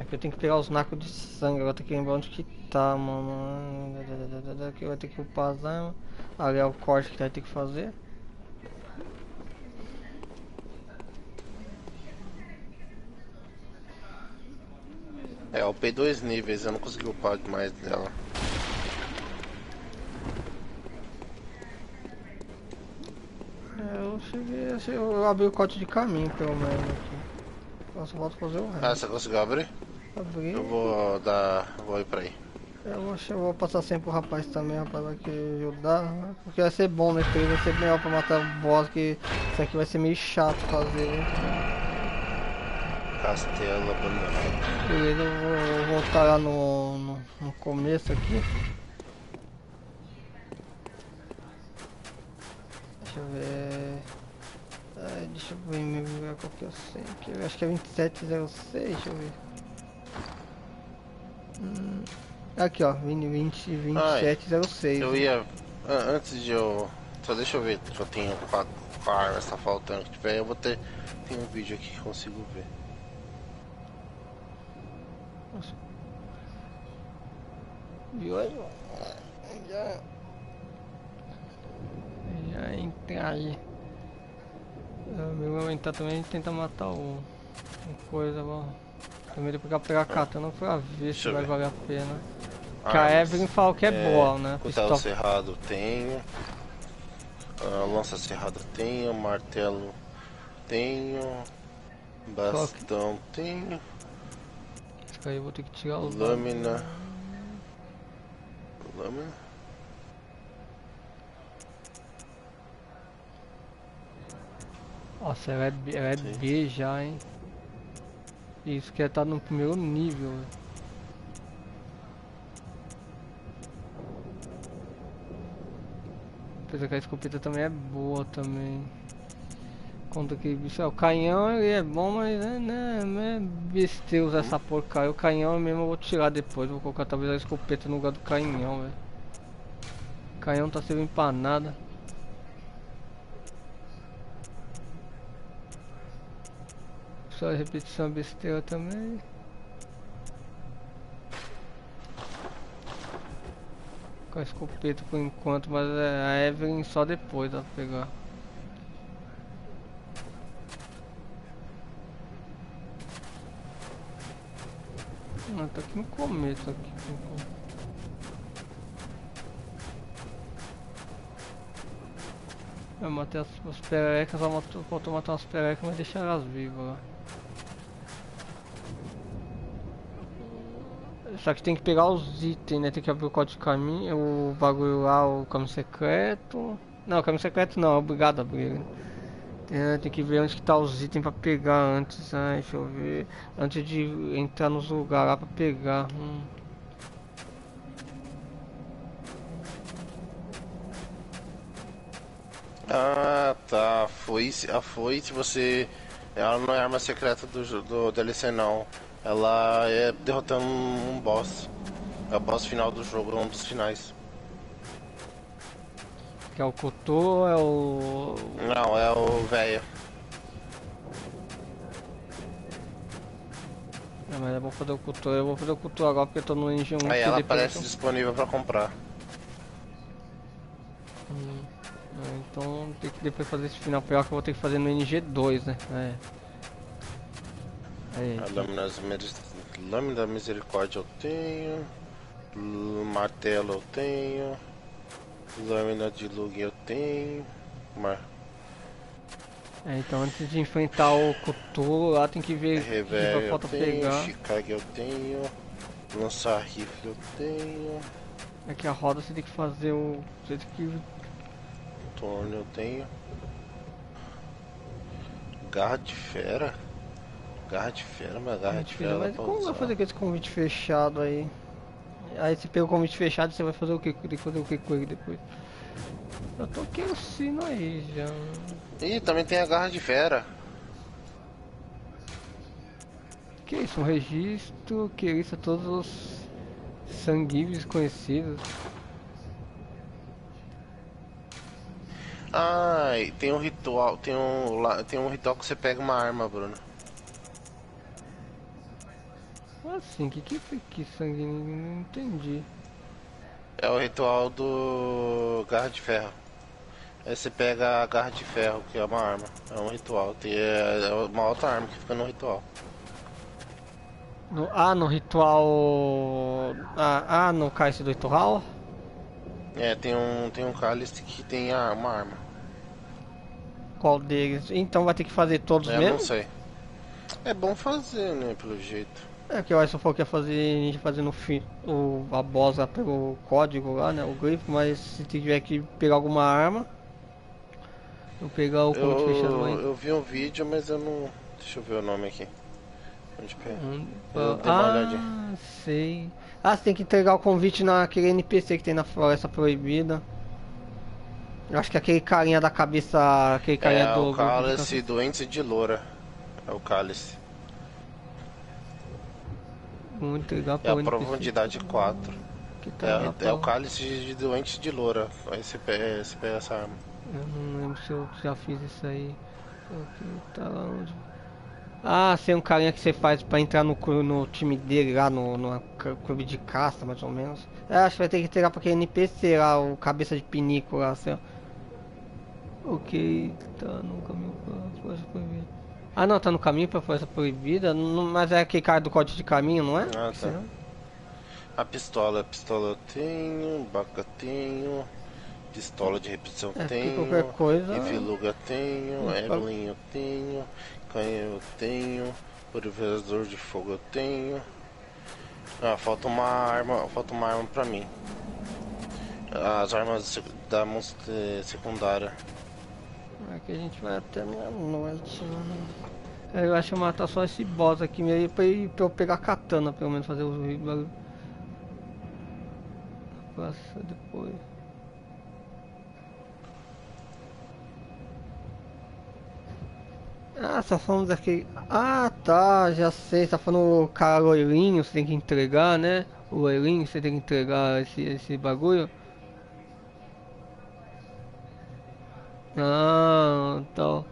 É que eu tenho que pegar os nacos de sangue, agora tem que lembrar onde que tá, mano. Aqui vai ter que upar as armas. Ali é o corte que vai ter que fazer. É, eu upei dois níveis, eu não consegui upar mais dela. É, eu cheguei, eu abri o corte de caminho pelo menos. Eu só volto fazer o Ah, resto. você conseguiu abrir? Abri. Eu vou dar. Vou ir pra aí. Eu vou, eu vou passar sempre pro rapaz também, rapaz vai querer ajudar, né? Porque vai ser bom período, vai ser melhor pra matar o boss, que isso aqui vai ser meio chato fazer. né? Castelo abandonado. Beleza, eu vou, eu vou voltar lá no, no, no começo aqui. Deixa eu ver. Ai, deixa eu ver meu lugar qual que eu sei. aqui. Eu acho que é 2706, deixa eu ver. Hum, aqui ó, 20, 20, 2706. Eu ia. an- Antes de eu. Só deixa eu ver se eu tenho quatro qual armas tá faltando. Se tiver, eu vou ter. Tem um vídeo aqui que consigo ver. Viu aí? Já. Já entra aí. O meu vai entrar também e tenta matar o. o coisa, bom. Primeiro pegar pegar a katana pra ver se eu vai valer a pena. Que a. Evelyn falou que é, boa, né? Cutelo cerrado tenho. Ah, lança cerrada tenho. Martelo tenho. Bastão tenho. Acho que aí eu vou ter que tirar os. Lâmina. Lâmina? Nossa, ela é, ela é Sim. B já, hein? Isso que é tá no primeiro nível, velho. Apesar que a escopeta também é boa também. Contra aquele bicho. É, o canhão ele é bom, mas é, né, é besteira usar essa porcaria. O canhão mesmo eu vou tirar depois. Vou colocar talvez a escopeta no lugar do canhão, velho. O canhão tá servindo pra Só repetição besteira também. Com a escopeta por enquanto, mas a Evelyn só depois pra pegar. Não, tá aqui no começo aqui. Eu matei as, as perecas, ela faltou matar umas perecas, mas deixar elas vivas lá. Só que tem que pegar os itens, né? Tem que abrir o código de caminho, o bagulho lá, o caminho secreto. Não, o caminho secreto não, obrigado a abrir. É, tem que ver onde que tá os itens pra pegar antes, ai, deixa eu ver. Antes de entrar nos lugares lá pra pegar. Hum. Ah, tá. Foice, a foice você. Ela não é arma secreta do, do DLC, não. Ela é derrotando um boss. É o boss final do jogo, um dos finais. Que é o Cotô, é o. Não, é o velho. É, mas é bom fazer o Cotô, eu vou fazer o Cotô agora porque eu tô no Engine 1. Aí ela aparece eu- disponível pra comprar. Hum, é, então tem que depois fazer esse final pior que eu vou ter que fazer no NG2, né? É. A lâmina, lâmina da misericórdia eu tenho. Martelo eu tenho. Lâmina de lug eu tenho. Mar é, então antes de enfrentar o Cthulhu lá tem que ver o que falta tenho. pegar. Chicago eu tenho. Lançar rifle eu tenho. Aqui a roda você tem que fazer o. Você tem que. Torno eu tenho. Garra de fera? Garra de fera, mas garra de fera. Mas como vai usar. fazer com esse convite fechado aí? Aí você pega o convite fechado você vai fazer o que? Tem que fazer o que com ele depois? Eu tô aqui sino aí já. Ih, também tem a garra de fera. Que isso? Um registro que lista todos os sanguíveis conhecidos. Ah, tem um ritual, tem um, tem um ritual que você pega uma arma, Bruno. Assim, que que foi que sangue? Não entendi. É o ritual do garra de ferro. Aí você pega a garra de ferro, que é uma arma. É um ritual. Tem, é, é uma outra arma que fica no ritual. No- ah, no ritual. Ah, ah, no cálice do ritual? É, tem um, tem um cálice que tem a- uma arma. Qual deles? Então vai ter que fazer todos É, mesmo? não sei. É bom fazer, né, pelo jeito. É que o Alisson falou que ia fazer, fazer no fim o, a boss lá pelo código lá, né? O grifo, mas se tiver que pegar alguma arma. Vou pegar o conto fechado Eu, aí. eu vi um vídeo, mas eu não. Deixa eu ver o nome aqui. Onde pega? Hum, eu dei uma ah, sei. Ah, você tem que entregar o convite naquele NPC que tem na floresta proibida. Eu acho que aquele carinha da cabeça. Aquele carinha É do. o do- cálice doente de loura. É o cálice. Muito legal É a NPC. profundidade 4. Que tá É, é o cálice de doente de loura. Pega, você pega essa arma. Eu não lembro se eu já fiz isso aí. Tá lá onde. Ah, é um carinha que você faz pra entrar no, no time dele lá no, no clube de caça, mais ou menos. É, acho que vai ter que entregar pra aquele NPC lá, o cabeça de pinico lá, assim, ó. Ok, tá no caminho pra floresta proibida. Ah não, tá no caminho pra floresta proibida, não- mas é aquele cara do código de caminho, não é? Ah, tá. Sim. A pistola, a pistola eu tenho, baca eu tenho, pistola de repetição É, tenho, qualquer coisa- Eviluga tenho, Opa. Evelyn eu tenho, canhão eu tenho, pulverizador de fogo eu tenho. Ah, falta uma arma, falta uma arma pra mim. As armas da monstro secundária. Aqui a gente vai até meia-noite, mano. É, Eu acho que eu matar só esse boss aqui mesmo pra, pra eu pegar a katana, pelo menos fazer os bagulho. Depois. Ah, tá falando daquele. Ah, tá, já sei. Tá falando o cara loirinho, você tem que entregar, né? O loirinho, você tem que entregar esse, esse bagulho. Ah, então.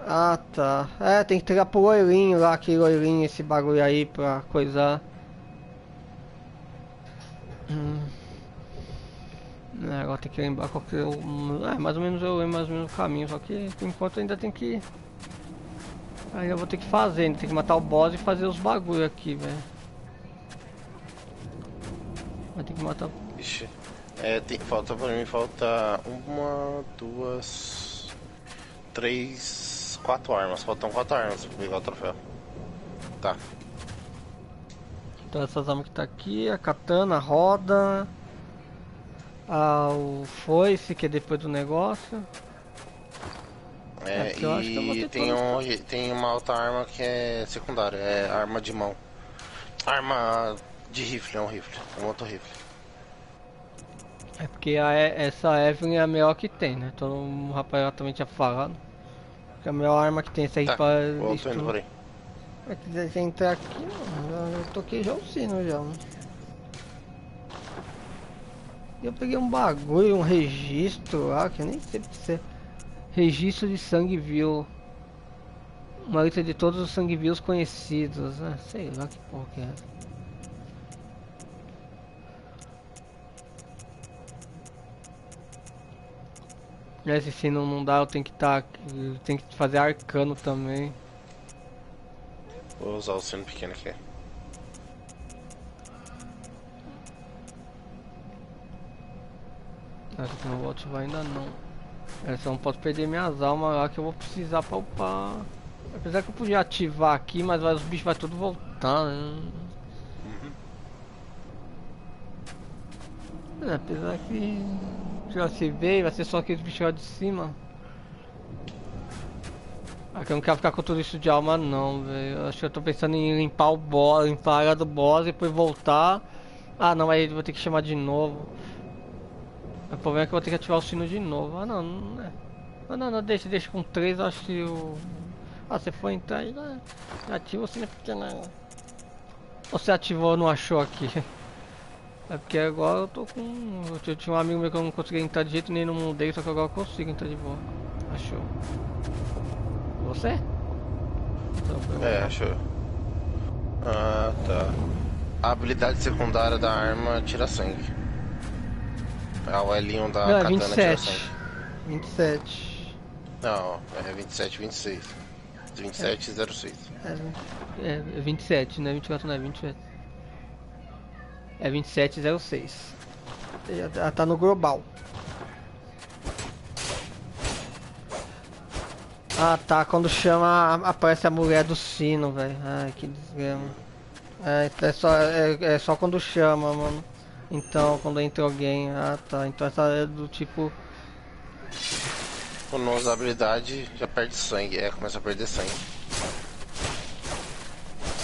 Ah, tá. É, tem que entregar pro loirinho lá, aquele loirinho, esse bagulho aí pra coisar. Hum. É, agora tem que lembrar qual que é. É, mais ou menos eu lembro mais ou menos o caminho, só que por enquanto ainda tem que. Aí eu vou ter que fazer, tem que matar o boss e fazer os bagulho aqui, velho. Vai ter que matar. Ixi. É, tem, falta pra mim, falta uma, duas, três, quatro armas. Faltam quatro armas pra pegar o troféu. Tá. Então essas armas que tá aqui, a katana, a roda, a, o foice, que é depois do negócio. É, É, e tem, um, tem uma outra arma que é secundária, é arma de mão. Arma de rifle, é um rifle, é um outro rifle. É porque a, essa Evelyn é a melhor que tem, né? Então o rapaz também tinha falado. Que a melhor arma que tem essa aí Tá, pra eu tô indo destruir. por aí. Se quiser entrar aqui, mano, eu toquei já o sino já, mano. Eu peguei um bagulho, um registro lá, que eu nem sei o que é. Registro de sangue vil. Uma lista de todos os sangue vils conhecidos, né? Sei lá que porra que é. Esse sino não dá, eu tenho que tá, tem que fazer arcano também. Vou usar o sino pequeno aqui. Acho que não vou ativar ainda não. É, só não posso perder minhas almas lá que eu vou precisar pra upar. Apesar que eu podia ativar aqui, mas vai- os bichos vai tudo voltar, né? É, apesar que já se vê, vai ser só aqueles bichos lá de cima. Aqui eu não quero ficar com tudo isso de alma não, velho. Acho que eu tô pensando em limpar o boss, limpar a área do boss e depois voltar. Ah não, aí vou ter que chamar de novo. O problema é que eu vou ter que ativar o sino de novo. Ah não, não é. Ah não, não, deixa, deixa com 3, eu acho que o. Ah, você foi entrar e já- já ativa o sino pequeno. Ou você ativou ou não achou aqui? É porque agora eu tô com. Eu tinha- um amigo meu que eu não conseguia entrar de jeito nem no mudei, só que agora eu consigo entrar de boa. Achou. Você? Então, É, achou. Ah, tá. A habilidade secundária da arma tira sangue. É o L1 da Não, é katana tira 27. sangue. 27. Não, é 27, 26. 27 e 06. É, é 27, não é 24, não é 27. É 2706. Já tá- tá no global. Ah tá, quando chama aparece a mulher do sino, velho. Ai que desgrama. É, é só, é, é só quando chama, mano. Então, quando entra alguém. Ah tá, então essa é do tipo. Quando não usa a habilidade, já perde sangue. É, começa a perder sangue.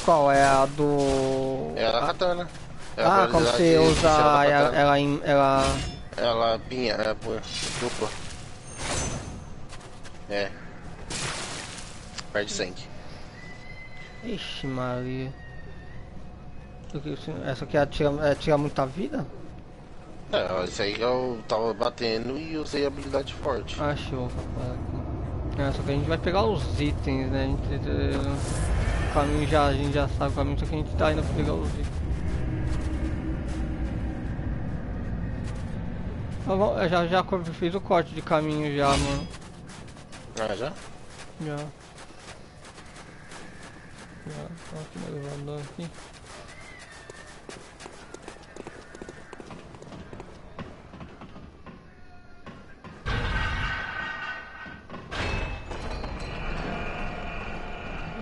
Qual? É a do. É a da katana. É Ah, habilidade você usa ela, ela, em- ela Ela pinha, é pô, dupla. É. Perde sangue. Ixi Maria. O que isso- Essa aqui é tira, é, tira muita vida? É, isso aí eu tava batendo e usei a habilidade forte. Achou. É, só que a gente vai pegar os itens, né? A gente, eh, o caminho já, a gente já sabe o caminho, só que a gente tá indo pra pegar os itens. Eu já, já fiz o corte de caminho já, mano. Ah, já? Já. Já, tô aqui no elevador aqui.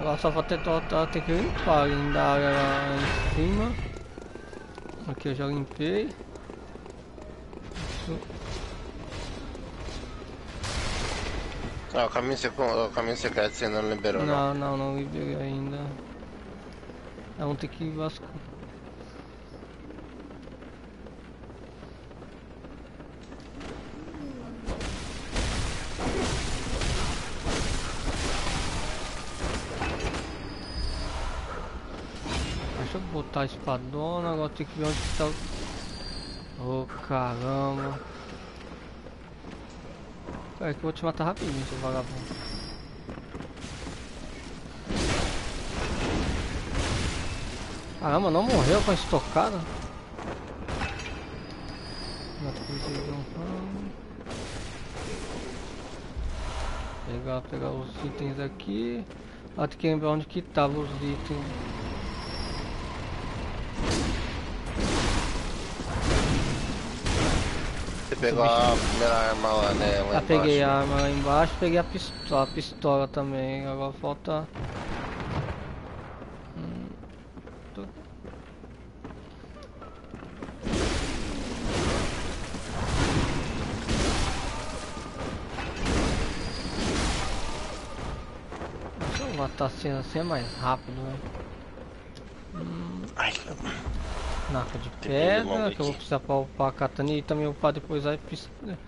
Agora só vou tentar ter que limpar ainda a área lá em cima. Aqui eu já limpei. Ah, o caminho, seco, o caminho secreto você não liberou, não. Não, não, não liberei ainda. Vamos ter que vasculhar. Deixa eu botar a espadona, agora tem que ver onde que tá o... Oh, caramba. É que eu vou te matar rapidinho, seu vagabundo. Caramba, não morreu com a estocada? Pegar, pegar os itens aqui. Ah, tem que lembrar onde que estavam os itens. Você pegou a primeira arma lá, né? Lá Já peguei a embaixo. arma lá embaixo, peguei a pistola, a pistola também. Agora falta. Hum, tô- Deixa eu matar assim, assim é mais rápido, né? Ai, Naca de pelo longo pedra, que eu vou precisar pra upar a katana e também upar depois a pistola.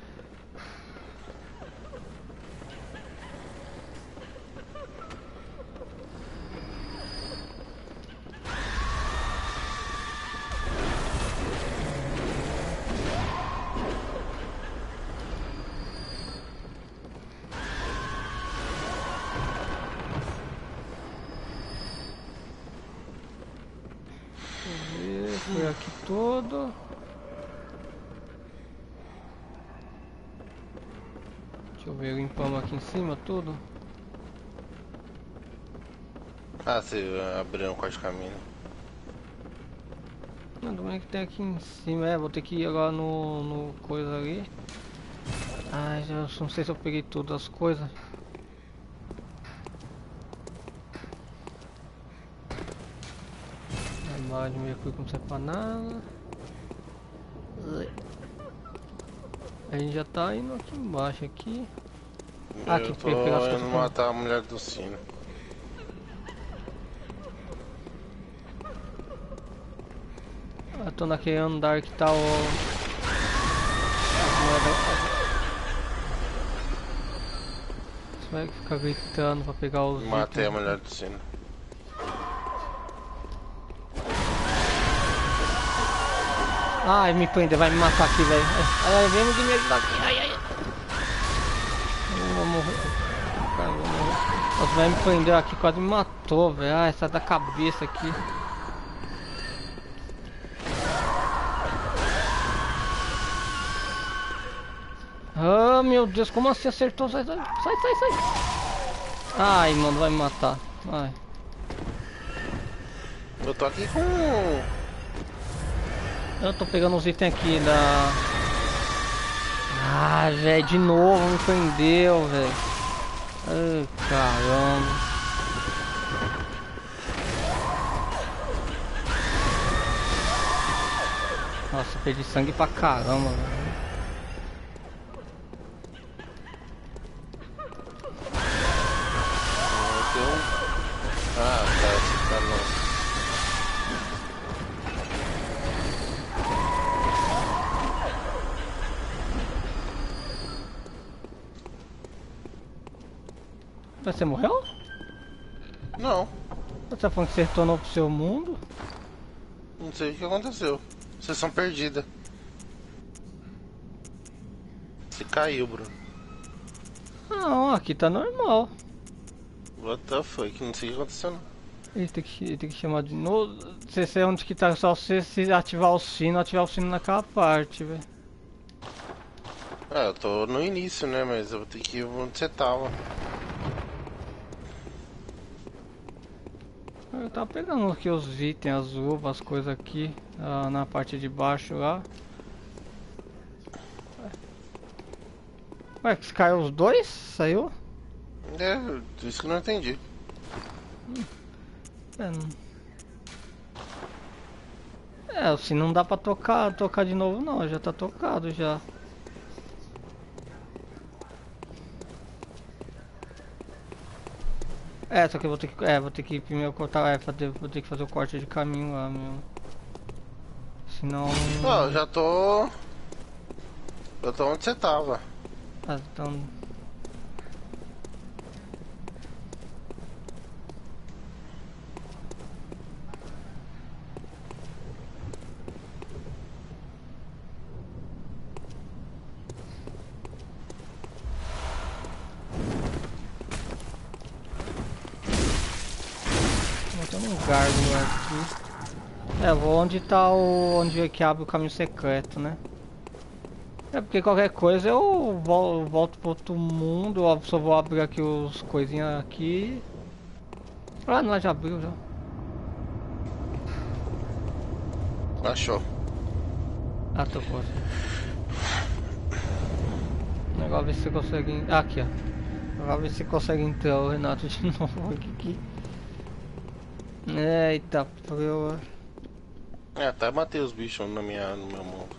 Foi aqui todo. Deixa eu ver, limpamos aqui em cima tudo. Ah, você abriu um corte de caminho. Não, do que tem aqui em cima, é, vou ter que ir agora no, no coisa ali. Ai, já não sei se eu peguei todas as coisas. A não serve pra nada. A gente já tá indo aqui embaixo aqui. Ah, eu que tô pegar as indo matar a mulher do sino. Eu tô naquele andar que tá o. as moedas- Você vai ficar gritando pra pegar os. Matei a itens. mulher do sino. Ai, me prender, vai me matar aqui, velho. Ai, vem de me ajudar aqui. Ai, ai. Eu vou morrer. Vou morrer. Nossa, vai me prender aqui, quase me matou, velho. Ai, sai da cabeça aqui. Ah, meu Deus, como assim acertou? Sai, sai, sai, sai. sai. Ai, mano, vai me matar. Ai. Eu tô aqui com. Eu tô pegando os itens aqui da. Ah, velho, de novo me prendeu, velho. Ai, caramba. Nossa, perdi sangue pra caramba, velho. Você morreu? Não, Você tá falando que você retornou pro seu mundo? não sei o que aconteceu. Sessão perdida. Você caiu, Bruno. Não, aqui tá normal. What the fuck? Não sei o que aconteceu, não. Ele tem que, ele tem que chamar de novo. Você sei onde que tá, só você se ativar o sino, ativar o sino naquela parte, velho. Ah, eu tô no início, né? Mas eu vou ter que ir onde você tava. Eu tava pegando aqui os itens, as uvas, as coisas aqui, ah, na parte de baixo lá. Ué, que caiu os dois? Saiu? É, isso que eu não entendi. É, não... é assim não dá pra tocar, tocar de novo não, já tá tocado já. É, só que eu vou ter que. É, vou ter que primeiro cortar. É, fazer, vou ter que fazer o corte de caminho lá, meu. Senão. Não, eu já tô. Eu tô onde você tava. Ah, então. Botando um gárgula aqui. É, vou onde tá o. onde é que abre o caminho secreto, né? É porque qualquer coisa eu vol- volto pro outro mundo, eu só vou abrir aqui os coisinhas aqui. Ah, não, já abriu já. Achou. Ah, tô com você. Agora ver se consegue. Ah, aqui ó. Agora ver se consegue entrar o Renato de novo aqui. Aqui. Eita, eu. É, até matei os bichos na minha, no meu mundo.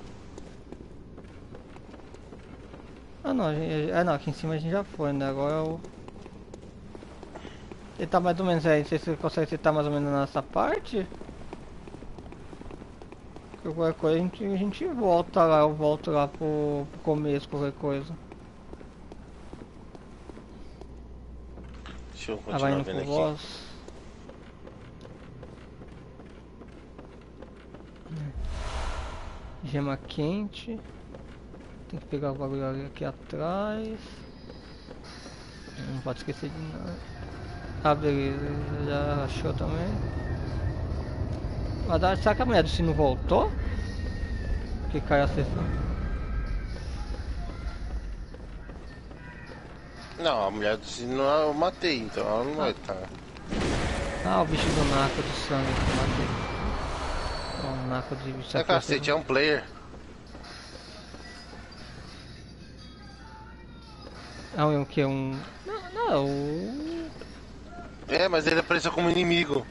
Ah não, a gente, é não, aqui em cima a gente já foi, né? Agora eu. Ele tá mais ou menos aí, não sei se você consegue citar mais ou menos nessa parte. Qualquer coisa a gente, a gente volta lá, eu volto lá pro, pro começo, qualquer coisa. Deixa eu Ah, continuar indo vendo aqui. voz. Gema quente. Tem que pegar o bagulho ali aqui atrás. Não pode esquecer de nada. Ah, beleza, já achou também. Mas será que a mulher do sino voltou? Que caiu a sessão. Não, a mulher do sino eu matei, então ela não vai estar. Ah, o bicho do naco de sangue que eu matei. O naco de bicho É cacete, é um player. É um que? Um. Não, não, o. É, mas ele apareceu como inimigo.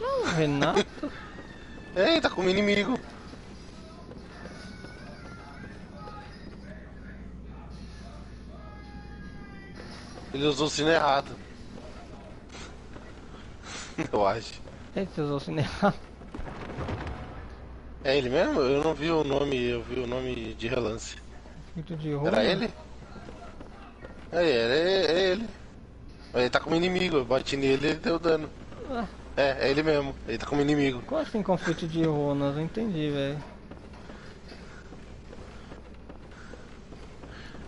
Não, o Renato. É, ele tá como inimigo. Ele usou o sino errado. Eu acho. Ele usou o cinema. É ele mesmo? Eu não vi o nome, eu vi o nome de relance. Filtro de roupa. Era ele? É, era é ele. Mas ele tá como inimigo, eu bati nele e ele deu dano. Ah. É, é ele mesmo, ele tá como inimigo. Como assim conflito de runas? Não entendi, velho.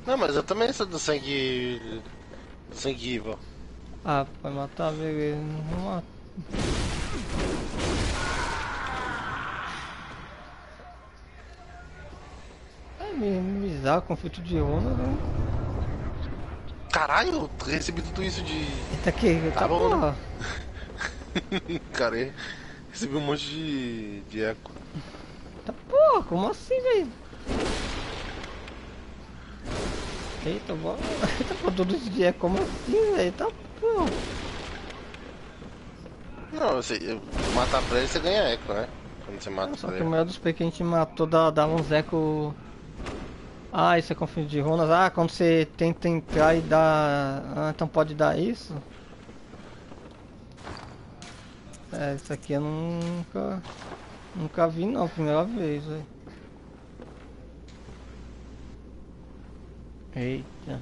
Não, mas eu também sou do sangue. do sangue evil. Ah, vai matar, beleza. Não mata. É meio bizarro, conflito de runas, né? Caralho, eu recebi tudo isso de. Eita aqui, tá Tá bom. Cara, eu recebi um monte de, de eco. Tá porra, como assim, velho? Eita, bora. Eita, pô, tudo isso de é como assim, velho? Tá porra. Não, você matar pra ele você ganha eco, né? Quando você mata Só que o ele. melhor dos P que a gente matou dá, dá uns eco. Ah, isso é conflito de runas. Ah, quando você tenta entrar e dá. Ah, então pode dar isso? É, isso aqui eu nunca. Nunca vi não, primeira vez. Eita.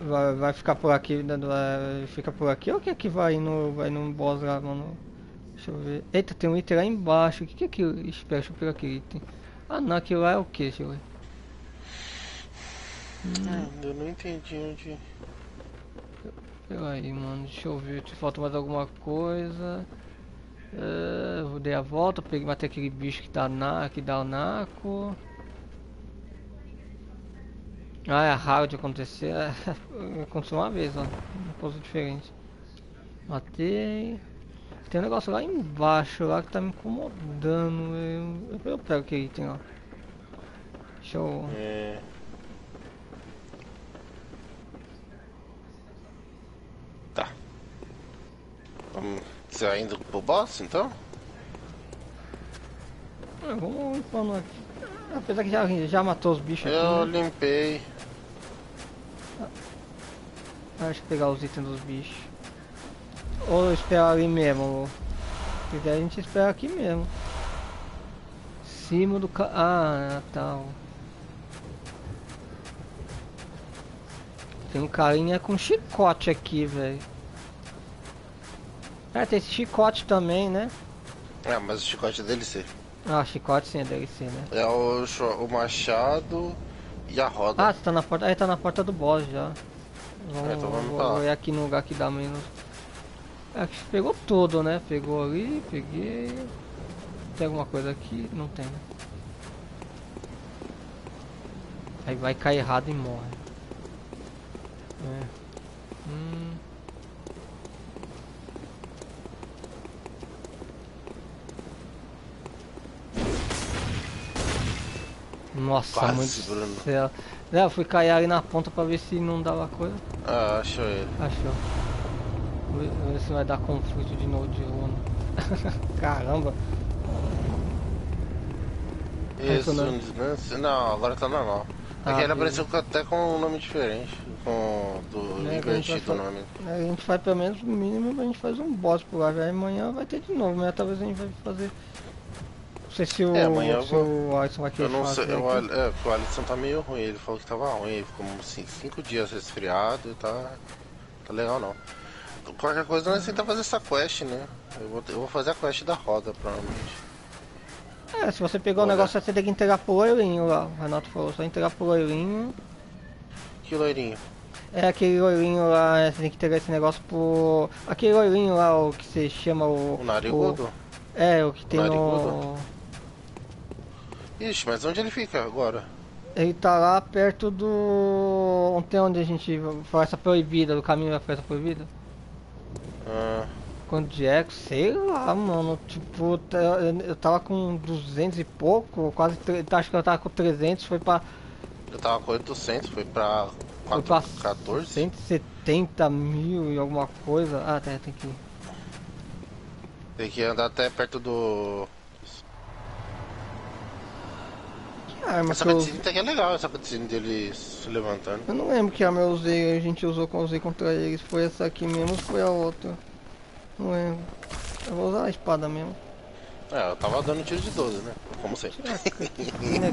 Vai, vai ficar por aqui, né, vai- fica por aqui ou que aqui vai no, vai no boss lá, mano? Deixa eu ver. Eita, tem um item lá embaixo. O que que é aquilo? Espera, deixa eu pegar aquele item. Ah não, aquilo lá é o que? Ver. Hum, eu não entendi onde. Pera aí, mano, deixa eu ver se falta mais alguma coisa. É, eu dei a volta, peguei, matei aquele bicho que dá, na, que dá o naco. Ah, é raro de acontecer. Aconteceu uma vez, ó. Uma coisa diferente. Matei. Tem um negócio lá embaixo lá que tá me incomodando. Eu, eu pego aquele item lá. Deixa eu. É. Tá. Vamos. Você vai indo pro boss então? Ah, vamos limpando aqui. Apesar que já, já matou os bichos aqui. Eu né? limpei. Ah, Deixa eu pegar os itens dos bichos. Ou esperar ali mesmo. Quiser a gente espera aqui mesmo. Cima do ca... Ah, tá. Tem um carinha com chicote aqui, velho. Ah, tem esse chicote também, né? É, mas o chicote é DLC. Ah, chicote sim é DLC, né? É o, o machado e a roda. Ah, tá na porta. Aí tá na porta do boss já. Vamos, É, então vamos vou, vou aqui no lugar que dá menos. É, que pegou tudo, né? Pegou ali, peguei. Tem alguma coisa aqui? Não tem. né? Aí vai cair errado e morre. É. Hum. Nossa, Quase, muito Bruno. céu. É, eu fui cair ali na ponta pra ver se não dava coisa. Ah, achou ele. Achou. Se vai dar conflito de novo de runa. Caramba. Isso, dissonância. Não, agora tá normal. Ah, Aqui ele beleza. apareceu até com um nome diferente. Com do É, o nome. A gente faz pelo menos o mínimo, a gente faz um boss por lá. Aí amanhã vai ter de novo, mas talvez a gente vai fazer. Não sei se o, É, amanhã eu se vou- o Alisson vai Eu querer não fazer. sei, aqui. Al- é, o Alisson tá meio ruim, ele falou que tava ruim, ele ficou assim, cinco dias resfriado e tá. tá legal não. Qualquer coisa nós tentamos fazer essa quest, né? Eu vou, eu vou fazer a quest da roda, provavelmente. É, se você pegou o negócio, você tem que entregar pro loirinho lá. O Renato falou, só entregar pro loirinho. Que loirinho. É aquele loirinho lá, é, você tem que entregar esse negócio pro. Aquele loirinho lá, o que você chama o. O narigudo? É, o que tem no. Narigudo? Ixi, mas onde ele fica agora? Ele tá lá perto do. Ontem onde a gente. Floresta proibida, do caminho da floresta proibida? Ah, Quando de eco, sei lá, mano. Tipo, tá- eu tava com 200 e pouco, quase. tre- Acho que eu tava com 300, foi pra. eu tava com 800, foi pra Foi pra 14? 170 mil e alguma coisa. Ah, tem, tem que. Tem que andar até perto do. Que arma Essa que eu. cutscene até que é legal, essa cutscene dele se levantando. Eu não lembro que arma eu usei, a gente usou quando eu usei contra eles. Foi essa aqui mesmo ou foi a outra? Não lembro. Eu vou usar a espada mesmo. É, eu tava dando tiro de 12, né? Como sempre. Né,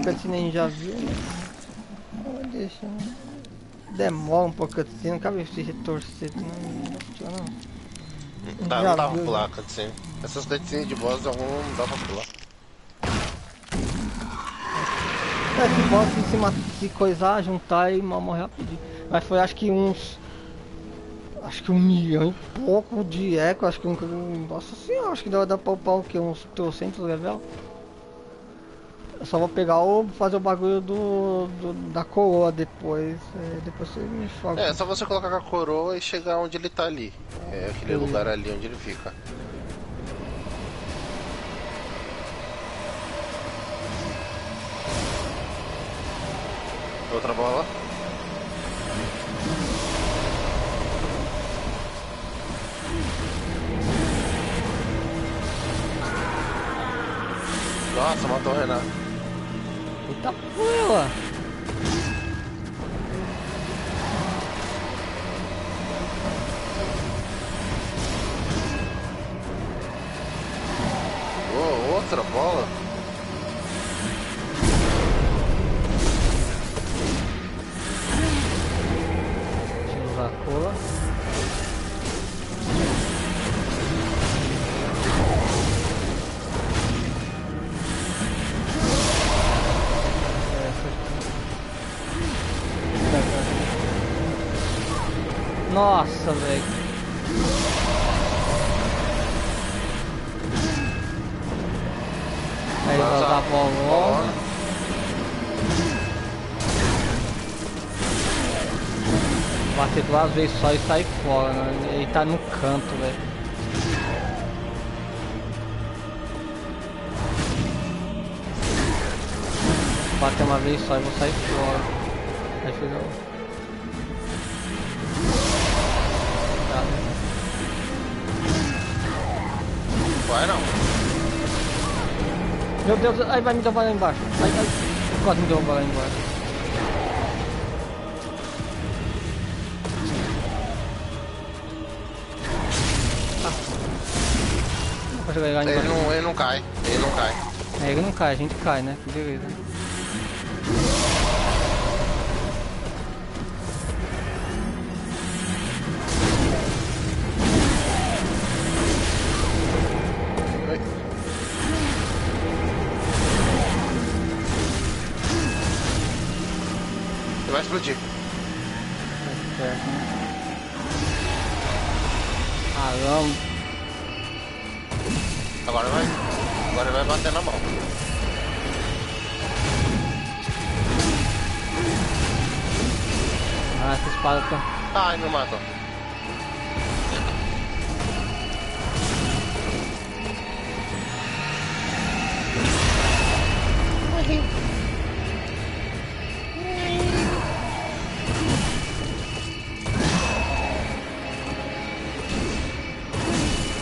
cutscene a gente já viu, né? Mas Deixa. né? Demora um pouco a cutscene, não cabe se retorcer, não. Não não. Tá, Já não dá pra pular a cutscene. Essas cutscenes de boss algum não dá pra pular. É, se boss se, ma- se coisar, juntar e mal morrer rapidinho. Mas foi acho que uns. Acho que um milhão e pouco de eco, acho que um. Nossa senhora, acho que dá, dá pra upar o que? Uns 300 level? Eu só vou pegar o. fazer o bagulho do. do- da coroa depois. é, depois você me foca. É, só você colocar com a coroa e chegar onde ele tá ali. É aquele lugar ali onde ele fica. Outra bola. Nossa, matou o Renato. Eita porra! Oh, outra bola? A aqui. Nossa, velho. Aí vai usar a bolona. Bater duas vezes só e sair fora, né? Ele tá no canto, velho. Bater uma vez só e vou sair fora. Aí fica. Tá. Vai não. Meu Deus, aí vai me derrubar lá embaixo. Ai, ai. Quase me derrubar lá embaixo. Lá Ele não, ele não cai, ele não cai. É, ele não cai, a gente cai, né? Que beleza. Ai. Ele vai explodir. Certo, Me matou.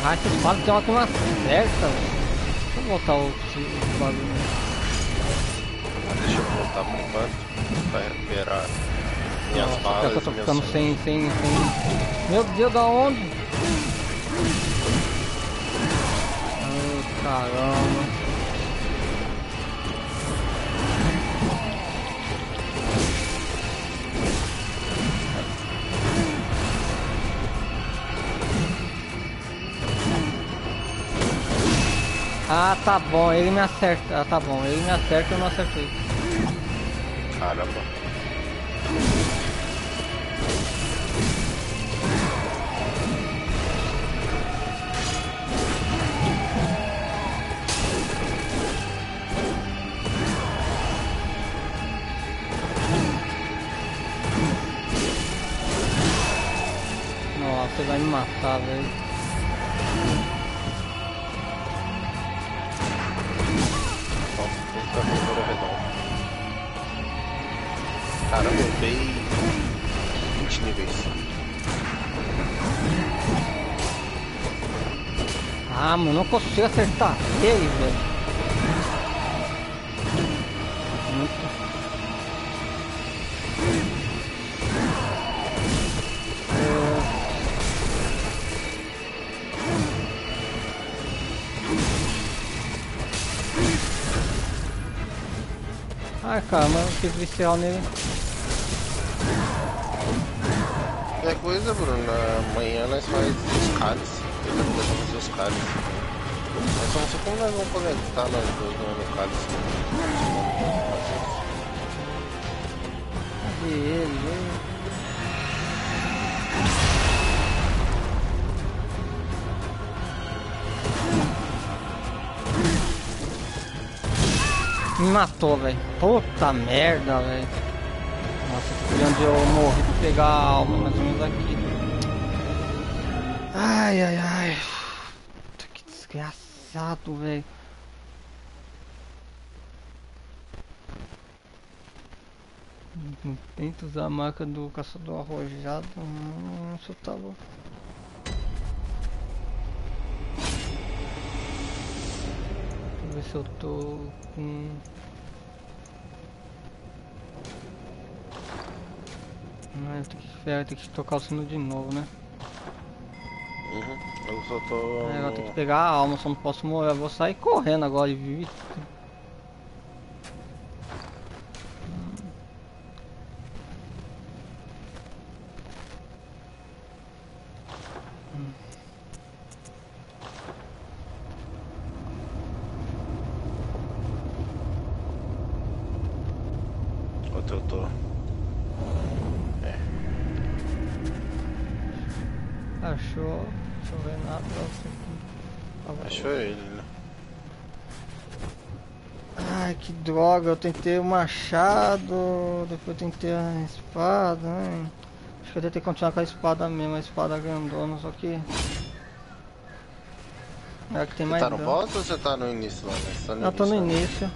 Ah, essa espada tem uma turma certa. Deixa eu voltar o, o bagulho. Deixa eu voltar por enquanto. Pra recuperar Nossa, balas. eu tô e ficando sem, sem, sem. Meu Deus, da onde? Caramba. Ah, tá bom, ele me acerta. Ah, tá bom, ele me acerta e eu não acertei. Caramba. Velho. Caramba, eu dei 20 níveis. Ah, mano, não consigo acertar ele, velho. Eu fiz vicial nele. É coisa, Bruno. Amanhã nós faz os. Eu vou tentar fazer os cálices. Mas só não sei como nós vamos conectar nós dois no cálice. Cadê ele, Me matou, velho. Puta merda, velho. Nossa, foi onde eu morri pra pegar a alma, mais ou menos aqui. Ai, ai, ai. Puta, que desgraçado, velho. Não tenta usar a marca do caçador arrojado. Hum, isso tá. Ver se eu tô com. Ah, eu tenho que eu tenho que tocar o sino de novo, né? Uhum. Eu só tô. É, eu tenho que pegar a alma, só não posso morrer. Eu vou sair correndo agora e vive. Outro eu tô. Achou. Deixa eu ver nada. Nossa, Achou ele, né? Droga, eu tentei o machado, depois eu tentei a espada, né? Acho que eu tentei continuar com a espada mesmo, a espada grandona, só que... É que tem Você mais tá no dano. boss ou você tá no início lá? né? Tá no Eu tô no né? início.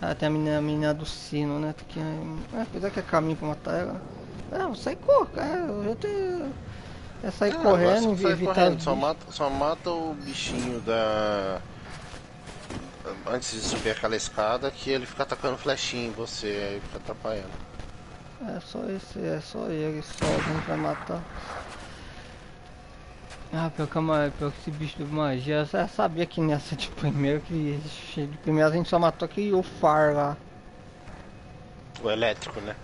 Ah, tem a menina, a menina do sino, né? Que, é, apesar que é caminho pra matar ela. É, eu saí correndo, é, tenho... É sair Ah, correndo, sai evitar... correndo, Só mata, só mata o bichinho da. Antes de subir aquela escada que ele fica atacando flechinha em você, aí fica atrapalhando. É só esse, é só ele sozinho pra matar. Ah, pior que, a pior que esse bicho de magia, eu já sabia que nessa de primeiro que de primeiro a gente só matou aquele o Far lá. O elétrico, né?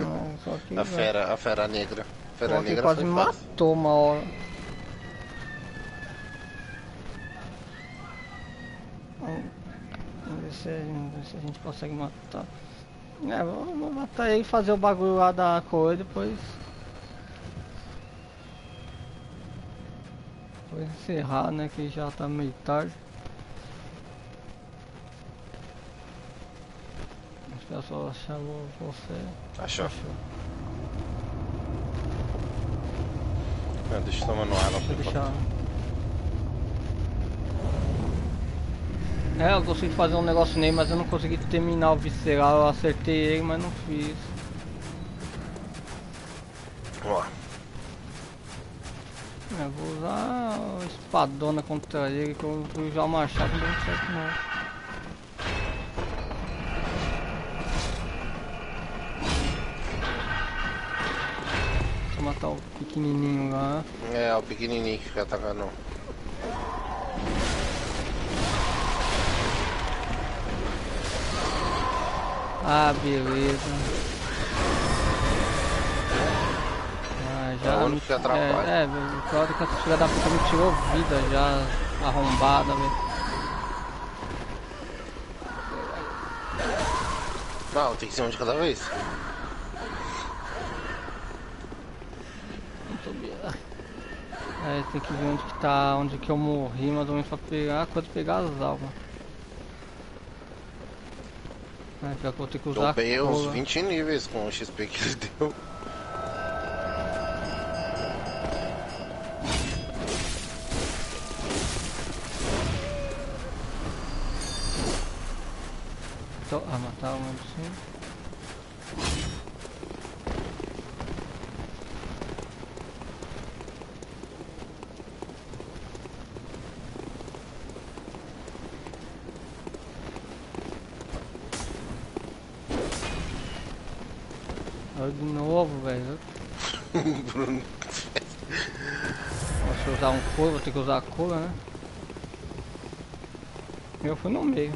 Ah, Só que, A fera, a fera negra. A fera só negra quase me matou uma hora. Vamos ver se, ver se a gente consegue matar. É, vamos matar ele e fazer o bagulho lá da cor depois. Depois encerrar, né? Que já tá meio tarde. Acho que eu só achar o- você. Achou? Achou. Ah, deixa eu tomar no ar. Deixa Não deixar. É, eu consegui fazer um negócio nele, mas eu não consegui terminar o visceral. Eu acertei ele, mas não fiz. Vamos lá. É, vou usar a espadona contra ele, que eu vou usar o machado não deu certo não. Deixa eu matar o pequenininho lá. É, o pequenininho que fica atacando. Ah, beleza. Ah, já. É o único que atrapalha. É, é, velho. O pior é que essa filha da puta me tirou vida já arrombada, velho. Não, tem que ser um de cada vez. Bem. É, tem que ver onde que tá, onde que eu morri, mais ou menos pra pegar, quando pegar as almas. É, eu vou ter que usar Eu a peguei uns cola. 20 níveis com o XP que ele deu. Então, ah, matar uma assim. De novo, velho. Bruno. Posso usar um couro, vou ter que usar a cola, né? Eu fui no meio.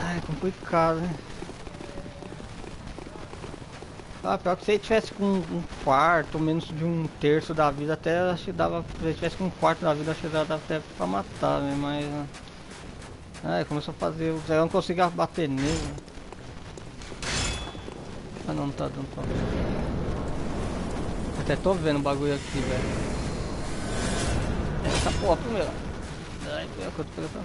Ai, complicado, né? Ah, pior que se ele tivesse com um quarto, menos de um terço da vida, até acho que dava. Se ele tivesse com um quarto da vida, acho que dava até pra matar, né? Mas. né? Ai, começou a fazer. Zé não conseguia bater nele. Ah não, não tá dando pra ver. Até tô vendo o bagulho aqui, velho. Essa porra primeiro. Ai, pior que eu tô pegando pra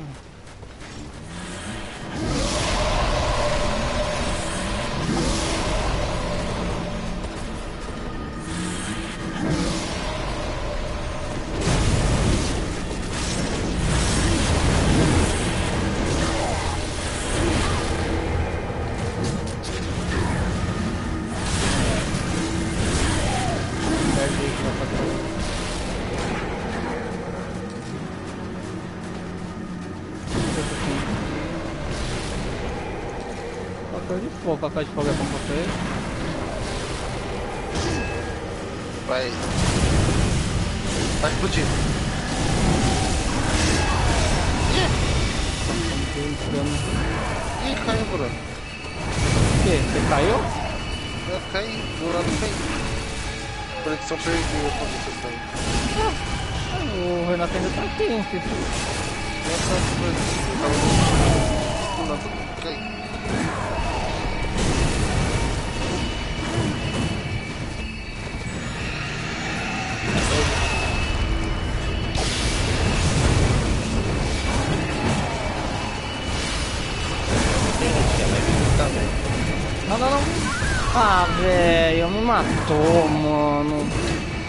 matou, mano.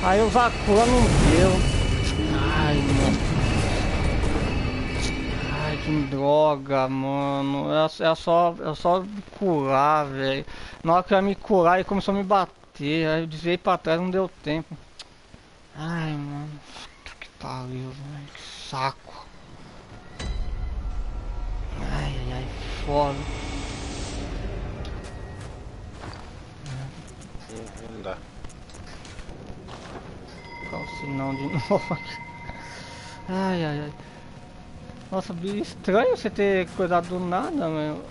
Aí o Zakura não deu. Ai, mano. Ai, que droga, mano. É, é só, é só curar, velho. Na hora que eu ia me curar, ele começou a me bater. Aí eu desviei pra trás, não deu tempo. Ai, mano. Puta que pariu, velho. Que saco. Ai, ai. Foda. Colocar o sinal de novo. Ai, ai, ai. Nossa, estranho você ter cuidado do nada, meu.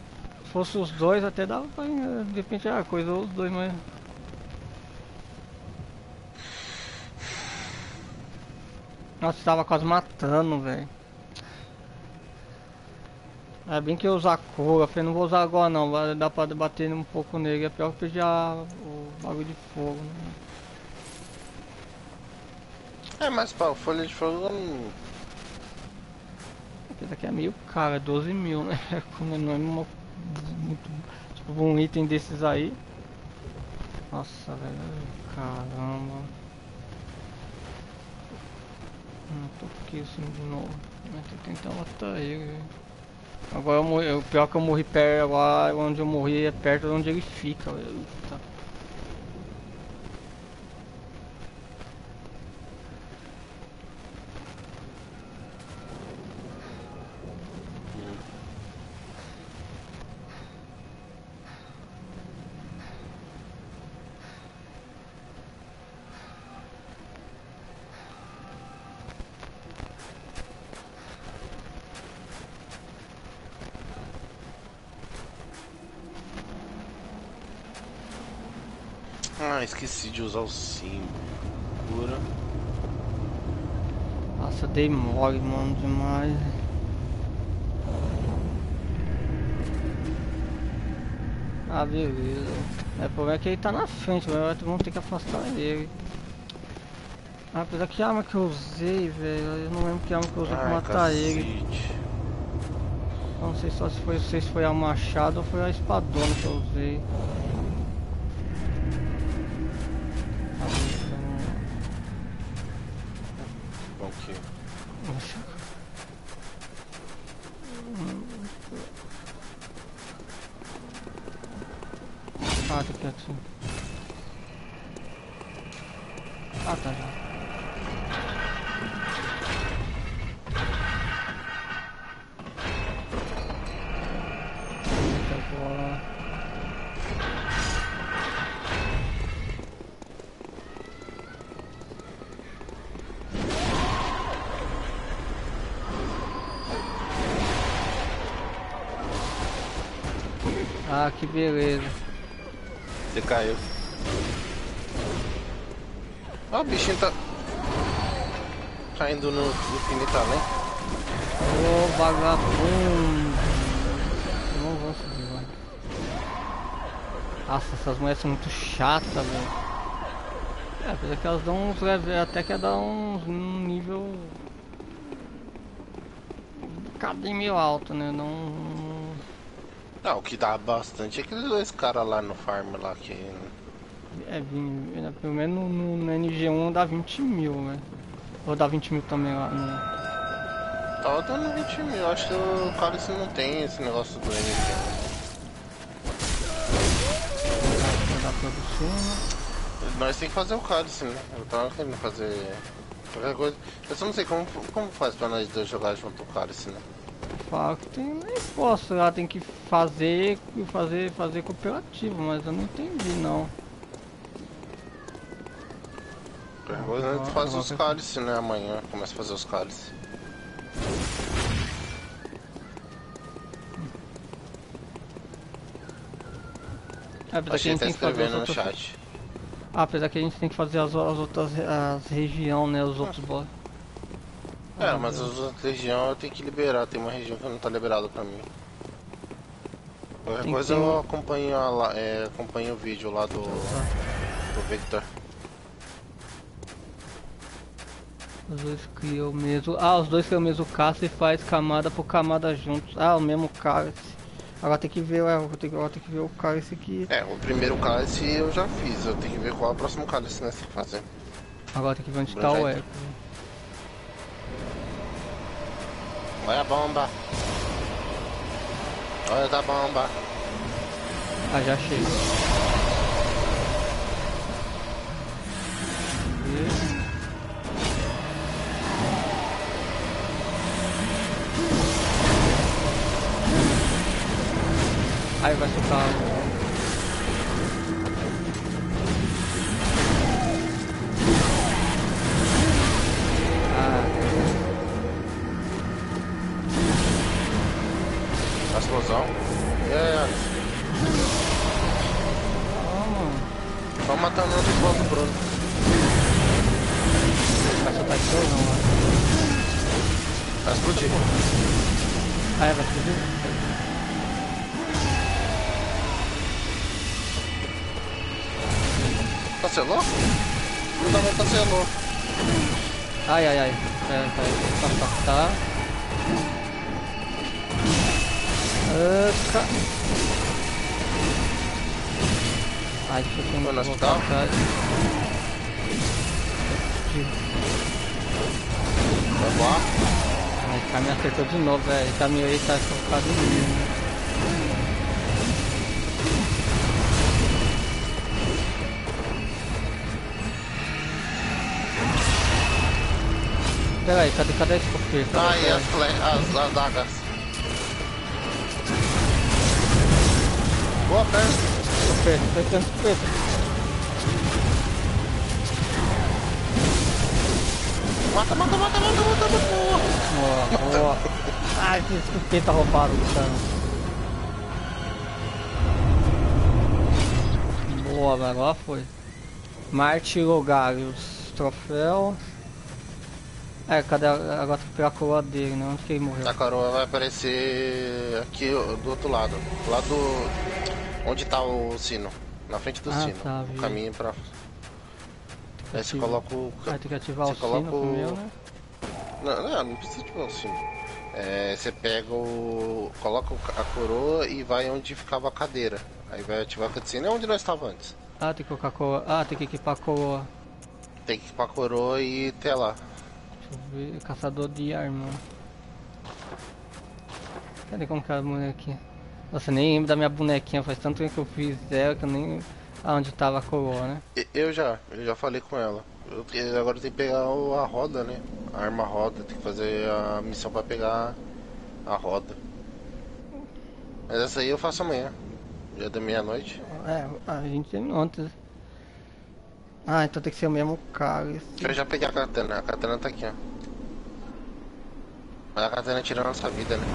Se fosse os dois até dava pra ir, de repente, ah, coisou os dois, mas... Nossa, tava quase matando, velho. É bem que eu usar cura, falei, não vou usar agora não, vai dar pra bater um pouco nele, é pior que a- o bagulho de fogo, né? É, mas pá, folha de fogo não. Esse daqui é meio caro, é 12 mil, né? Como não é uma, muito, tipo, um item desses aí. Nossa, velho, caramba. Não toquei assim de novo. Mas tem que tentar matar ele. velho. Agora eu morri, o pior é que eu morri perto, agora onde eu morri é perto de onde ele fica, velho. Puta. Ah, esqueci de usar o símbolo. Cura. Nossa, dei mole, mano, demais. Ah, beleza. É, o problema é que ele tá na frente, mas vamos ter que afastar ele. Ah, Apesar que arma que eu usei, velho, eu não lembro que arma que eu usei pra Ai, matar ele. cacete. Eu Não sei só se foi, se foi a machado ou foi a espadona que eu usei. Bom que. Ah, tá aqui assim. Ah, tá já. Ah, que beleza. Você caiu. Ó, o bichinho tá. Caindo no infinito além. Ô vagabundo! Eu não vou subir, mano. Nossa, essas mulheres são muito chatas, velho. É, apesar que elas dão uns level, até que dá uns um nível. Um bocadinho meio alto, né? Não. Não, o que dá bastante é aqueles dois caras lá no farm lá que. É, vim- é, pelo menos no, no- no NG1 dá 20 mil, né? Ou dá 20 mil também lá no. Tava dando 20 mil. Acho que o cara assim não tem esse negócio do NG. Da produção. Nós tem que fazer o cálice, né? Eu tava querendo fazer. Qualquer coisa. Eu só não sei como, como faz pra nós dois jogar junto o cálice, né? Tem nem posso lá, tem que fazer fazer fazer cooperativo, mas eu não entendi não. Qualquer coisa a gente Agora- faz os cálices, né? Amanhã começa a fazer os cálices. Apesar que a gente tá tem que fazer as escrevendo no outras... chat. Ah, apesar que a gente tem que fazer as, as outras as regiões, né, os outros boss. É, mas as outras regiões eu tenho que liberar, tem uma região que não tá liberada pra mim. Qualquer Tem que coisa ter eu acompanho, a, é, acompanho o vídeo lá do, do Victor. Os dois criam o mesmo. Ah, os dois criam o mesmo cálice e faz camada por camada juntos. Ah, o mesmo cálice. Agora tem que ver, é, vou ter que- agora tem que ver o cálice que. É, o primeiro cálice eu já fiz, eu tenho que ver qual é o próximo cálice temos que fazer. Agora tem que ver onde tá o eco. Olha a bomba! Olha da bomba! Ah, já achei. Aí vai soltar explosão. É, Oh. Vamos matar o outro igual o Bruno. Vai soltar isso ou não, mano? Vai explodir. Ah, é, vai explodir? Tá Cancelou? Não, tá não cancelou. Ai, ai, ai. É, tá, tá, tá. tá. Oca. Ai, deixa eu ter Foi no voltar hospital? Vai voar. Ai, o cara me acertou de novo, velho. Esse caminho aí tá focado em mim. né? Pera aí, cadê, cadê esse Ah, e esse- as, as, as dagas. Boa perna. Coqueiro, tá tentando coqueiro. Mata, mata, mata, mata, mata, mata. Boa, boa. Ai, esse coqueiro tá roubado do cara. Boa, agora foi. Marte Logarius, troféu. É, cadê a, agora tem que pegar a coroa dele, né? Onde que ele morreu? A coroa vai aparecer aqui do outro lado. Do lado onde tá o sino. Na frente do Ah, sino. tá, o caminho pra. Aí você coloca o. Vai ter que ativar você o sino coloca o- primeiro, né? Não, não, não precisa ativar o sino. É, você pega o. coloca a coroa e vai onde ficava a cadeira. Aí vai ativar a cutscene. É onde nós estávamos antes. Ah, tem que colocar a coroa. Ah, tem que equipar a coroa. Tem que ir pra coroa e até lá. Deixa eu ver. Caçador de arma. Cadê como que é a bonequinha? Nossa, nem lembro da minha bonequinha. Faz tanto tempo que eu fiz ela que eu nem. Aonde tava a coroa, né? Eu já, eu já falei com ela. Eu agora tenho que pegar o- a roda, né? A arma roda, tem que fazer a missão pra pegar a roda. Mas essa aí eu faço amanhã. Já da meia-noite. É, a gente terminou antes. Ah, então tem que ser o mesmo cara. esse- Eu já peguei a katana, a katana tá aqui, ó. Mas a katana tira a nossa vida, né?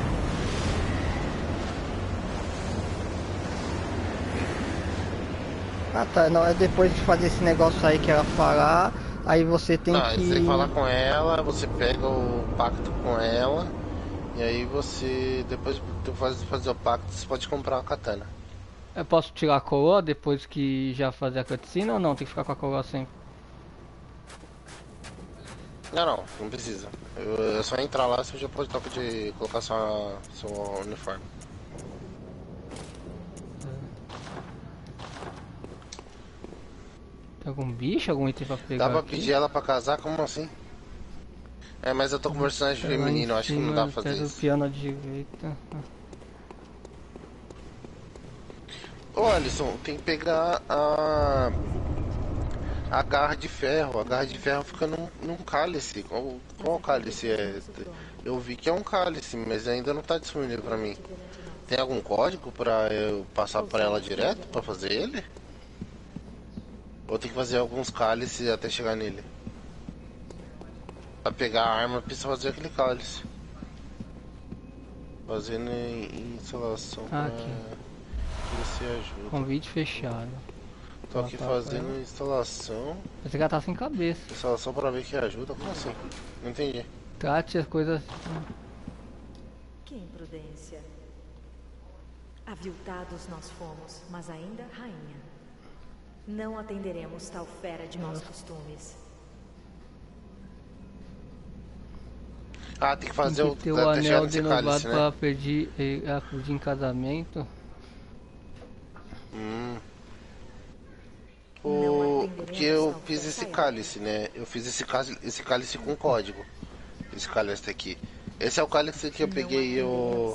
Ah tá, não, é depois de fazer esse negócio aí que ela falar, aí você tem Não, que. você tem que falar com ela, você pega o pacto com ela. E aí você, depois de fazer, fazer o pacto, você pode comprar a katana. Eu posso tirar a coroa depois que já fazer a cutscene ou não? Tem que ficar com a coroa sempre? Não, não, não precisa. Eu- É só entrar lá, você já pode tocar de colocar sua, seu uniforme. Tem algum bicho, algum item pra pegar? Dá pra aqui? pedir ela pra casar? Como assim? É, mas eu tô com personagem Tá feminino, acho que não dá pra fazer isso. o piano à direita. Ô Alisson, tem que pegar a. A garra de ferro. A garra de ferro fica num, num cálice. Qual, qual cálice é? Eu vi que é um cálice, mas ainda não tá disponível pra mim. Tem algum código pra eu passar pra ela direto pra fazer ele? Ou tem que fazer alguns cálices até chegar nele? Pra pegar a arma precisa fazer aquele cálice. Fazendo em instalação Ah, pra aqui. que você ajuda. Convite fechado. Tô aqui tá, fazendo instalação. Esse cara tá sem cabeça. Instalação pra ver que ajuda? Como assim? Não entendi. Trate as coisas. Que imprudência. Aviltados nós fomos, mas ainda rainha. Não atenderemos tal fera de maus costumes. Ah, tem que fazer Tem o. que ter o até chegar anel renovado cálice, pra né? pedir eh, acudir em casamento. Hum. O que eu fiz esse cálice, né? Eu fiz esse cálice, esse cálice com código. Esse cálice aqui. Esse é o cálice que eu peguei atenderemos.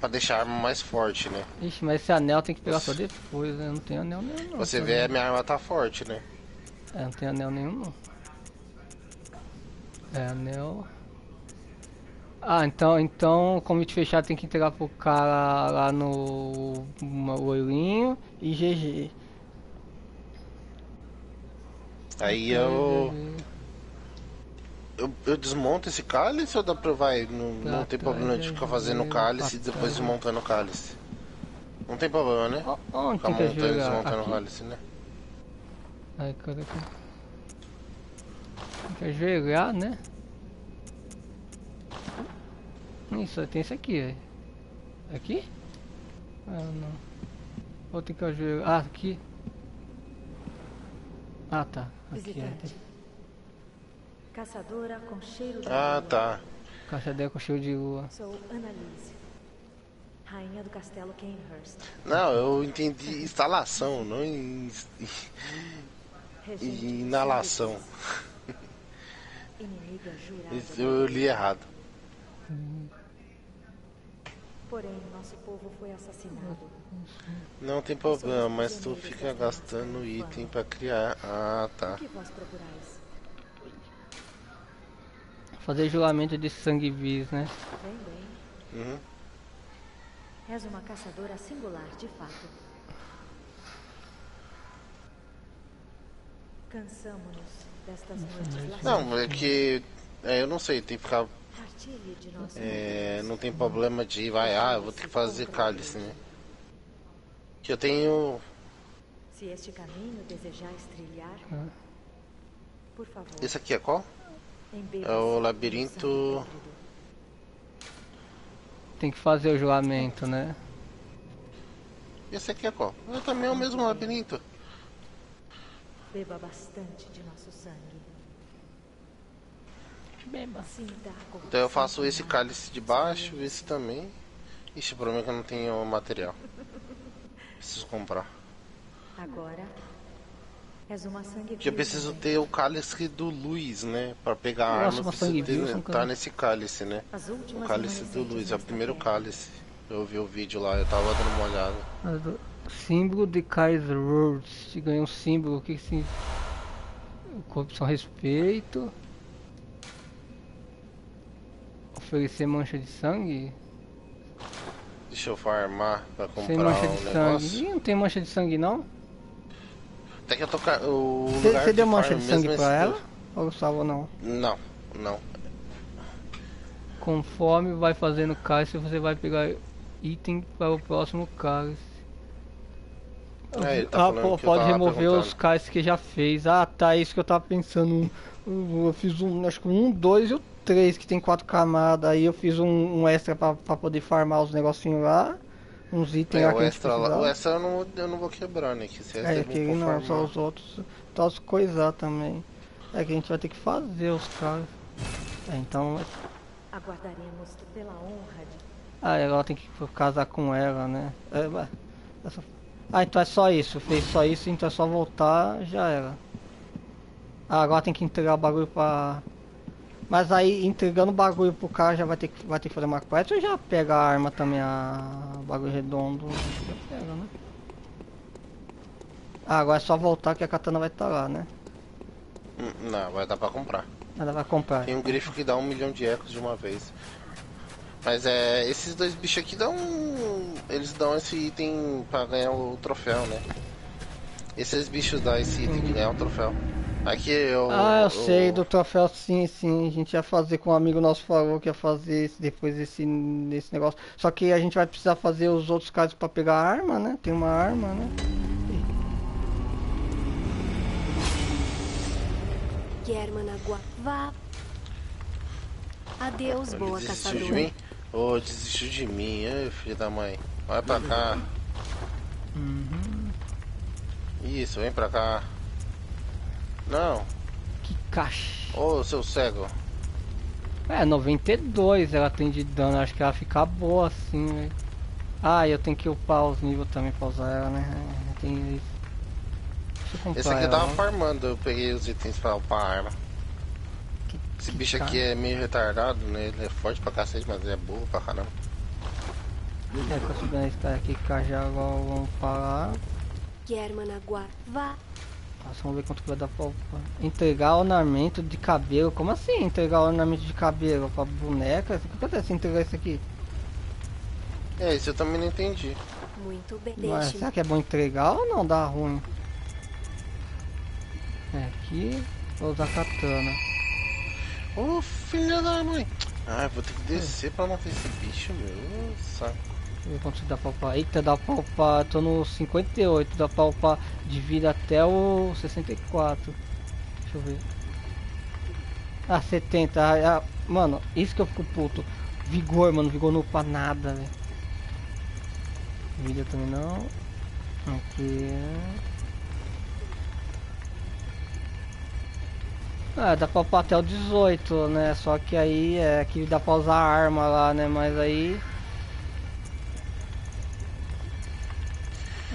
Pra deixar a arma mais forte, né? Ixi, mas esse anel tem que pegar só depois, né? Não tem anel nenhum não. Você vê, a minha arma tá forte, né? É, não tem anel nenhum não. É, anel. Ah, então, então, convite fechado tem que entregar pro cara lá no olhinho e GG. Aí eu. Eu, eu desmonto esse cálice ou dá pra vai? Não, não tem Tá, problema tá, de ficar fazendo o cálice e tá, depois tá. desmontando o cálice. Não tem problema, né? Ó, Onde Ficar montando e desmontando o Aqui? cálice, né? Ai, cara, que... Tem que ajoelhar, né? Isso, tem esse aqui, velho. Aqui? Ah, não. Ou tem que ajoelhar. Ah, aqui. Ah, tá. Aqui, é. Caçadora com cheiro de Ah, lua. tá. Caixa d'água com cheiro de lua. Sou Annalise, rainha do castelo Canehurst. Não, eu entendi instalação, não do inalação. Inimiga jurada. Eu li errado. Porém, nosso povo foi assassinado. Não tem problema, mas tu fica gastando item pra criar. Ah, O tá. que vós procurais? Fazer juramento de sangue vis, né? Bem, bem. Uhum. És uma caçadora singular, de fato. Cansamo-nos destas noites Não, é que. é, eu não sei, tem que ficar. É, não tem problema de vai, ah, eu vou ter que fazer cálice, né? Que eu tenho. Se este caminho desejais trilhar, Ah. por favor, Esse aqui é qual? É o labirinto-. Tem que fazer o juramento, né? Esse aqui é qual? Ah, também é o mesmo labirinto. Beba bastante de nosso sangue. Beba. Então eu faço esse cálice de baixo, esse também. Ixi, o problema é que eu não tenho material. Preciso comprar. Agora, sangue viva, preciso ter o cálice do Luiz, né? Pra pegar a arma, preciso sangue ter, tá cara- nesse cálice, né? O cálice do Luiz, é o primeiro cálice. Eu vi o vídeo lá, eu tava dando uma olhada. Símbolo de Kaiser Words. Se ganha um símbolo, o que que significa? Corrupção, respeito. Oferecer mancha de sangue? Deixa eu farmar pra Sem comprar mancha o de sangue. negócio. Ih, não tem mancha de sangue não? Até que eu tô. O lugar Você de deu mancha de sangue é pra ela? Ou Gustavo não? Não, não. Conforme vai fazendo cálice, você vai pegar item para o próximo cálice. É, ele tá ah, pô, pode remover os cálices que já fez. Ah, tá, isso que eu tava pensando. Eu, fiz um, acho que um, dois e o três, que tem quatro camadas. Aí eu fiz um, um extra pra poder farmar os negocinhos lá. Uns itens É, lá que a gente lá, precisava. o extra eu não, vou- eu não vou quebrar, né? Que esse extra É, é que não, só os outros. Só os coisar também. É que a gente vai ter que fazer os caras. É, então. Aguardaremos pela honra de Ah, agora tem que casar com ela, né? É, essa- Ah, então é só isso. Fez só isso, então é só voltar, já era. Ah, agora tem que entregar o bagulho pra. Mas aí entregando o bagulho pro cara já vai ter que, vai ter que fazer uma quest ou já pega a arma também, a bagulho redondo? Já pega, né? Ah, agora é só voltar que a katana vai estar lá, né? Hum, Não, vai dar pra comprar. Ela vai comprar. Tem um grifo que dá um milhão de ecos de uma vez. Mas é. Esses dois bichos aqui dão. Eles dão esse item pra ganhar o troféu, né? Esses bichos dão esse item de ganhar o troféu. Aqui eu. Ah, eu sei do troféu, sim, sim. A gente ia fazer com um amigo nosso falou que ia fazer esse- depois esse, esse negócio. Só que a gente vai precisar fazer os outros casos pra pegar a arma, né? Tem uma arma, né? Vá. Adeus, Ele boa desistiu de caçadora. mim? Ô, desistiu de mim, Ei, filho da mãe. Vai pra cá. Uhum. Isso, vem pra cá. Não. Que caixa. Ô, seu cego. É, 92 ela tem de dano. Acho que ela fica boa assim, né? Ah, eu tenho que upar os níveis também pra usar ela, né? É, Tem isso. Deixa eu comprar Esse aqui eu tava farmando, eu peguei os itens pra upar a arma. Que- Esse que bicho aqui cara. é meio retardado, né? Ele é forte pra cacete, mas ele é burro pra caramba. É, conseguindo esse cara aqui que já agora vamos parar. Germanagua. Vá. Nossa, vamos ver quanto que vai dar pra. Entregar ornamento de cabelo. Como assim entregar ornamento de cabelo pra boneca? O que acontece se entregar isso aqui? É, isso eu também não entendi. Muito bem. Mas será que é bom entregar ou não dá ruim? É, aqui vou usar katana. Ô filha da mãe. Ai, vou ter que descer pra matar esse bicho, meu. Saco. Eu dá pra upar. Eita, dá pra upar. Tô no 58. Dá pra upar de vida até o 64. Deixa eu ver. Ah, 70. Ah, ah, mano, isso que eu fico puto. Vigor, mano. Vigor não upa nada, velho. Vida também não. Aqui. Ah, dá pra upar até o 18, né? Só que aí é que dá pra usar arma lá, né? Mas aí.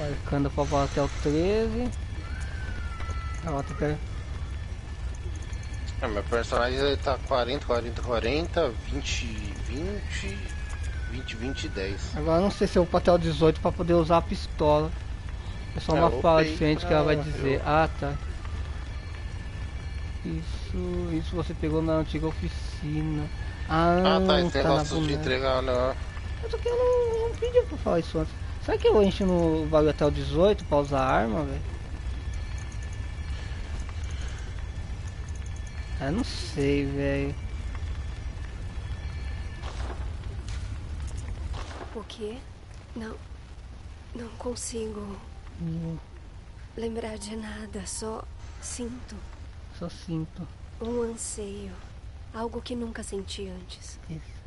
Arcanda pra upar até o 13. A outra que É, meu personagem ele tá 40, 40, 40, 20, 20, 20, 20 e 10. Agora não sei se eu upo até o 18 pra poder usar a pistola. É só É, uma eu fala diferente que ela vai dizer. eu- Ah, tá. Isso, isso você pegou na antiga oficina. Ah, Ah, tá, esse tá na negócio de entregar né? Mas só que eu não, não pedi pra falar isso antes. Será que eu encho no bagulho até o 18 pra usar arma, velho? Ah, Eu não sei, velho. O quê? Não. Não consigo Hum, lembrar de nada, só sinto Só sinto. um anseio. Algo que nunca senti antes. Isso.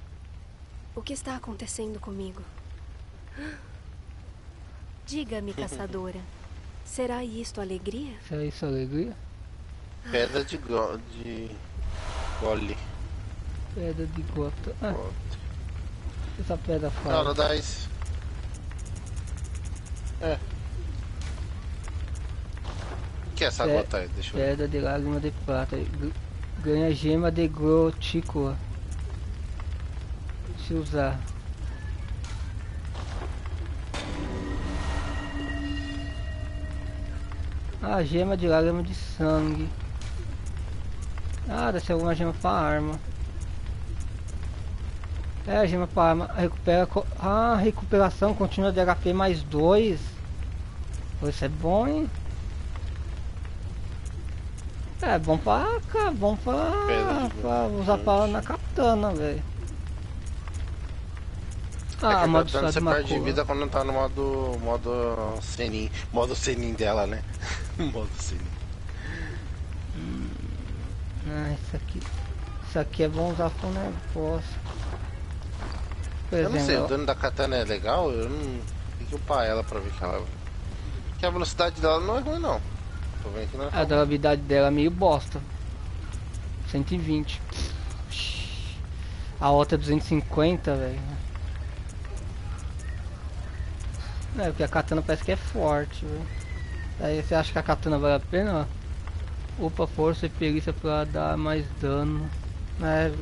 O que está acontecendo comigo? Diga-me, caçadora. Será isto alegria? Será isso alegria? Pedra de, go de gole. Pedra de gota. Ah, Gota. essa pedra Na hora faz. das. É. O que é essa Pe- gota aí? Deixa eu ver. Pedra de lágrima de prata. Ganha gema de grotícula. Se usar. Ah, gema de lágrima de sangue. Ah, deve ser alguma gema pra arma. É, gema pra arma. Recupera. Ah, recuperação contínua de HP mais 2. Isso é bom, hein? É bom pra. bom pra. Pra usar pra, na katana, velho. É Ah, que a a maldição você de perde Makura. vida quando tá no modo. modo Senin. Modo Senin dela, né? modo Senin. Ah, isso aqui. Isso aqui é bom usar com negócio. Por Eu não sei, o exemplo, dano da katana é legal? Eu não. Tem que upar ela pra ver que ela. Que a velocidade dela não é ruim não. Tô vendo que não é a durabilidade dela é meio bosta. 120. A outra é 250, velho. É, porque a katana parece que é forte, velho. Aí você acha que a katana vale a pena? ó? Upa força e perícia pra dar mais dano. É,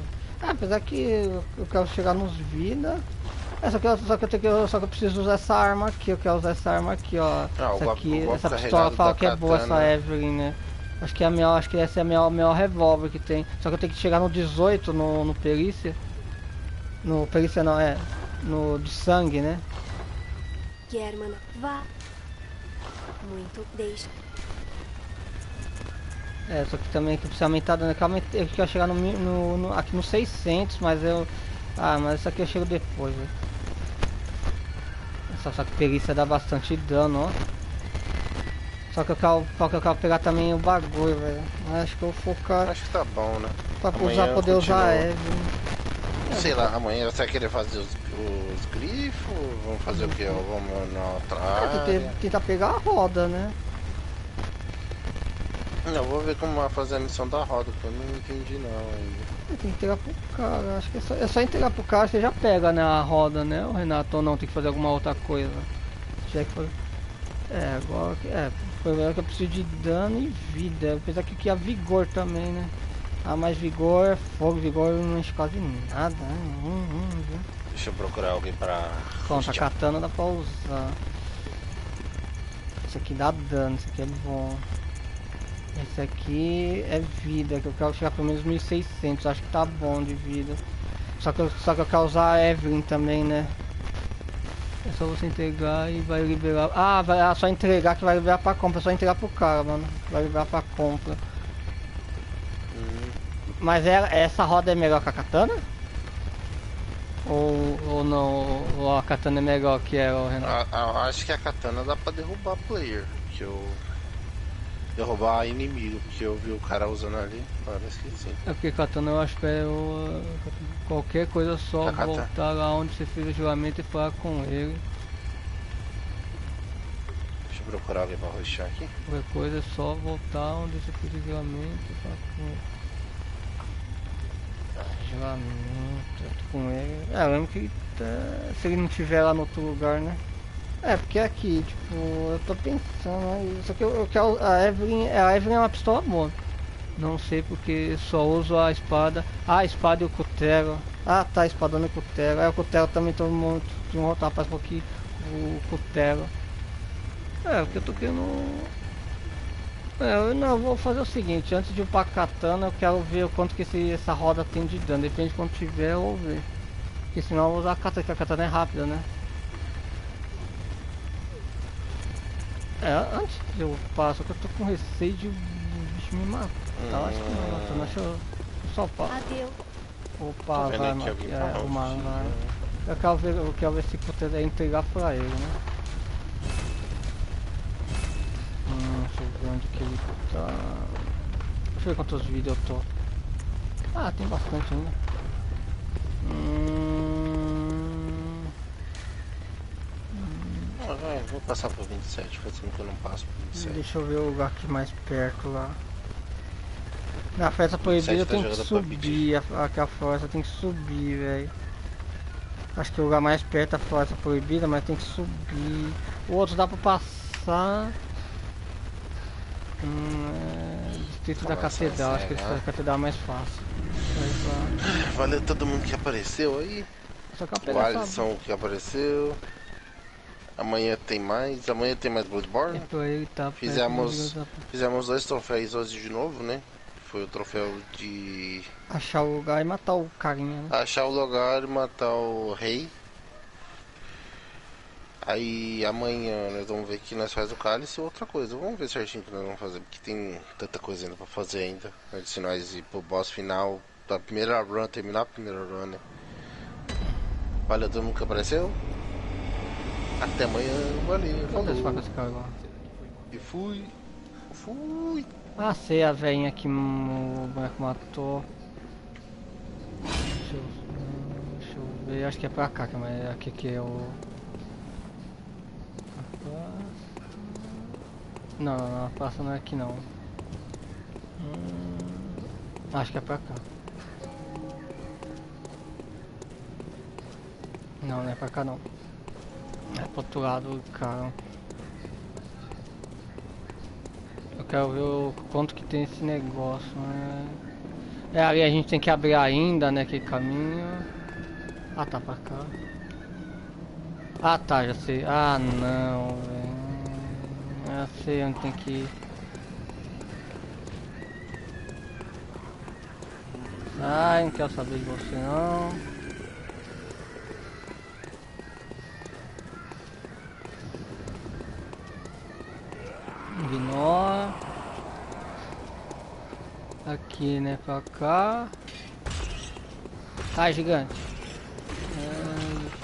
ah, apesar que eu quero chegar nos vida. É, só que, eu, só, que eu tenho que, só que eu preciso usar essa arma aqui, eu quero usar essa arma aqui, ó. Ah, essa aqui, essa pistola fala que é boa essa. Evelyn, né? Acho que é a melhor, acho que essa é a melhor, melhor revólver que tem. Só que eu tenho que chegar no 18 no, no perícia. No perícia não, é. No de sangue, né? Germana, vá. Muito, deixa. É, só que também que precisa aumentar dano. Que eu quero chegar no, no, no- aqui no 600, mas eu. Ah, mas isso aqui eu chego depois, velho. Só, só que perícia dá bastante dano, ó. Só que eu quero, só que eu quero pegar também o bagulho, velho. Acho que eu vou focar Acho que tá bom, né? pra amanhã usar, poder usar a continuo. Sei lá, amanhã você vai querer fazer os, os grifos? Vamos fazer o que? Vamos na outra É, área? ter- tentar pegar a roda, né? Eu vou ver como vai fazer a missão da roda, que eu não entendi não ainda. Tem que entregar pro cara, acho que é só, é só entregar pro cara, você já pega né, a roda, né, o Renato, ou não, tem que fazer alguma outra coisa. Tiver que fazer- É, agora que. É, primeiro que eu preciso de dano e vida. Apesar que aqui é vigor também, né? Ah, mas vigor, fogo, vigor não enche quase nada, né? Hum, hum, viu? Deixa eu procurar alguém pra. Pronto, a katana dá pra usar. Esse aqui dá dano, esse aqui é bom. Esse aqui é vida, que eu quero chegar pelo menos 1600, acho que tá bom de vida. Só que, eu, só que eu quero usar a Evelyn também, né? É só você entregar e vai liberar. Ah, vai ah, só entregar que vai liberar pra compra, é só entregar pro cara, mano. Vai liberar pra compra. Mas ela, essa roda é melhor que a katana? Ou, ou não, ou a katana é melhor que ela, Renato? Ah, ah, acho que a katana dá pra derrubar player. Que eu. Derrubar inimigo, porque eu vi o cara usando ali. Parece que sim. É porque katana eu acho que é o, qualquer coisa só A katana. voltar lá onde você fez o juramento e falar com ele. Deixa eu procurar alguém pra rushar aqui. Qualquer coisa é só voltar onde você fez o juramento e falar com ele. Eu tô com ele. É, eu lembro que tá- se ele não tiver lá no outro lugar, né? É, porque aqui, tipo, eu tô pensando, aí, só que eu, eu quero. A Evelyn, a Evelyn é uma pistola boa. Não sei porque só uso a espada. Ah, a espada e o cutelo. Ah tá, a espadona e o cutelo. É, o cutelo também todo mundo. Tinha um outro rapaz que o cutelo. É, o que eu tô querendo. É, eu não, eu vou fazer o seguinte, antes de pra katana eu quero ver o quanto que esse, essa roda tem de dano. Depende de quanto tiver, eu vou ver. Porque senão eu vou usar a katana, que a katana é rápida, né? É, antes de eu passo, que eu tô com receio de o bicho me matar. Acho que não, matando, deixa eu só passo. Adeus. Opa, vai, é, pra o mar, onde? vai. Eu quero ver, eu quero ver se puder entregar pra ele, né? Deixa eu ver onde que ele tá. Deixa eu ver quantos vídeos eu tô. Ah, tem bastante ainda. Hum, Ah, vai, vou passar pro 27, faz tempo que eu não passo pro 27. deixa eu ver o lugar aqui mais perto lá. Na festa proibida eu tá tenho que jogando pra subir, a, aqui a floresta tem que subir, velho. Acho que o lugar mais perto é a floresta proibida, mas tem que subir. O outro dá pra passar. Hum, é... Distrito da Começa Catedral, a acho que serra. a Catedral é mais fácil. Valeu todo mundo que apareceu aí. pra- Só que eu O Alisson que apareceu. Amanhã tem mais. Amanhã tem mais Bloodborne. é tá Fizemos- Fizemos dois troféus hoje de novo, né? Foi o troféu de achar o lugar e matar o carinha, né? achar o lugar e matar o rei. Aí amanhã nós vamos ver que nós faz o cálice e outra coisa. Vamos ver certinho o que nós vamos fazer, porque tem tanta coisa ainda pra fazer ainda. Antes de nós ir pro boss final da primeira run, terminar a primeira run, né? Valeu todo mundo que apareceu. Até amanhã, valeu. Quantas falou. facas caiu? E fui. Fui. Ah, sei, a velhinha que o boneco matou. Deixa eu, deixa eu ver, acho que é pra cá, é aqui que é o. a praça. Não, não, não, a não é aqui não. Hum, acho que é pra cá. Não, não é pra cá não. É pro outro lado, cara. Eu quero ver o quanto que tem esse negócio, né? É, ali a gente tem que abrir ainda, né, aquele caminho. Ah, tá pra cá. Ah, tá, já sei. Ah, não, velho. Já sei onde tem que ir. Ai, não quero saber de você não. Ignora. Aqui, né, pra cá. Ai, gigante. Ai,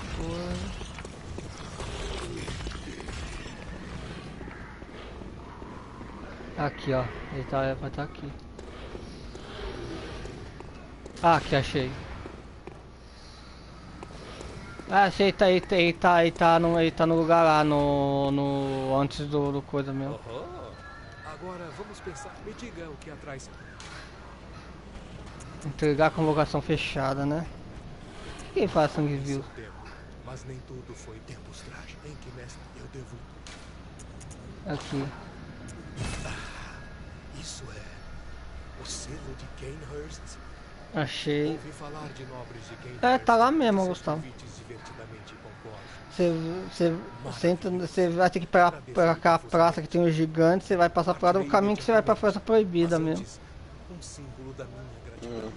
Aqui, ó. Ele tá, vai estar aqui. Ah, aqui, achei. Ah, achei, tá, ele, tá- ele tá, ele tá, no, ele tá no lugar lá, no, no antes do, do coisa mesmo. Oh, agora vamos pensar. Me diga o que atrás. Entregar a convocação fechada, né? O que ele faz sangue viu? Mas nem tudo foi tempos trágicos. Em que mestre eu devo. Aqui. O selo de Kanehurst? Achei. É, tá lá mesmo, Gustavo. Você, você, você, entra- você vai ter que ir pra, pra cá a praça que tem os gigantes, você vai passar por lá do caminho que você vai pra Força Proibida mesmo. Um. Hum.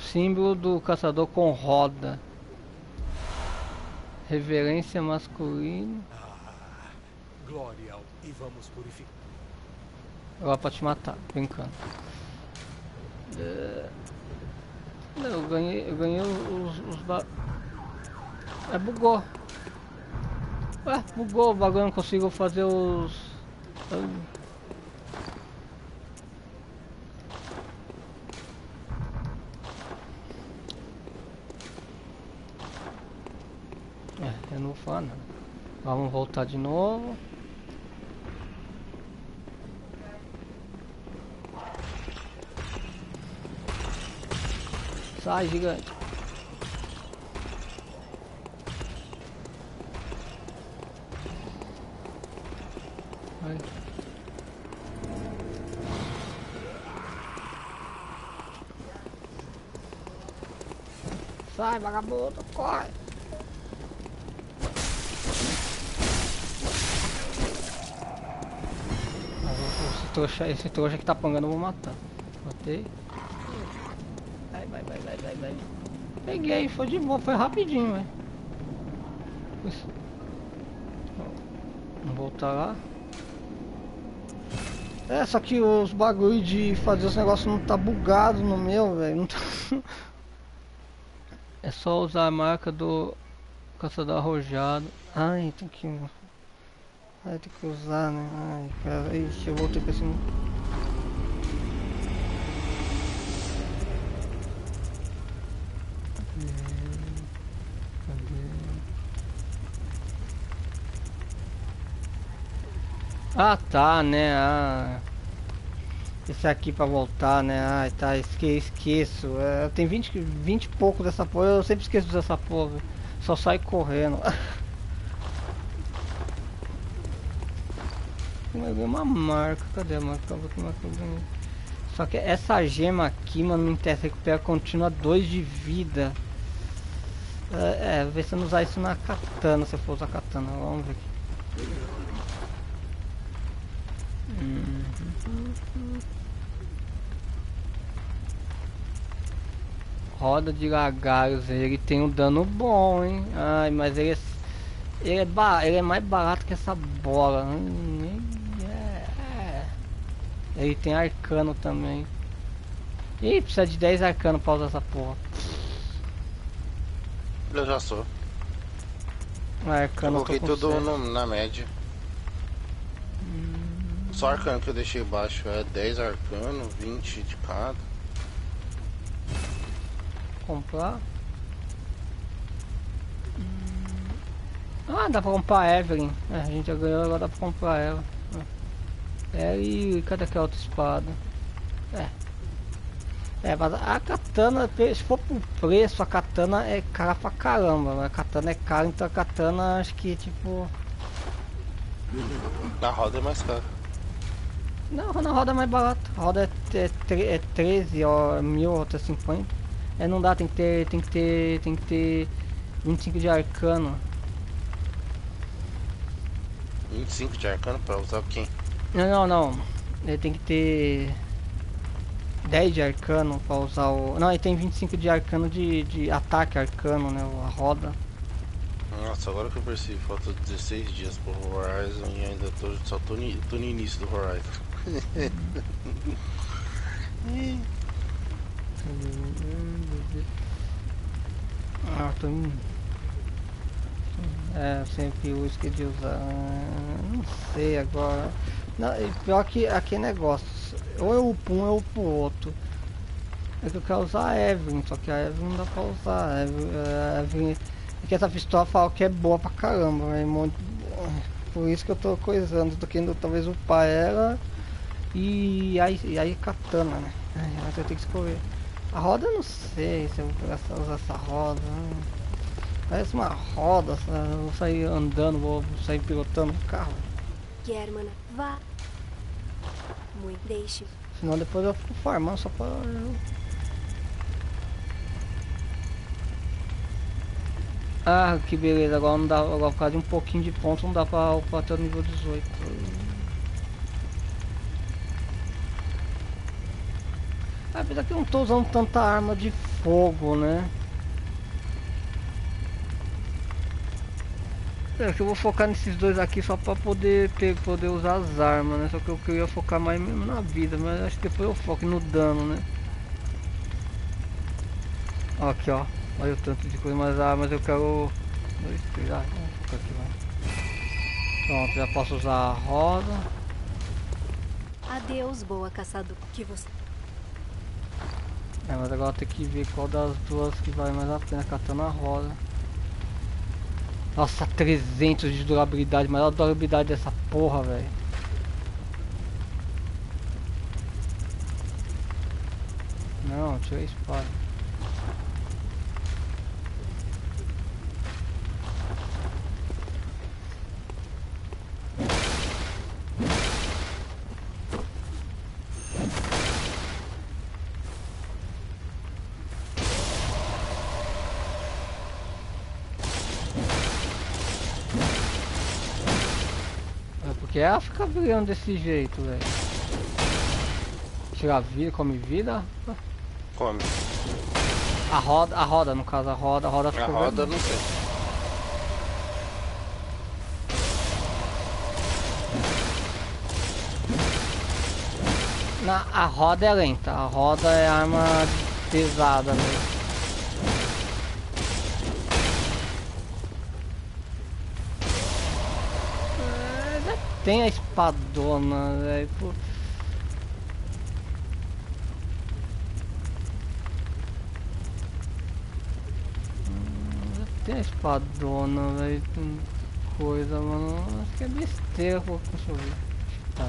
Símbolo do caçador com roda. Reverência masculina. Glória ao. E vamos purificar. Agora pra te matar, brincando. É. Não, eu ganhei, eu ganhei os, os ba... É, bugou. Ué, bugou o bagulho, não consigo fazer os... É, eu não vou falar nada. Vamos voltar de novo. Sai, gigante. Vai. Sai, vagabundo, corre. Esse trouxa, esse trouxa que tá pangando eu vou matar. Botei. Vai, vai, vai, Peguei, foi de boa, foi rapidinho, velho. Vamos voltar lá. É, só que os bagulho de fazer os negócios não tá bugado no meu, velho. Tá... É só usar a marca do caçador arrojado. Ai, tem que. Ai, tem que usar, né? Ai, cara. Ixi, eu voltei pra cima. Ah tá, né? Ah, esse aqui pra voltar, né? Ah, tá, esque, esqueço. É, tenho 20, 20 e pouco dessa porra, eu sempre esqueço dessa porra. Só sai correndo. Uma marca, cadê a marca? Ganhei. Só que essa gema aqui, mano, me interessa. Recupera contínua 2 de vida. É, é, ver se eu não usar isso na katana, se eu for usar katana. Vamos ver aqui. Roda de lagares, ele tem um dano bom, hein? Ai, mas ele é, ele é, ele é mais barato que essa bola. Hum, é, é. Ele tem arcano também. Ih, precisa de 10 arcano pra usar essa porra. Eu já sou. Arcano eu Coloquei tudo no- na média. Só arcano que eu deixei baixo é 10 arcano, 20 de cada. comprar. Ah, dá pra comprar a Evelyn. É, a gente já ganhou, agora dá pra comprar ela. É, e cadê aquela outra espada? É. É, mas a katana, se for pro preço, a katana é cara pra caramba. né? A katana é cara, então a katana acho que tipo. Na roda é mais caro. Não, na roda é mais barato. A roda é, é, é 13 ó, mil ou até 50. É, não dá, tem que ter. Tem que ter. Tem que ter 25 de arcano. 25 de arcano pra usar quem? Não, não, não. Ele tem que ter 10 de arcano pra usar o. Não, ele tem 25 de arcano de, de ataque arcano, né? A roda. Nossa, agora que eu percebi, falta 16 dias pro Horizon e ainda tô, só tô, ni- tô no início do Horizon. Ah, tô em. É, sempre eu esqueci de usar. Não sei agora. Não, pior que aqui é negócio. Ou eu upo um, ou eu upo outro. É que eu quero usar a Evelyn, só que a Evelyn não dá pra usar. A Evelyn, Evelyn, é que essa pistola fala que é boa pra caramba, é muito boa. Por isso que eu tô coisando, tô querendo talvez upar ela e aí, e aí katana, né? Mas eu tenho que escolher. A roda eu não sei se eu vou usar essa roda. né? Parece uma roda, sabe? eu vou sair andando, vou sair pilotando o carro. Germana, vá. Muito deixe. Senão depois eu fico farmando só pra. Ah, que beleza, agora não dá. Agora por causa de um pouquinho de ponto não dá pra upar até o nível 18. Apesar que eu não tô usando tanta arma de fogo, né? É que eu vou focar nesses dois aqui só pra poder ter, poder usar as armas, né? Só que eu queria focar mais mesmo na vida, mas acho que depois eu foco no dano, né? Aqui, ó. Olha o tanto de coisa, mas, ah, mas eu quero... Dois, três, ah, ficar aqui, vai. Pronto, já posso usar a roda. Adeus, boa caçador. Que você. É, mas agora tem que ver qual das duas que vale mais a pena catando a roda. Nossa, 300 de durabilidade, a durabilidade dessa porra, velho. Não, tira a espada. É ela fica brilhando desse jeito, velho. Tira vida, come vida. Come. A roda, a roda, no caso, a roda, a roda A fica roda, não sei. Na, a roda é lenta, a roda é arma pesada, velho. Tem a espadona, velho. Tem a espadona, velho. Coisa, mano. Acho que é besteira. Deixa eu ver. Tá.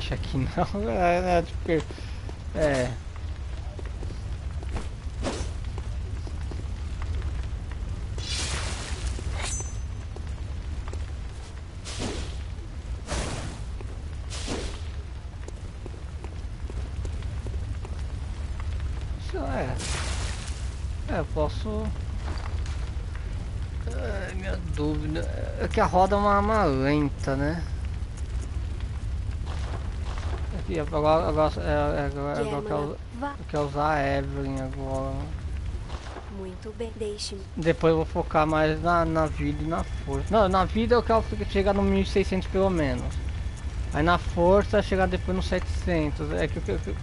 Enche aqui não. É, é, é. É. É, eu posso. Ai, minha dúvida. É que a roda é uma arma lenta, né? Aqui, agora, agora, é, é, agora, agora eu, quero, eu quero usar a Evelyn agora. Muito bem. Deixe-me. Depois eu vou focar mais na, na vida e na força. Não, na vida eu quero chegar no 1600 pelo menos. Aí na força chegar depois no 700. É que eu, que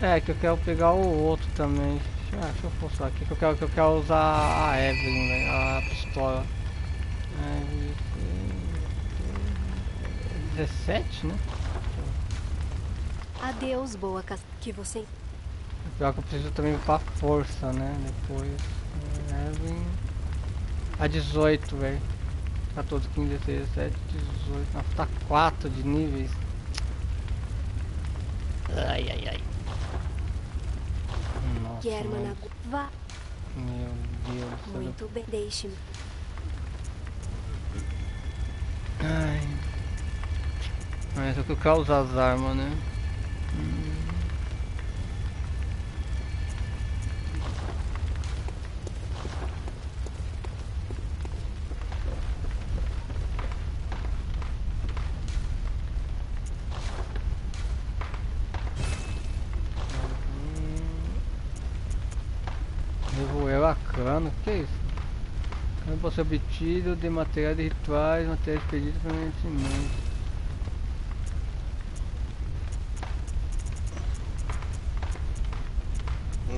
é que eu quero pegar o outro também. Deixa, ah, deixa eu forçar aqui que eu quero, que eu quero usar a Evelyn, velho, a pistola. É, 17, né? Adeus, boa caçador. Que você. Pior que eu preciso também pra força, né? Depois. é. A 18, velho. 14, 15, 16, 17, 18. Nossa, tá 4 de níveis. Ai, ai, ai. Nossa, mas- vá. Meu Deus do céu. Muito bem. Deixe-me. Ai. Mas é que eu quero usar as armas, né? Hum. Revoer a cana, que é isso? Cano pode ser obtido de materiais rituais, materiais pedidos permanentemente.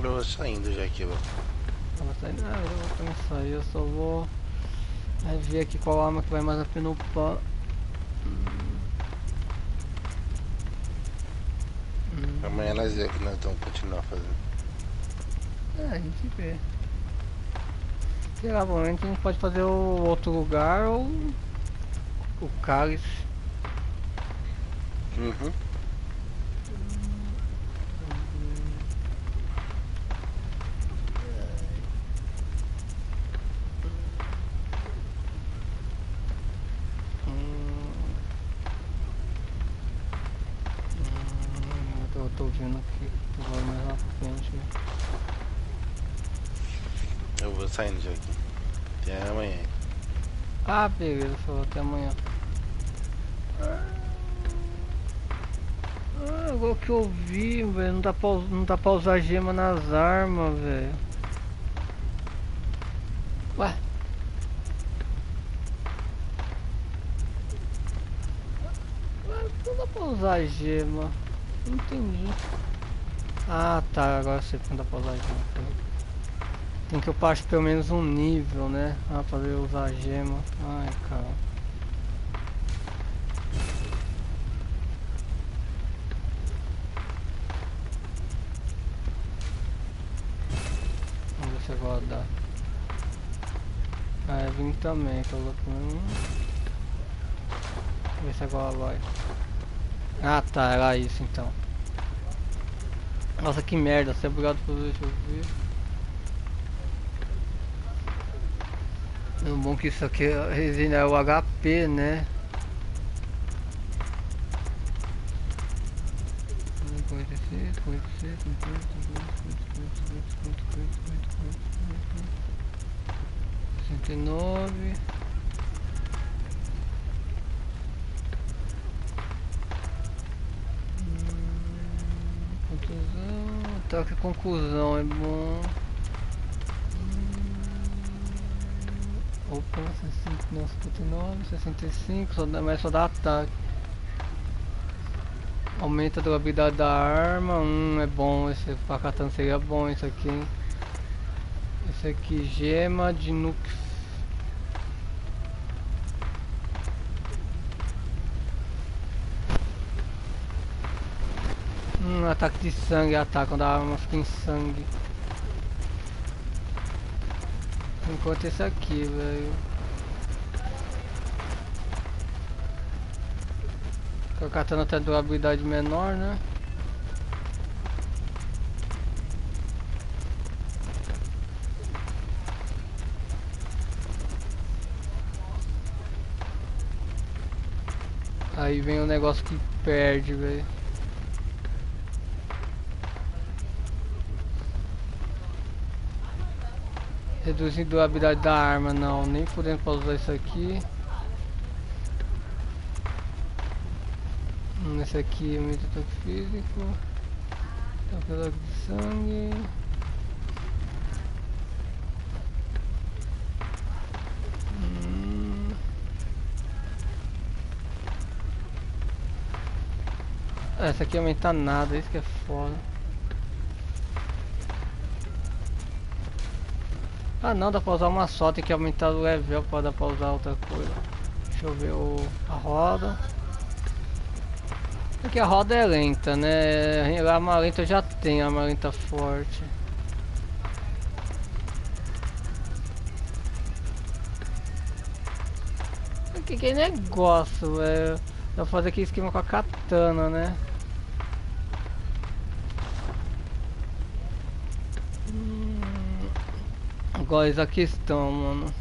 Eu vou saindo já aqui, ó. Ela sai, ah, eu vou também sair, eu só vou é, ver aqui qual arma que vai mais a pena upar. Hum. Hum. Amanhã nós vemos que nós vamos continuar fazendo. É, a gente vê. Sei lá, provavelmente a gente pode fazer o outro lugar ou o cálice. Uhum. Aqui que vai mais à frente. Eu vou saindo já aqui. Até amanhã. Ah, beleza, falou até amanhã. Ah, agora que eu vi, velho, não dá pra, não dá pra usar gema nas armas, velho. Ué? Ué, Não dá pra usar gema. Não entendi. Ah, tá, agora eu sei que não dá pra usar gema. peraí. Tem que upar acho, pelo menos um nível, né? Ah, pra eu usar gema. Ai, cara. Agora dá. Ah, é vim também, colocando. Vamos ver se agora vai. Ah tá, era isso então. Nossa que merda, você é obrigado por deixa eu ver. É bom que isso aqui é resina é o HP, né? Hum, 46, 46, 50, 69 Contusão, ataque com conclusão é bom. Opa, 60, não, 59, 65, só dá, mas só dá ataque. Aumenta a durabilidade da arma, hum, é bom, esse facatando seria bom isso aqui, hein? Esse aqui, gema de Nux. Hum, ataque de sangue, ataque quando a arma fica em sangue. Enquanto esse aqui, velho. A katana tem durabilidade menor, né? Aí vem o negócio que perde, velho. Reduzindo a habilidade da arma, não, nem podendo pra usar isso aqui. Esse aqui é muito ataque físico. Ataque de sangue. Hum. Essa aqui aumenta nada, isso que é foda. Ah não, dá pra usar uma só, tem que aumentar o level pra dar pra usar outra coisa. Deixa eu ver o, a roda. Aqui a roda é lenta, né? A arma lenta eu já tenho, a arma lenta forte. Que, que negócio, velho. Dá pra fazer aquele esquema com a katana, né? Agora essa questão, mano.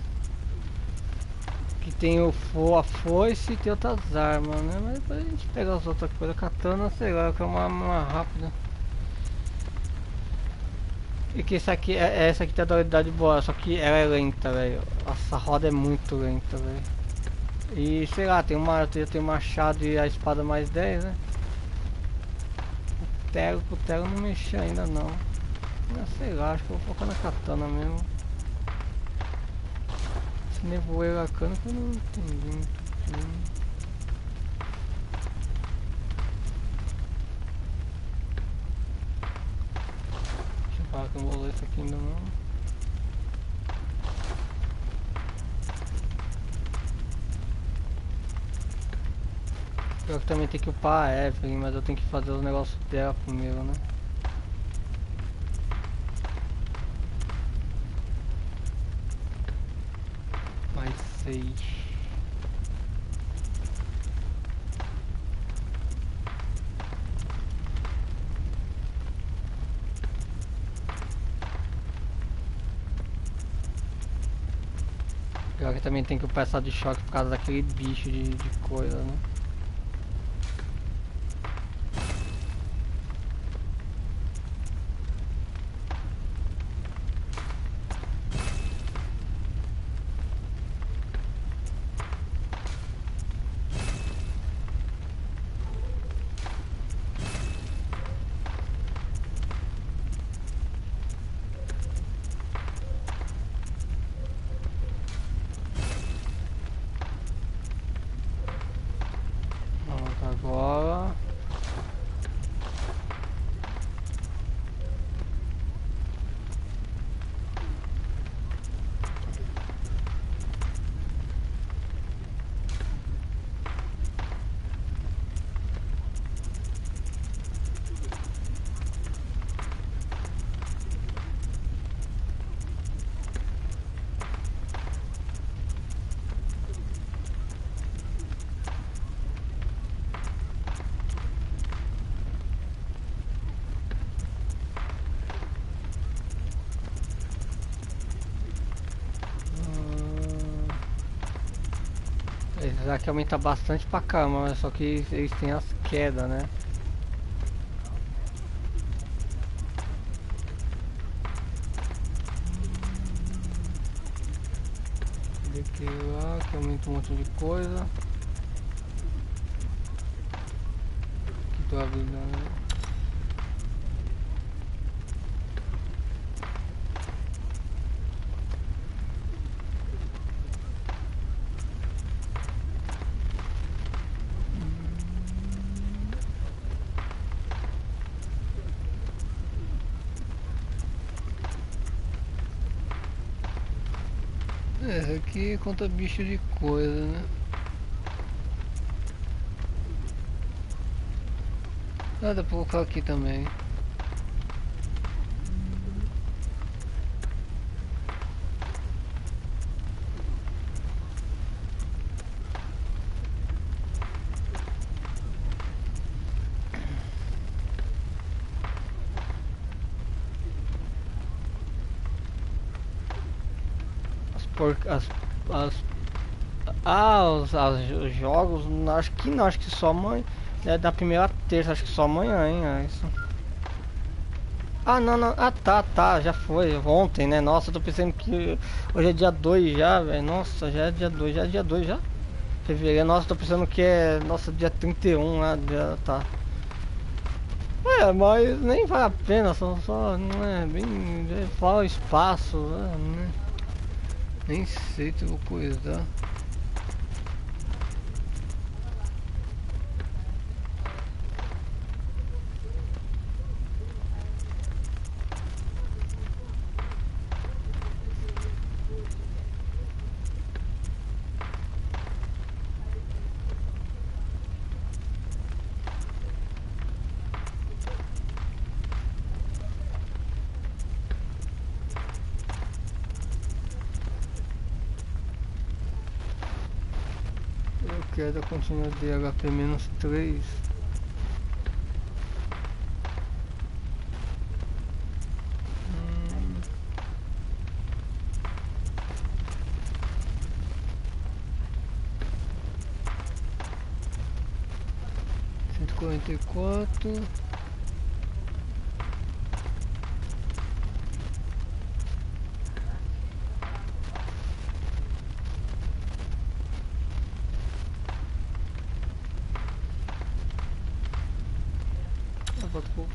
Que tem o fo a foice e tem outras armas, né? Mas depois a gente pega as outras coisas. Katana, sei lá, que é uma arma rápida. E que essa aqui, é, essa aqui tem a dualidade boa, só que ela é lenta, velho. Essa roda é muito lenta, velho. E sei lá, tem uma, tenho machado e a espada mais 10, né? O Tego, o Tego não mexi ainda não. Mas sei lá, acho que eu vou focar na katana mesmo. Esse nevoeiro arcano que eu não entendi muito bem. Deixa eu falar que eu não vou ler isso aqui ainda não. Pior que também tem que upar a Evelyn, mas eu tenho que fazer os negócios dela primeiro, né? Seis. Pior que também tem que upar essa de choque por causa daquele bicho de, de coisa, né? Aumenta bastante pra caramba, só que eles têm as quedas, né? Aquele lá que aumenta um monte de coisa. Aqui tô abrindo. né? Conta bicho de coisa, né? Ah, dá pra colocar aqui também. As... Os, as- os jogos, acho que não, acho que só amanhã. É da primeira terça, acho que só amanhã, hein? É isso. Ah, não, não. Ah, tá, tá, já foi. Ontem, né? Nossa, eu tô pensando que hoje é dia 2 já, velho. Nossa, já é dia 2, já é dia 2 já? Fevereiro, nossa, tô pensando que é. Nossa, dia 31 lá, já tá. É, mas nem vale a pena, só, só não é bem. é Fala espaço, né? Nem sei se eu vou coisar. Quero a continuidade de HP menos 3. Hum. Cento e quarenta e quatro. Ah, bota pouco.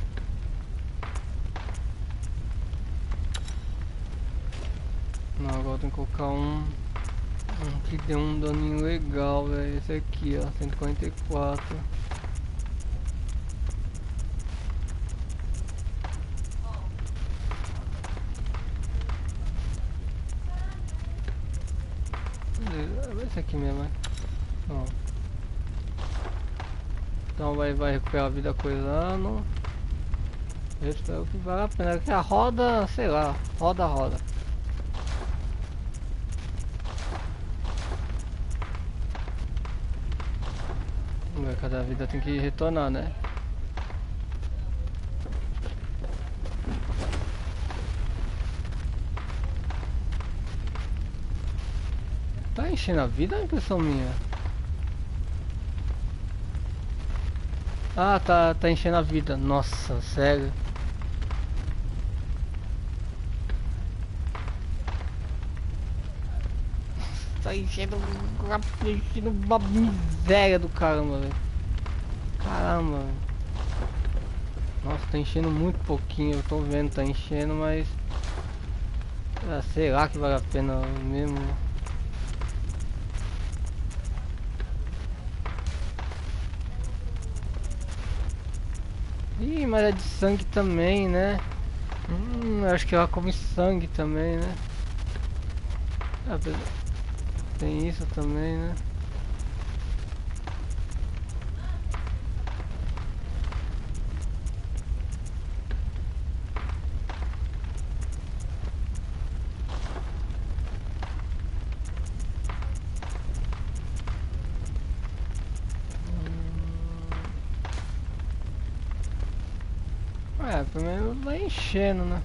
Não, agora tem que colocar um, dê um daninho legal, velho. Esse aqui, ó, 144. Beleza, Esse aqui mesmo, é. Ó. Então vai, vai recuperar a vida coisando. Eu espero que vale a pena. Que a roda, sei lá, roda, roda. Vida tem que retornar, né? Tá enchendo a vida é impressão minha? Ah, tá, tá enchendo a vida. Nossa, sério. Tá enchendo, enchendo uma miséria do caramba, velho. Velho. Nossa, tá enchendo muito pouquinho. Eu tô vendo, tá enchendo, mas. Ah, sei lá que vale a pena mesmo. Ih, mas é de sangue também, né? Hum, acho que ela come sangue também, né? Ah. Tem isso também, né? mexendo, né?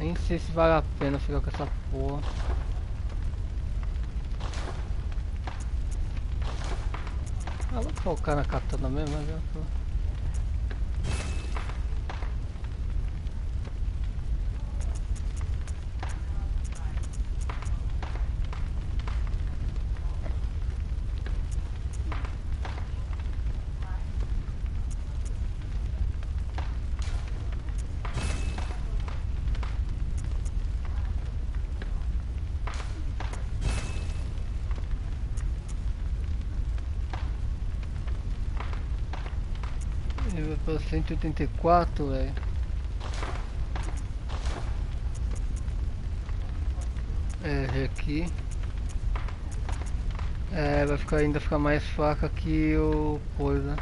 Nem sei se vale a pena ficar com essa porra. Tá ah, vou focar na katana mesmo, mas eu tô... 184, velho. É, aqui. É, vai ficar ainda ficar mais fraca que o coisa.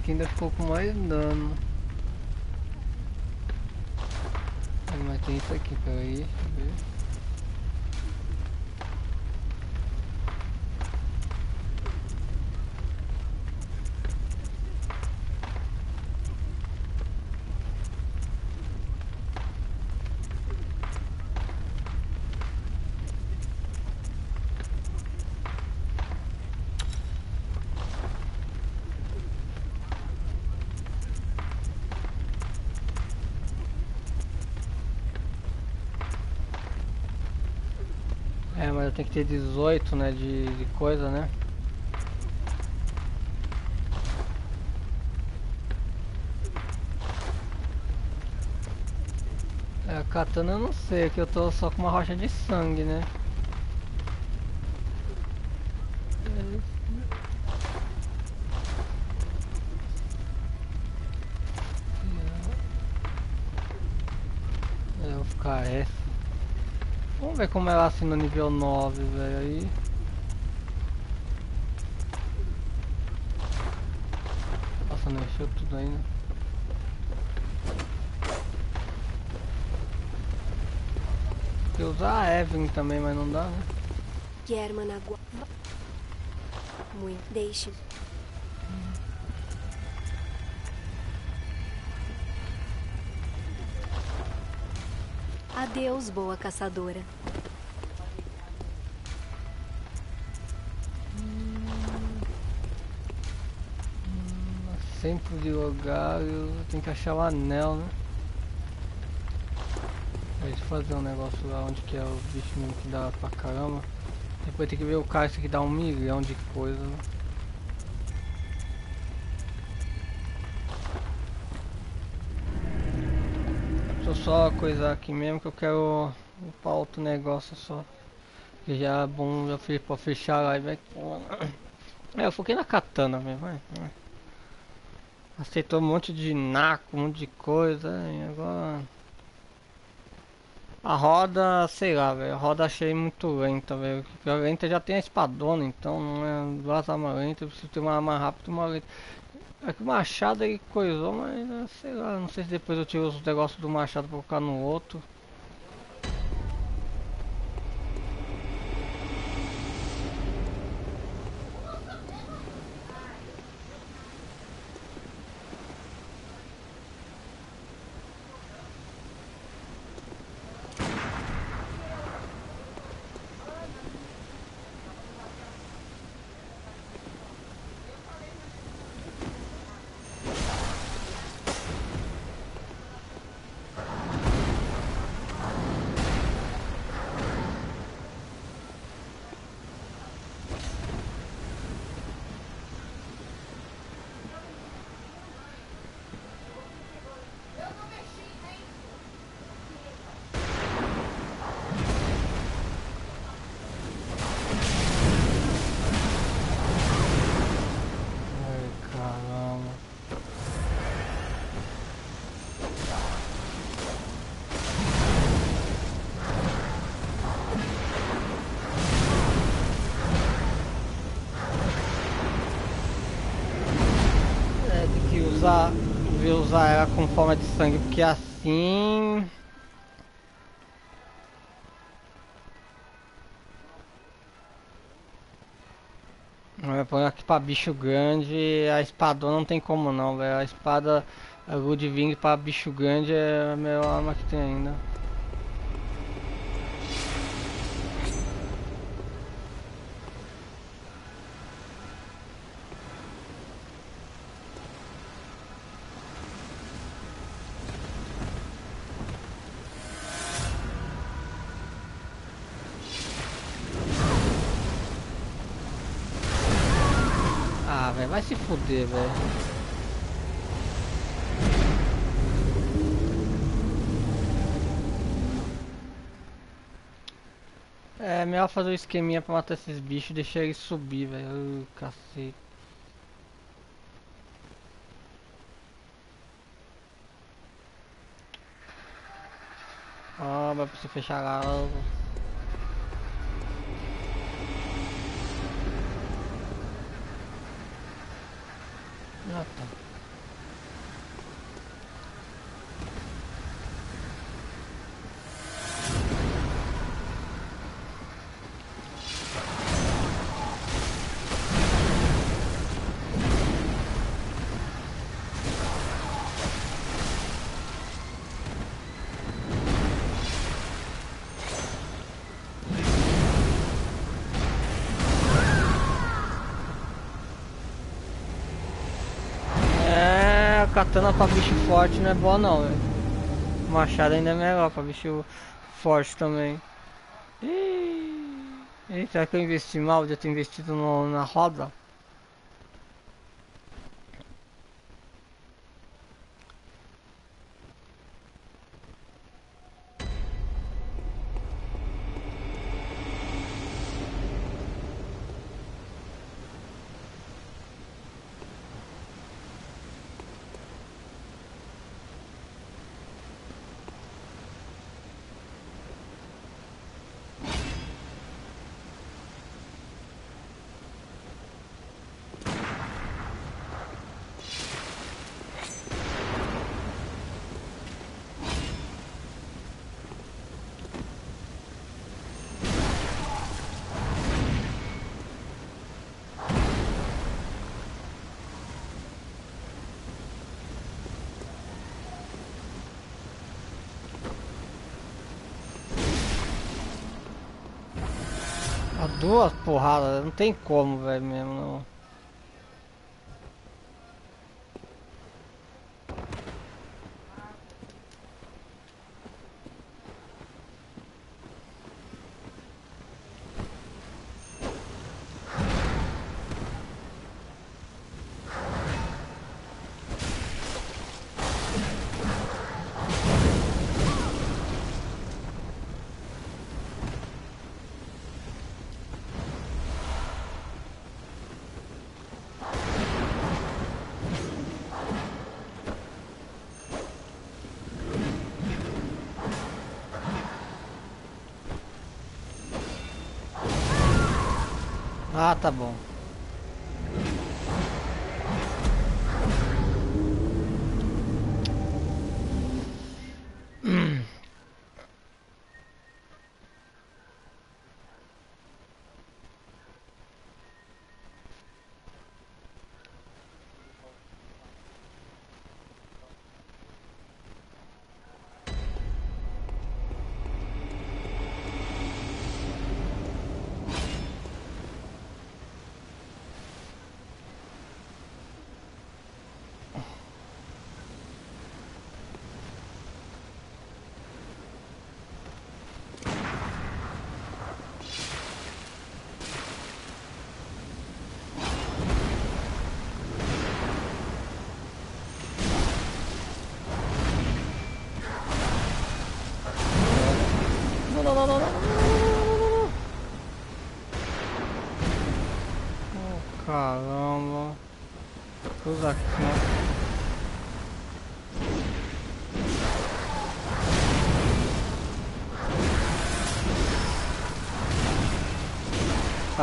Aqui ainda ficou com mais dano. Mas tem isso aqui, peraí, deixa eu ver. Tenho que ter 18, né, de, de coisa, né? É, a katana eu não sei, é que eu tô só com uma rocha de sangue, né? Como ela assim no nível 9, velho. Aí. Nossa, não encheu tudo ainda. Tem usar a Evelyn também, mas não dá, né? German agua. Muito. Deixe. Adeus, boa caçadora. Centro de eu tenho que achar o anel, né? Deixa eu fazer um negócio lá onde que é o bicho mesmo que dá pra caramba. Depois tem que ver o esse que dá um milhão de coisa, né? Deixa eu só coisar aqui mesmo que eu quero pra outro negócio só. Que já é bom já fe- pra fechar a live aqui. É, eu foquei na katana mesmo, vai. Aceitou um monte de naco, um monte de coisa, e agora. A roda, sei lá, velho. A roda achei muito lenta, velho. A lenta já tem a espadona, então não é duas armas lentas. Eu preciso ter uma arma rápida e uma lenta. É que o machado ele coisou, mas sei lá. Não sei se depois eu tiro os negócios do machado pra colocar no outro. Ela com forma de sangue, porque assim... Põe aqui pra bicho grande, a espadona não tem como não, velho. A espada a Ludwig pra bicho grande é a melhor arma que tem ainda. Se fuder, velho. É melhor fazer o esqueminha pra matar esses bichos e deixar eles subir, velho. Cacete. Ó, vai pra fechar lá. 큰일 났다. Katana pra bicho forte não é boa não, velho. Machado ainda é melhor pra bicho forte também. Ih, será que eu investi mal de eu ter investido no- na roda? Duas porradas, não tem como, velho, mesmo não.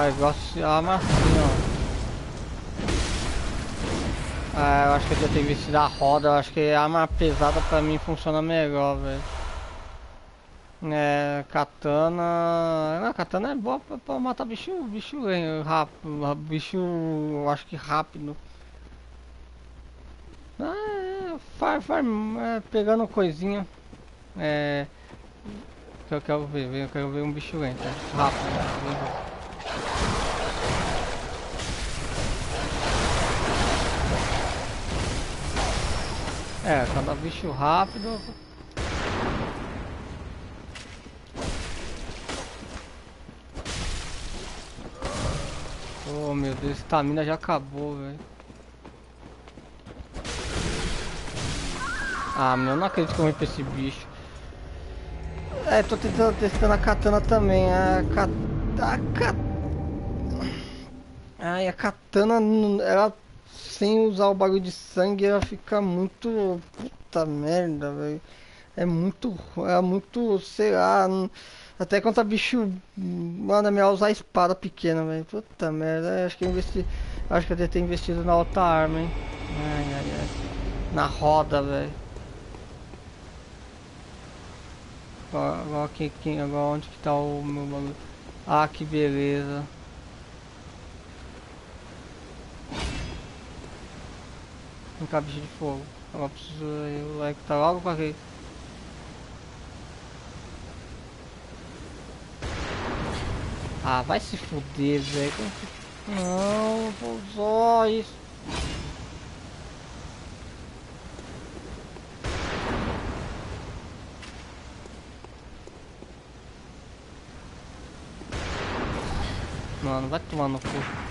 Eu gosto de arma assim, ó. Ah, eu acho que eu devia ter investido a roda, eu acho que a arma pesada pra mim funciona melhor, velho. É, katana. Não, katana é boa pra, pra matar bicho, bicho rápido, bicho, eu acho que rápido. Ah, é, faz, faz, é, pegando coisinha. É. Que eu quero ver, eu quero ver um bicho lento, rápido, bem É, cada bicho rápido. Oh meu Deus, estamina já acabou, velho. Ah, meu, não acredito que eu vou pra esse bicho. É, tô tentando testando a katana também. A katana. Ai, a katana, ela sem usar o bagulho de sangue, ela fica muito. Puta merda, velho. É muito. É muito, sei lá. Até contra bicho. Mano, é melhor usar espada pequena, velho. Puta merda. Acho que eu investi. Acho que eu devia ter investido na outra arma, hein. Ai, ai, ai. Na roda, velho. Agora, aqui, agora onde que tá o meu bagulho? Ah, que beleza. Um cabicho de fogo. Preciso o like tá logo pra quê? Ah, vai se fuder, velho. Não, vou usar isso. Mano, vai tomar no cu.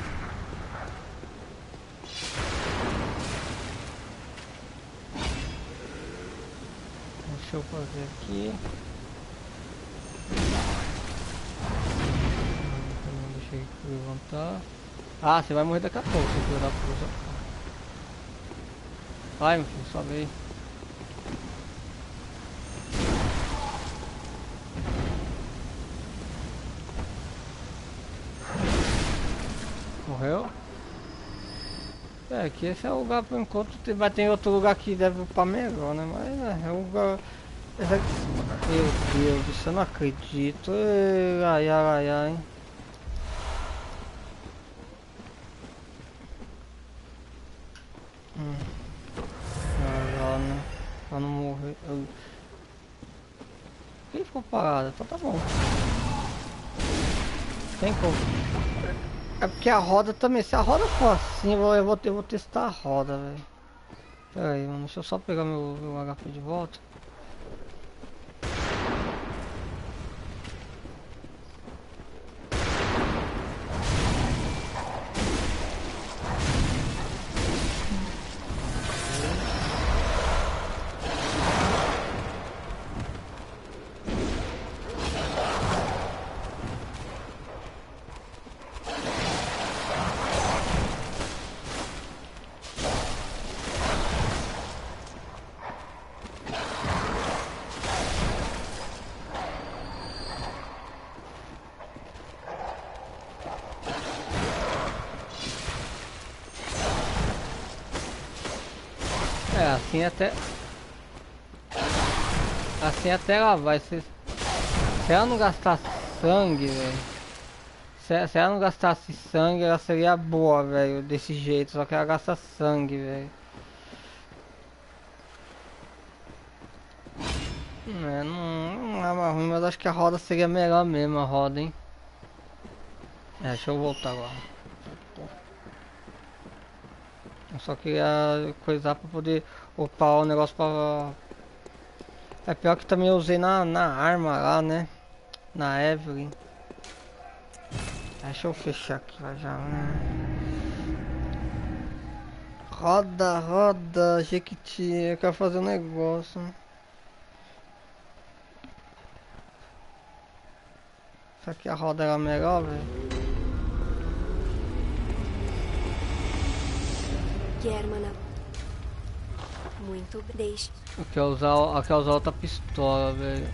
Deixa eu fazer aqui. Não deixei levantar. Ah, você vai morrer daqui a pouco, se filho da puta. Vai, meu filho, sobe aí. Morreu? É, que esse é o lugar por enquanto, vai ter outro lugar que deve upar melhor, né? Mas é, é o lugar meu Deus, isso eu não acredito. Ai, ai, ai, ai. Hum. Ah, né? Não morrer. Eu... Quem ficou parado? Então tá bom. Tem como. É porque a roda também. Se a roda for assim, eu vou, eu vou, eu vou testar a roda, velho. Pera aí, mano. Deixa eu só pegar meu, meu HP de volta. Assim até... Assim até ela vai. Se, se ela não gastar sangue, velho. Se, se ela não gastasse sangue, ela seria boa, velho. Desse jeito. Só que ela gasta sangue, velho. É, não, não é mais ruim, mas acho que a roda seria melhor mesmo, a roda, hein. É, deixa eu voltar agora. Eu só queria coisar pra poder upar o negócio pra... É pior que também eu usei na, na arma lá, né? Na Evelyn. Deixa eu fechar aqui já. Né? Roda, roda, Jequiti. Eu quero fazer um negócio. Será que a roda era melhor, velho? Germana. Muito deixe. Eu quero usar, eu quero usar outra pistola, velho.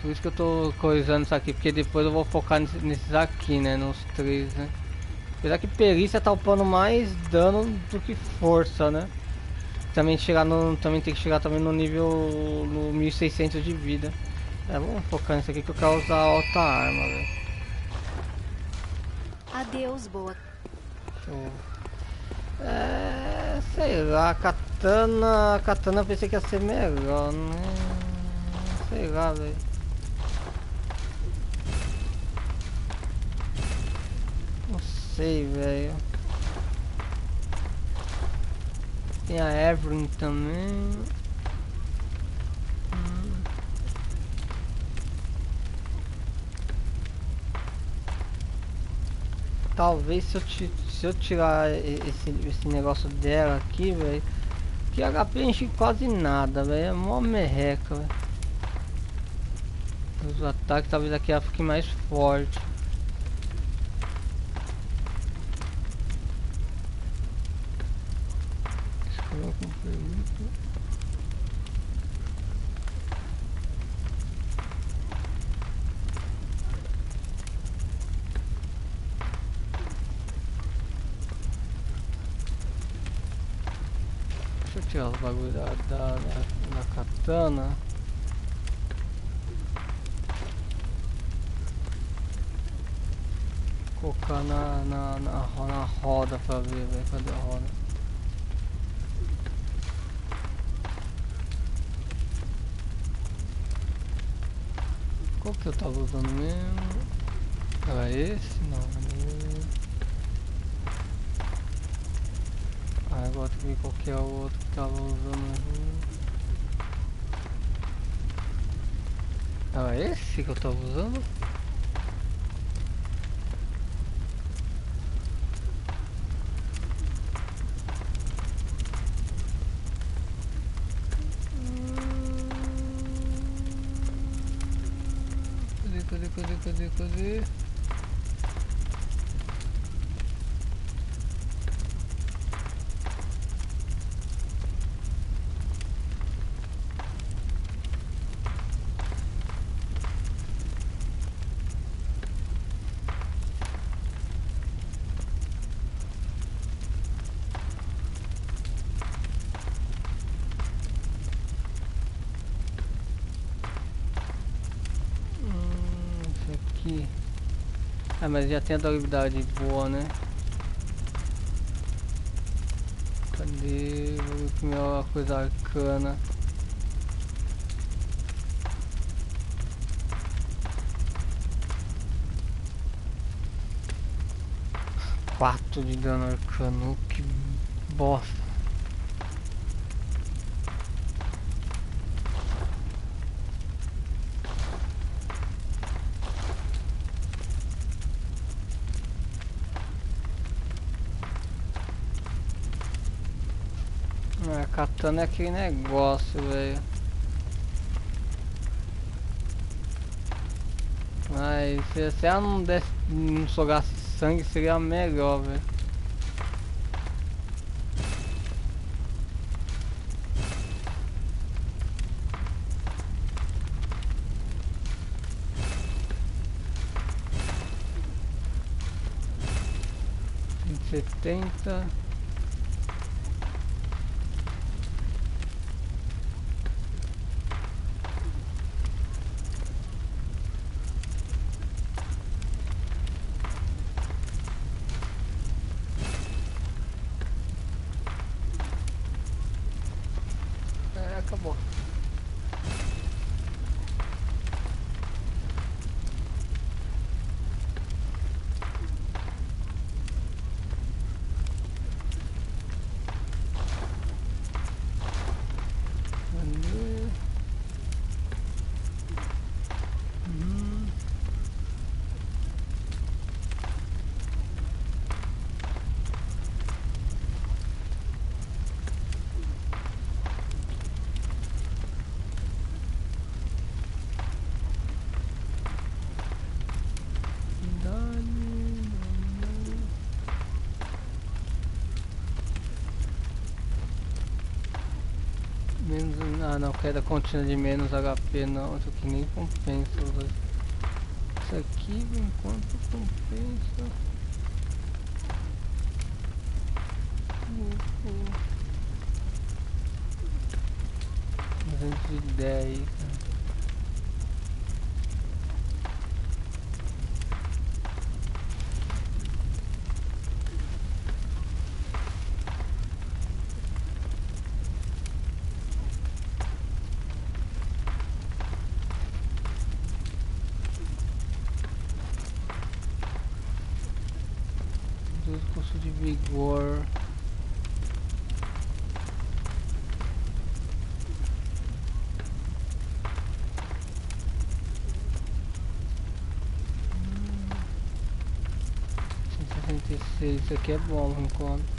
Por isso que eu tô coisando isso aqui, porque depois eu vou focar nesses aqui, né? Nos três, né? Apesar que perícia tá upando mais dano do que força, né? Também chegar no. Também tem que chegar também no nível. no 1600 de vida. É, vamos focar nisso aqui que eu quero usar alta arma, velho. Adeus, boa. Show. É. sei lá, a katana. A katana eu pensei que ia ser melhor, né? Sei lá, velho. Não sei, velho. Tem a Evelyn também. Talvez se eu, ti- se eu tirar esse, esse negócio dela aqui, velho. Que HP enche quase nada, velho. É mó merreca, velho. Os ataques talvez aqui ela fique mais forte. Eu tirar os bagulho da, da, da, katana. Colocar na, na, na, na roda pra ver, velho. Cadê a roda? Qual que eu tava usando mesmo? Era esse? Não, era... Ah, agora tem que ver qual que é o outro que tava usando ali. Era esse que eu tava usando? Cadê, cadê, cadê, cadê, cadê? Mas já tem a durabilidade boa, né? Cadê? Vou ver coisa arcana. Quatro de dano arcano, que bosta. Katana é aquele negócio, velho. Mas se, se ela não desse, não sogasse sangue, seria melhor, velho. Setenta. queda contínua de menos HP não, isso aqui nem compensa Isso aqui enquanto compensa. Duzentos e dez né? 166, isso aqui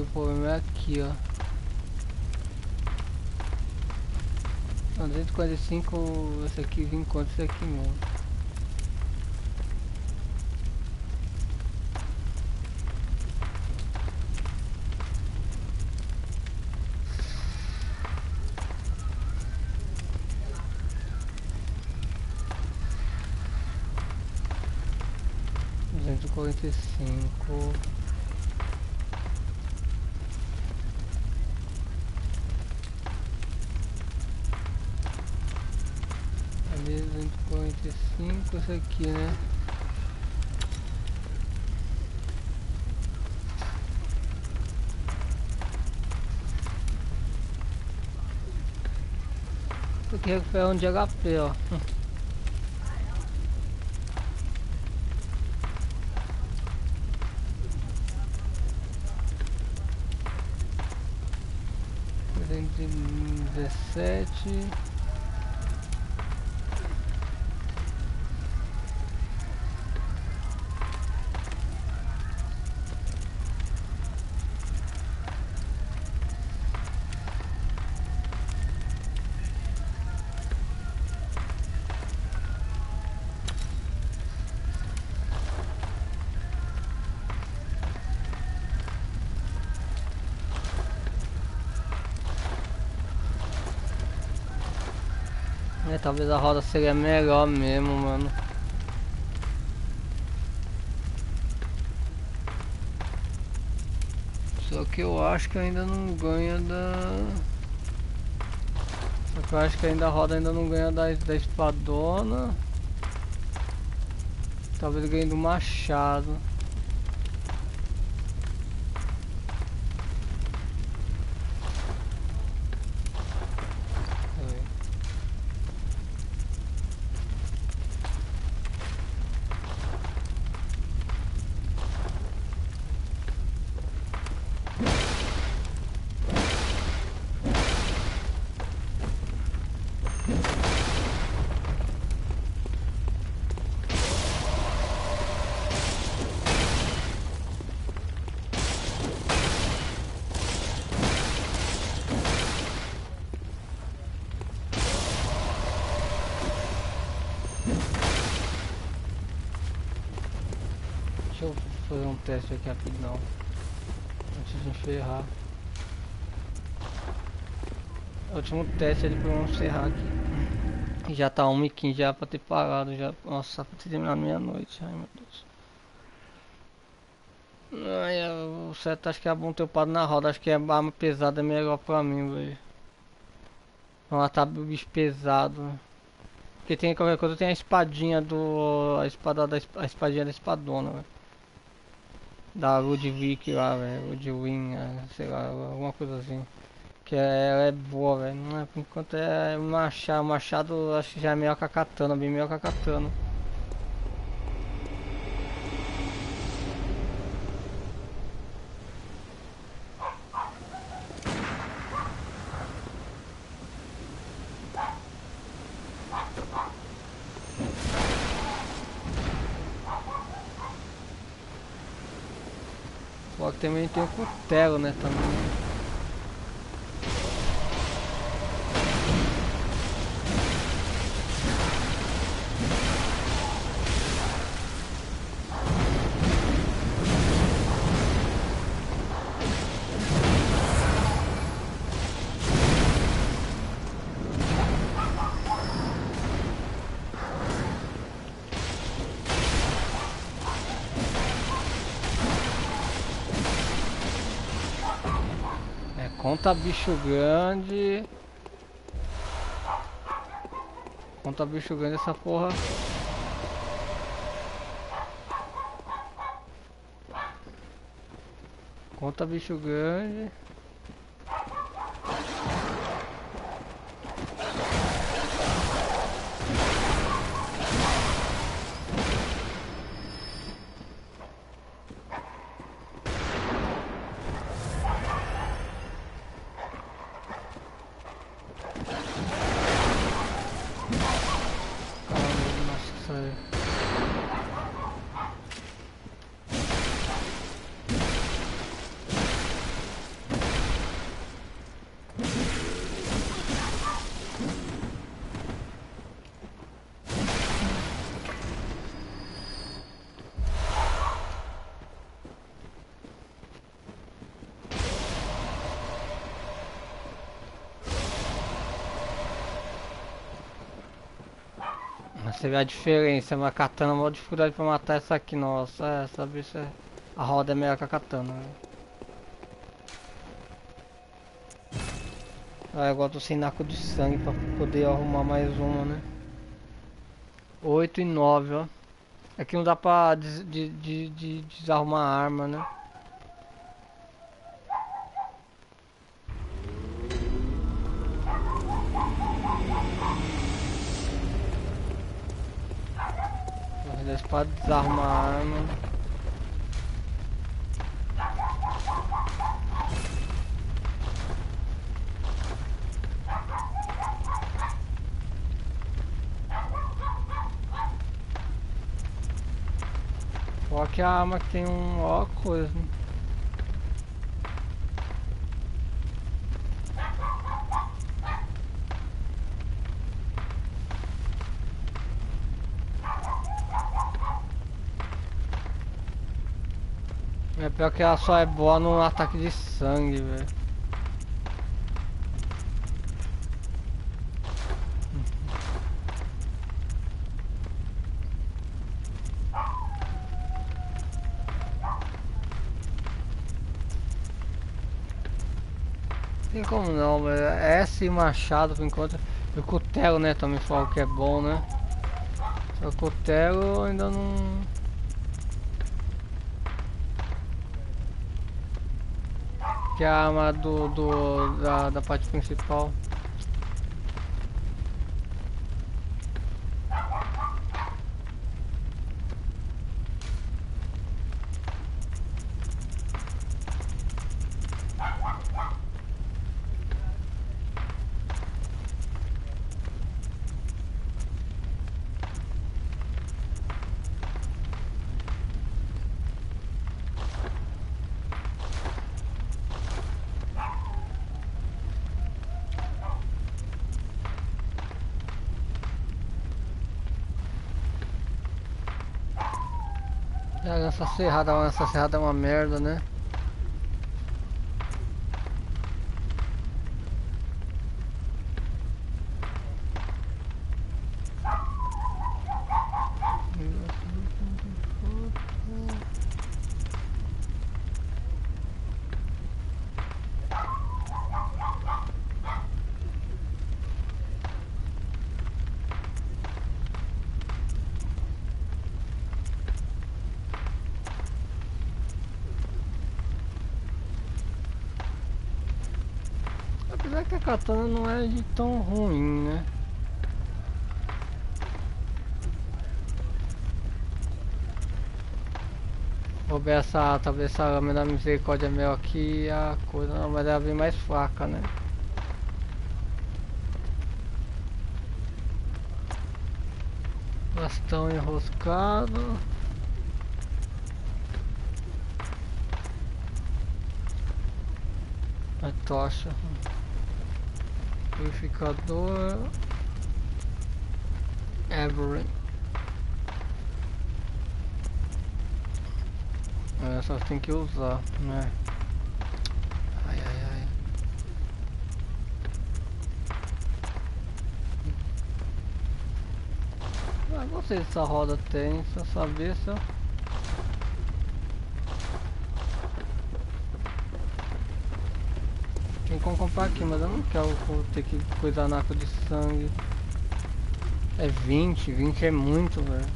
o problema é aqui, ó. Não, 245, esse aqui vem contra esse aqui mesmo. Duzentos e quarenta e cinco. Ali 245, esse aqui, né? Isso aqui recupera um de HP, ó. Dezessete. Talvez a roda seria melhor mesmo, mano. Só que eu acho que ainda não ganha da... Só que eu acho que ainda a roda ainda não ganha da, da espadona. Talvez ganhe do machado. Fazer um teste aqui rapidão. Antes de encerrar. O último teste ele pra eu encerrar aqui. Já tá 1h15 já pra ter parado já. Nossa, pra ter terminado meia-noite. Ai meu Deus. Ai, o certo acho que é bom ter upado na roda, acho que a arma pesada é melhor pra mim, velho. Vamos matar bicho pesado. Porque tem qualquer coisa, tem a espadinha do. a espada da a espadinha da espadona. Da Ludwig lá, velho. Ludwig, é, sei lá, alguma coisa assim. Que é, ela é boa, velho. É, por enquanto é machado, machado acho que já é melhor que a katana, bem melhor que a katana. Só que também tem o cutelo, né, também. Conta bicho grande. Conta bicho grande essa porra. Conta bicho grande. Você vê a diferença, uma katana, maior dificuldade pra matar essa aqui, nossa, essa bicha. A roda é melhor que a katana. né? Ah, agora tô sem naco de sangue pra poder arrumar mais uma, né? 8 e 9, ó. Aqui não dá pra des de, de, de desarrumar a arma, né? Corrida espada desarma a arma. Ó que a arma tem um ó coisa. né? Pior que ela só é boa no ataque de sangue, velho. Tem como não, velho. Essa e machado por enquanto. E o cutelo, né? Também falam que é bom, né? Só o cutelo ainda não. Que é a arma do, do da, da parte principal. Serrada, a lança serrada é uma merda, né? Tão ruim, né? Vou ver essa, talvez essa lâmina da misericórdia é melhor que a coisa, não, mas ela vem mais fraca, né? Bastão enroscado. A tocha. Purificador. Everett. É, só tem que usar, né? Ai, ai, ai. Ah, gostei dessa roda tem, só saber se eu... como comprar aqui, mas eu não quero ter que coisar naco de sangue. É 20, 20 é muito, velho.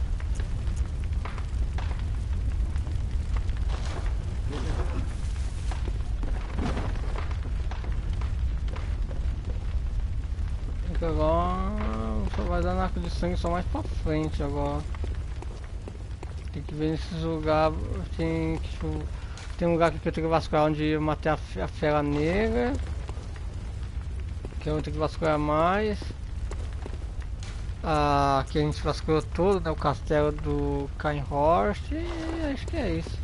Que agora só vai dar naco de sangue só mais pra frente agora. Tem que ver nesses lugares. Tem. Tem um lugar aqui que eu tenho que vasculhar onde eu matei a, a fera negra. Que eu vou ter que vasculhar mais. Ah, aqui a gente vasculhou tudo, né? O castelo do Kainhorst e acho que é isso.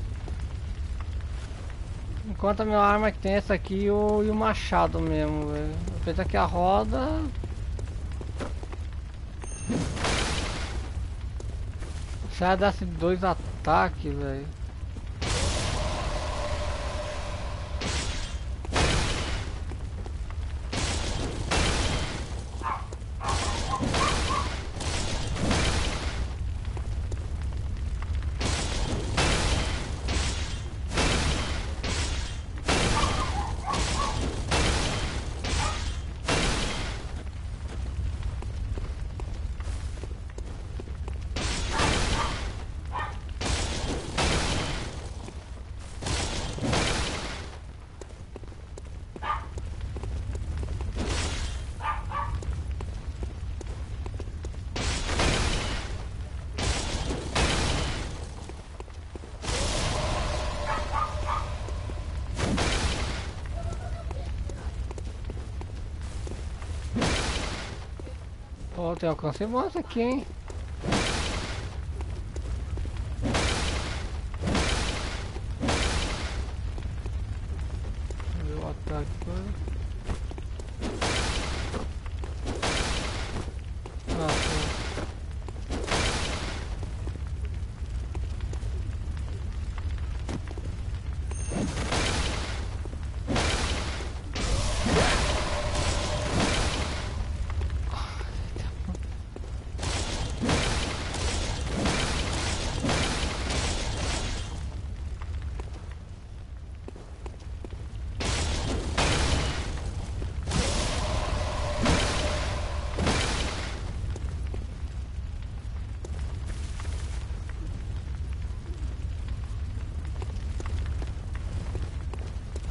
Enquanto a minha arma que tem essa aqui e o, e o machado mesmo, velho. Apesar que a roda. Se ela desse dois ataques, velho. Tem alcance essa aqui, hein?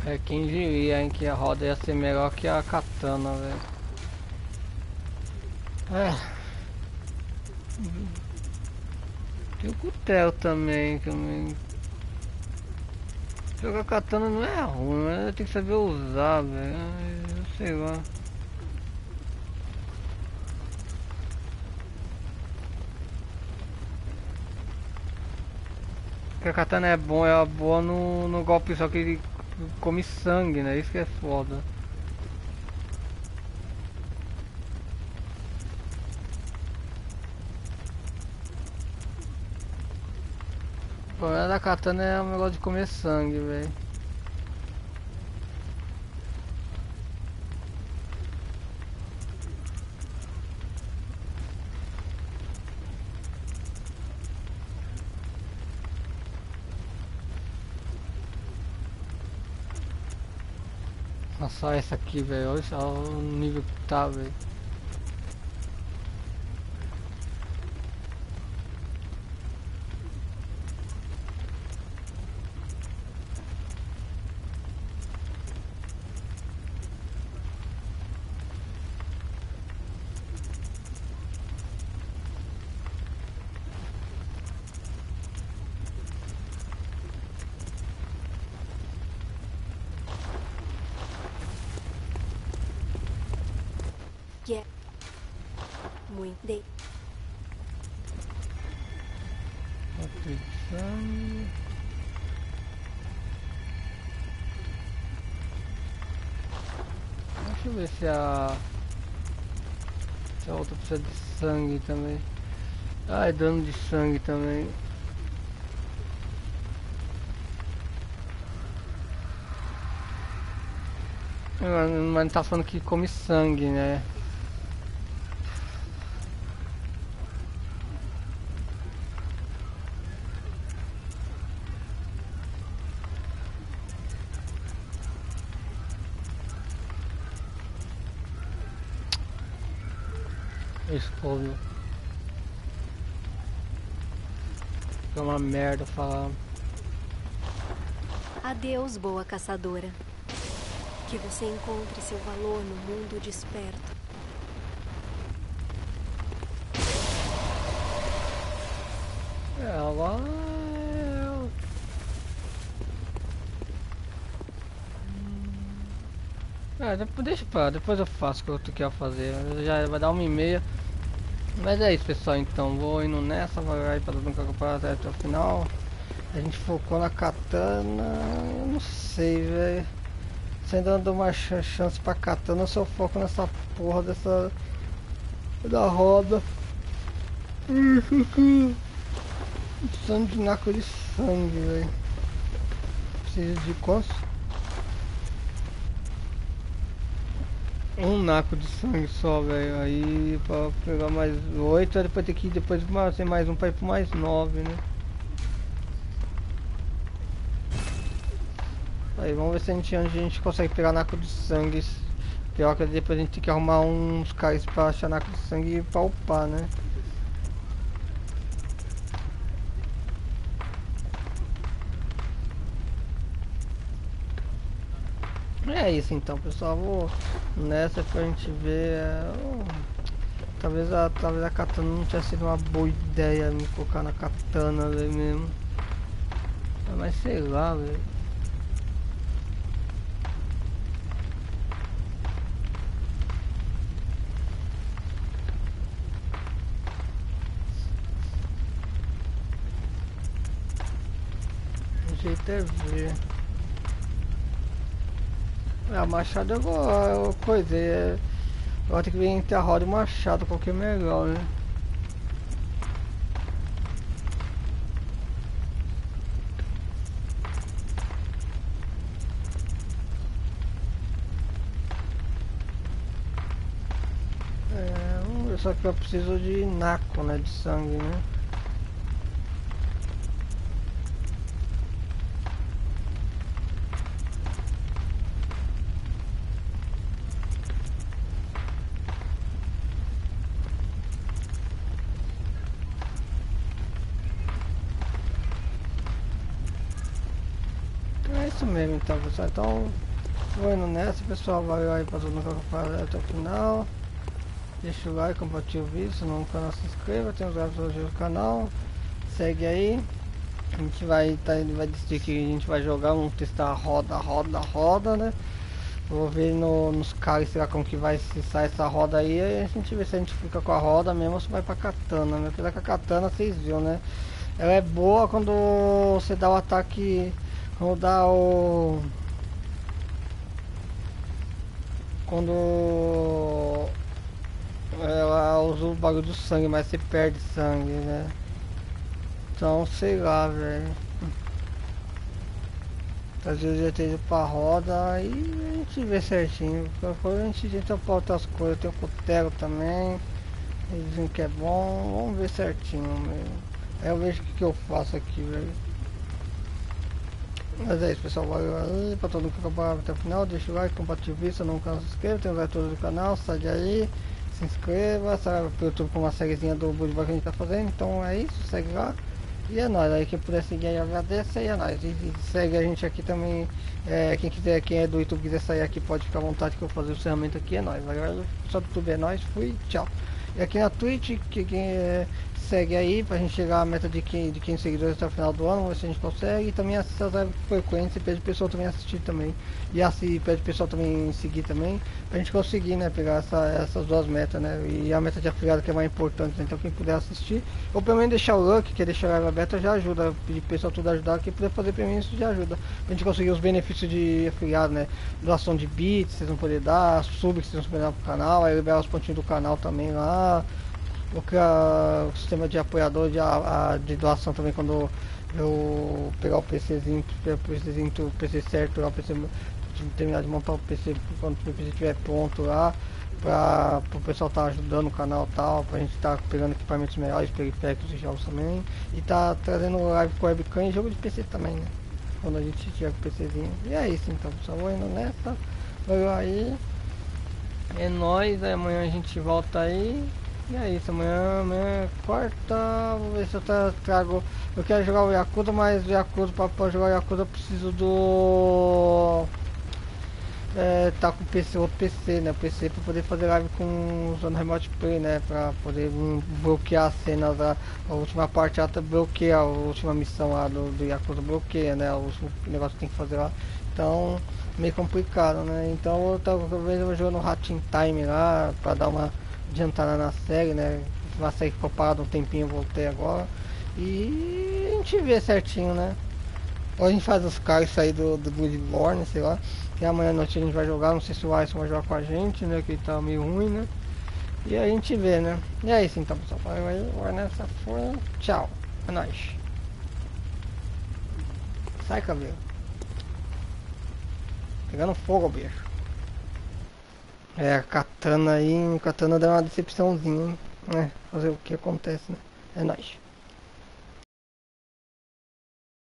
É, quem diria, hein, que a roda ia ser melhor que a katana, velho. É. Tem o cutelo também, também. Jogar katana não é ruim, mas tem que saber usar, velho. Eu sei lá. Porque a katana é bom, é boa no, no golpe só que come sangue, né? Isso que é foda. O problema da katana é o negócio de comer sangue, velho. Olha essa aqui, velho. Olha só o nível que tá, velho. Também. É dano de sangue também. Mas não tá falando que come sangue, né? Explodiu. É uma merda falar. Adeus, boa caçadora. Que você encontre seu valor no mundo desperto. Ela é. É, depois, deixa pra, depois eu faço o que eu tu quer fazer. Já vai dar uma e meia. Mas é isso pessoal, então vou indo nessa, vai todo mundo acompanhar até o final. A gente focou na katana, eu não sei, velho. Se ainda dou uma ch- chance pra katana, eu só foco nessa porra dessa. da roda. Precisando de naco de sangue, velho. Preciso de quantos? Um naco de sangue só, velho. Aí pra pegar mais oito, aí depois ter que ir depois tem mais um pra ir pro mais nove, né? Aí vamos ver se a gente, a gente consegue pegar naco de sangue. Pior que depois a gente tem que arrumar uns caras pra achar naco de sangue e pra upar, né? É isso então pessoal, vou nessa pra gente ver. é, oh, talvez, a, talvez a katana não tenha sido uma boa ideia me colocar na katana velho, mesmo. Mas sei lá, velho. Jeito é ver. Ah, machado eu vou. Eu coisei. É... Tem que ver entre a roda e machado, qual que é melhor, né? É, ver, só que eu preciso de naco, né? De sangue, né? Então pessoal, então vou indo nessa pessoal, valeu aí pra todo mundo que acompanhou até o final. Deixa o like, compartilha o vídeo, se não no canal se inscreva, tem os hoje no canal. Segue aí. A gente vai, tá, vai decidir que a gente vai jogar, vamos testar a roda, roda, roda, né? Vou ver no, nos caras será como que vai se sair essa roda aí, aí a gente vê se a gente fica com a roda mesmo ou se vai pra katana, né? Que a katana vocês viram, né? Ela é boa quando você dá o ataque dá o. Quando ela usa o bagulho do sangue, mas você perde sangue, né? Então sei lá, velho. Às vezes eu tenho pra roda aí a gente vê certinho. Coisa a gente tenta pôr outras coisas. Tem o cutelo também. Eles dizem que é bom. Vamos ver certinho mesmo. Aí eu vejo o que, que eu faço aqui, velho. Mas é isso pessoal, valeu aí pra todo mundo que acompanhou até o final, deixa o like, compartilha não canal, se inscreva, tem os todos do canal, sai daí, se inscreva, sai pro YouTube com uma sériezinha do Budibag que a gente tá fazendo, então é isso, segue lá. E é nóis, aí quem puder seguir aí agradece, aí é nóis. E, e segue a gente aqui também, é, quem quiser, quem é do YouTube quiser sair aqui pode ficar à vontade que eu vou fazer o encerramento aqui, é nóis. Valeu, só do YouTube é nóis, fui, tchau. E aqui na Twitch, que quem é, consegue aí, pra gente chegar à meta de 15, de 15 seguidores até o final do ano, vamos ver se a gente consegue. E também assistir as lives frequentes e pede pessoal também assistir também. E assim, pede pessoal também seguir também, pra gente conseguir, né, pegar essa, essas duas metas, né. E a meta de afiliado que é mais importante, né? então quem puder assistir, ou pelo menos deixar o luck, que é deixar a live aberta, já ajuda. Pedir pessoal tudo ajudar, quem puder fazer pra mim isso já ajuda. Pra gente conseguir os benefícios de afiliado, né. Doação de bits, vocês vão poder dar, sub que vocês vão poder dar pro canal, aí liberar os pontinhos do canal também lá o que a, o sistema de apoiador de, a, a, de doação também quando eu pegar o PCzinho, o PCzinho, o PC certo, o PC, terminar de montar o PC quando o PC estiver pronto lá, para o pessoal estar tá ajudando o canal tal, pra gente estar tá pegando equipamentos melhores, periféricos e jogos também, e tá trazendo live com webcam e jogo de PC também, né? Quando a gente tiver com o PCzinho. E é isso então, pessoal, vou indo nessa, valeu aí. É nóis, aí amanhã a gente volta aí. E é isso, amanhã, amanhã é quarta, vou ver se eu tra- trago. Eu quero jogar o Yakuza, mas o Yakuza, pra, pra jogar o Yakuza eu preciso do. É, tá com PC, outro PC, né? PC pra poder fazer live com usando Remote Play, né? Pra poder hum, bloquear as cenas da a última parte ela tá bloqueia, a última missão lá do, do Yakuza bloqueia, né? O último negócio que tem que fazer lá. Então, meio complicado, né? Então eu talvez eu jogando Hatching Time lá pra dar uma adiantada na série, né? Uma série ficou parada um tempinho, voltei agora. E a gente vê certinho, né? Ou a gente faz os caras sair do, do Bloodborne, sei lá. E amanhã à noite a gente vai jogar, não sei se o Alisson vai jogar com a gente, né? Que tá meio ruim, né? E a gente vê, né? E é isso então, pessoal. Agora nessa foi. Tchau. É nóis. Sai, cabelo. Pegando fogo, bicho. É, a katana aí, a katana deu uma decepçãozinha, hein? É, fazer o que acontece, né? É nóis.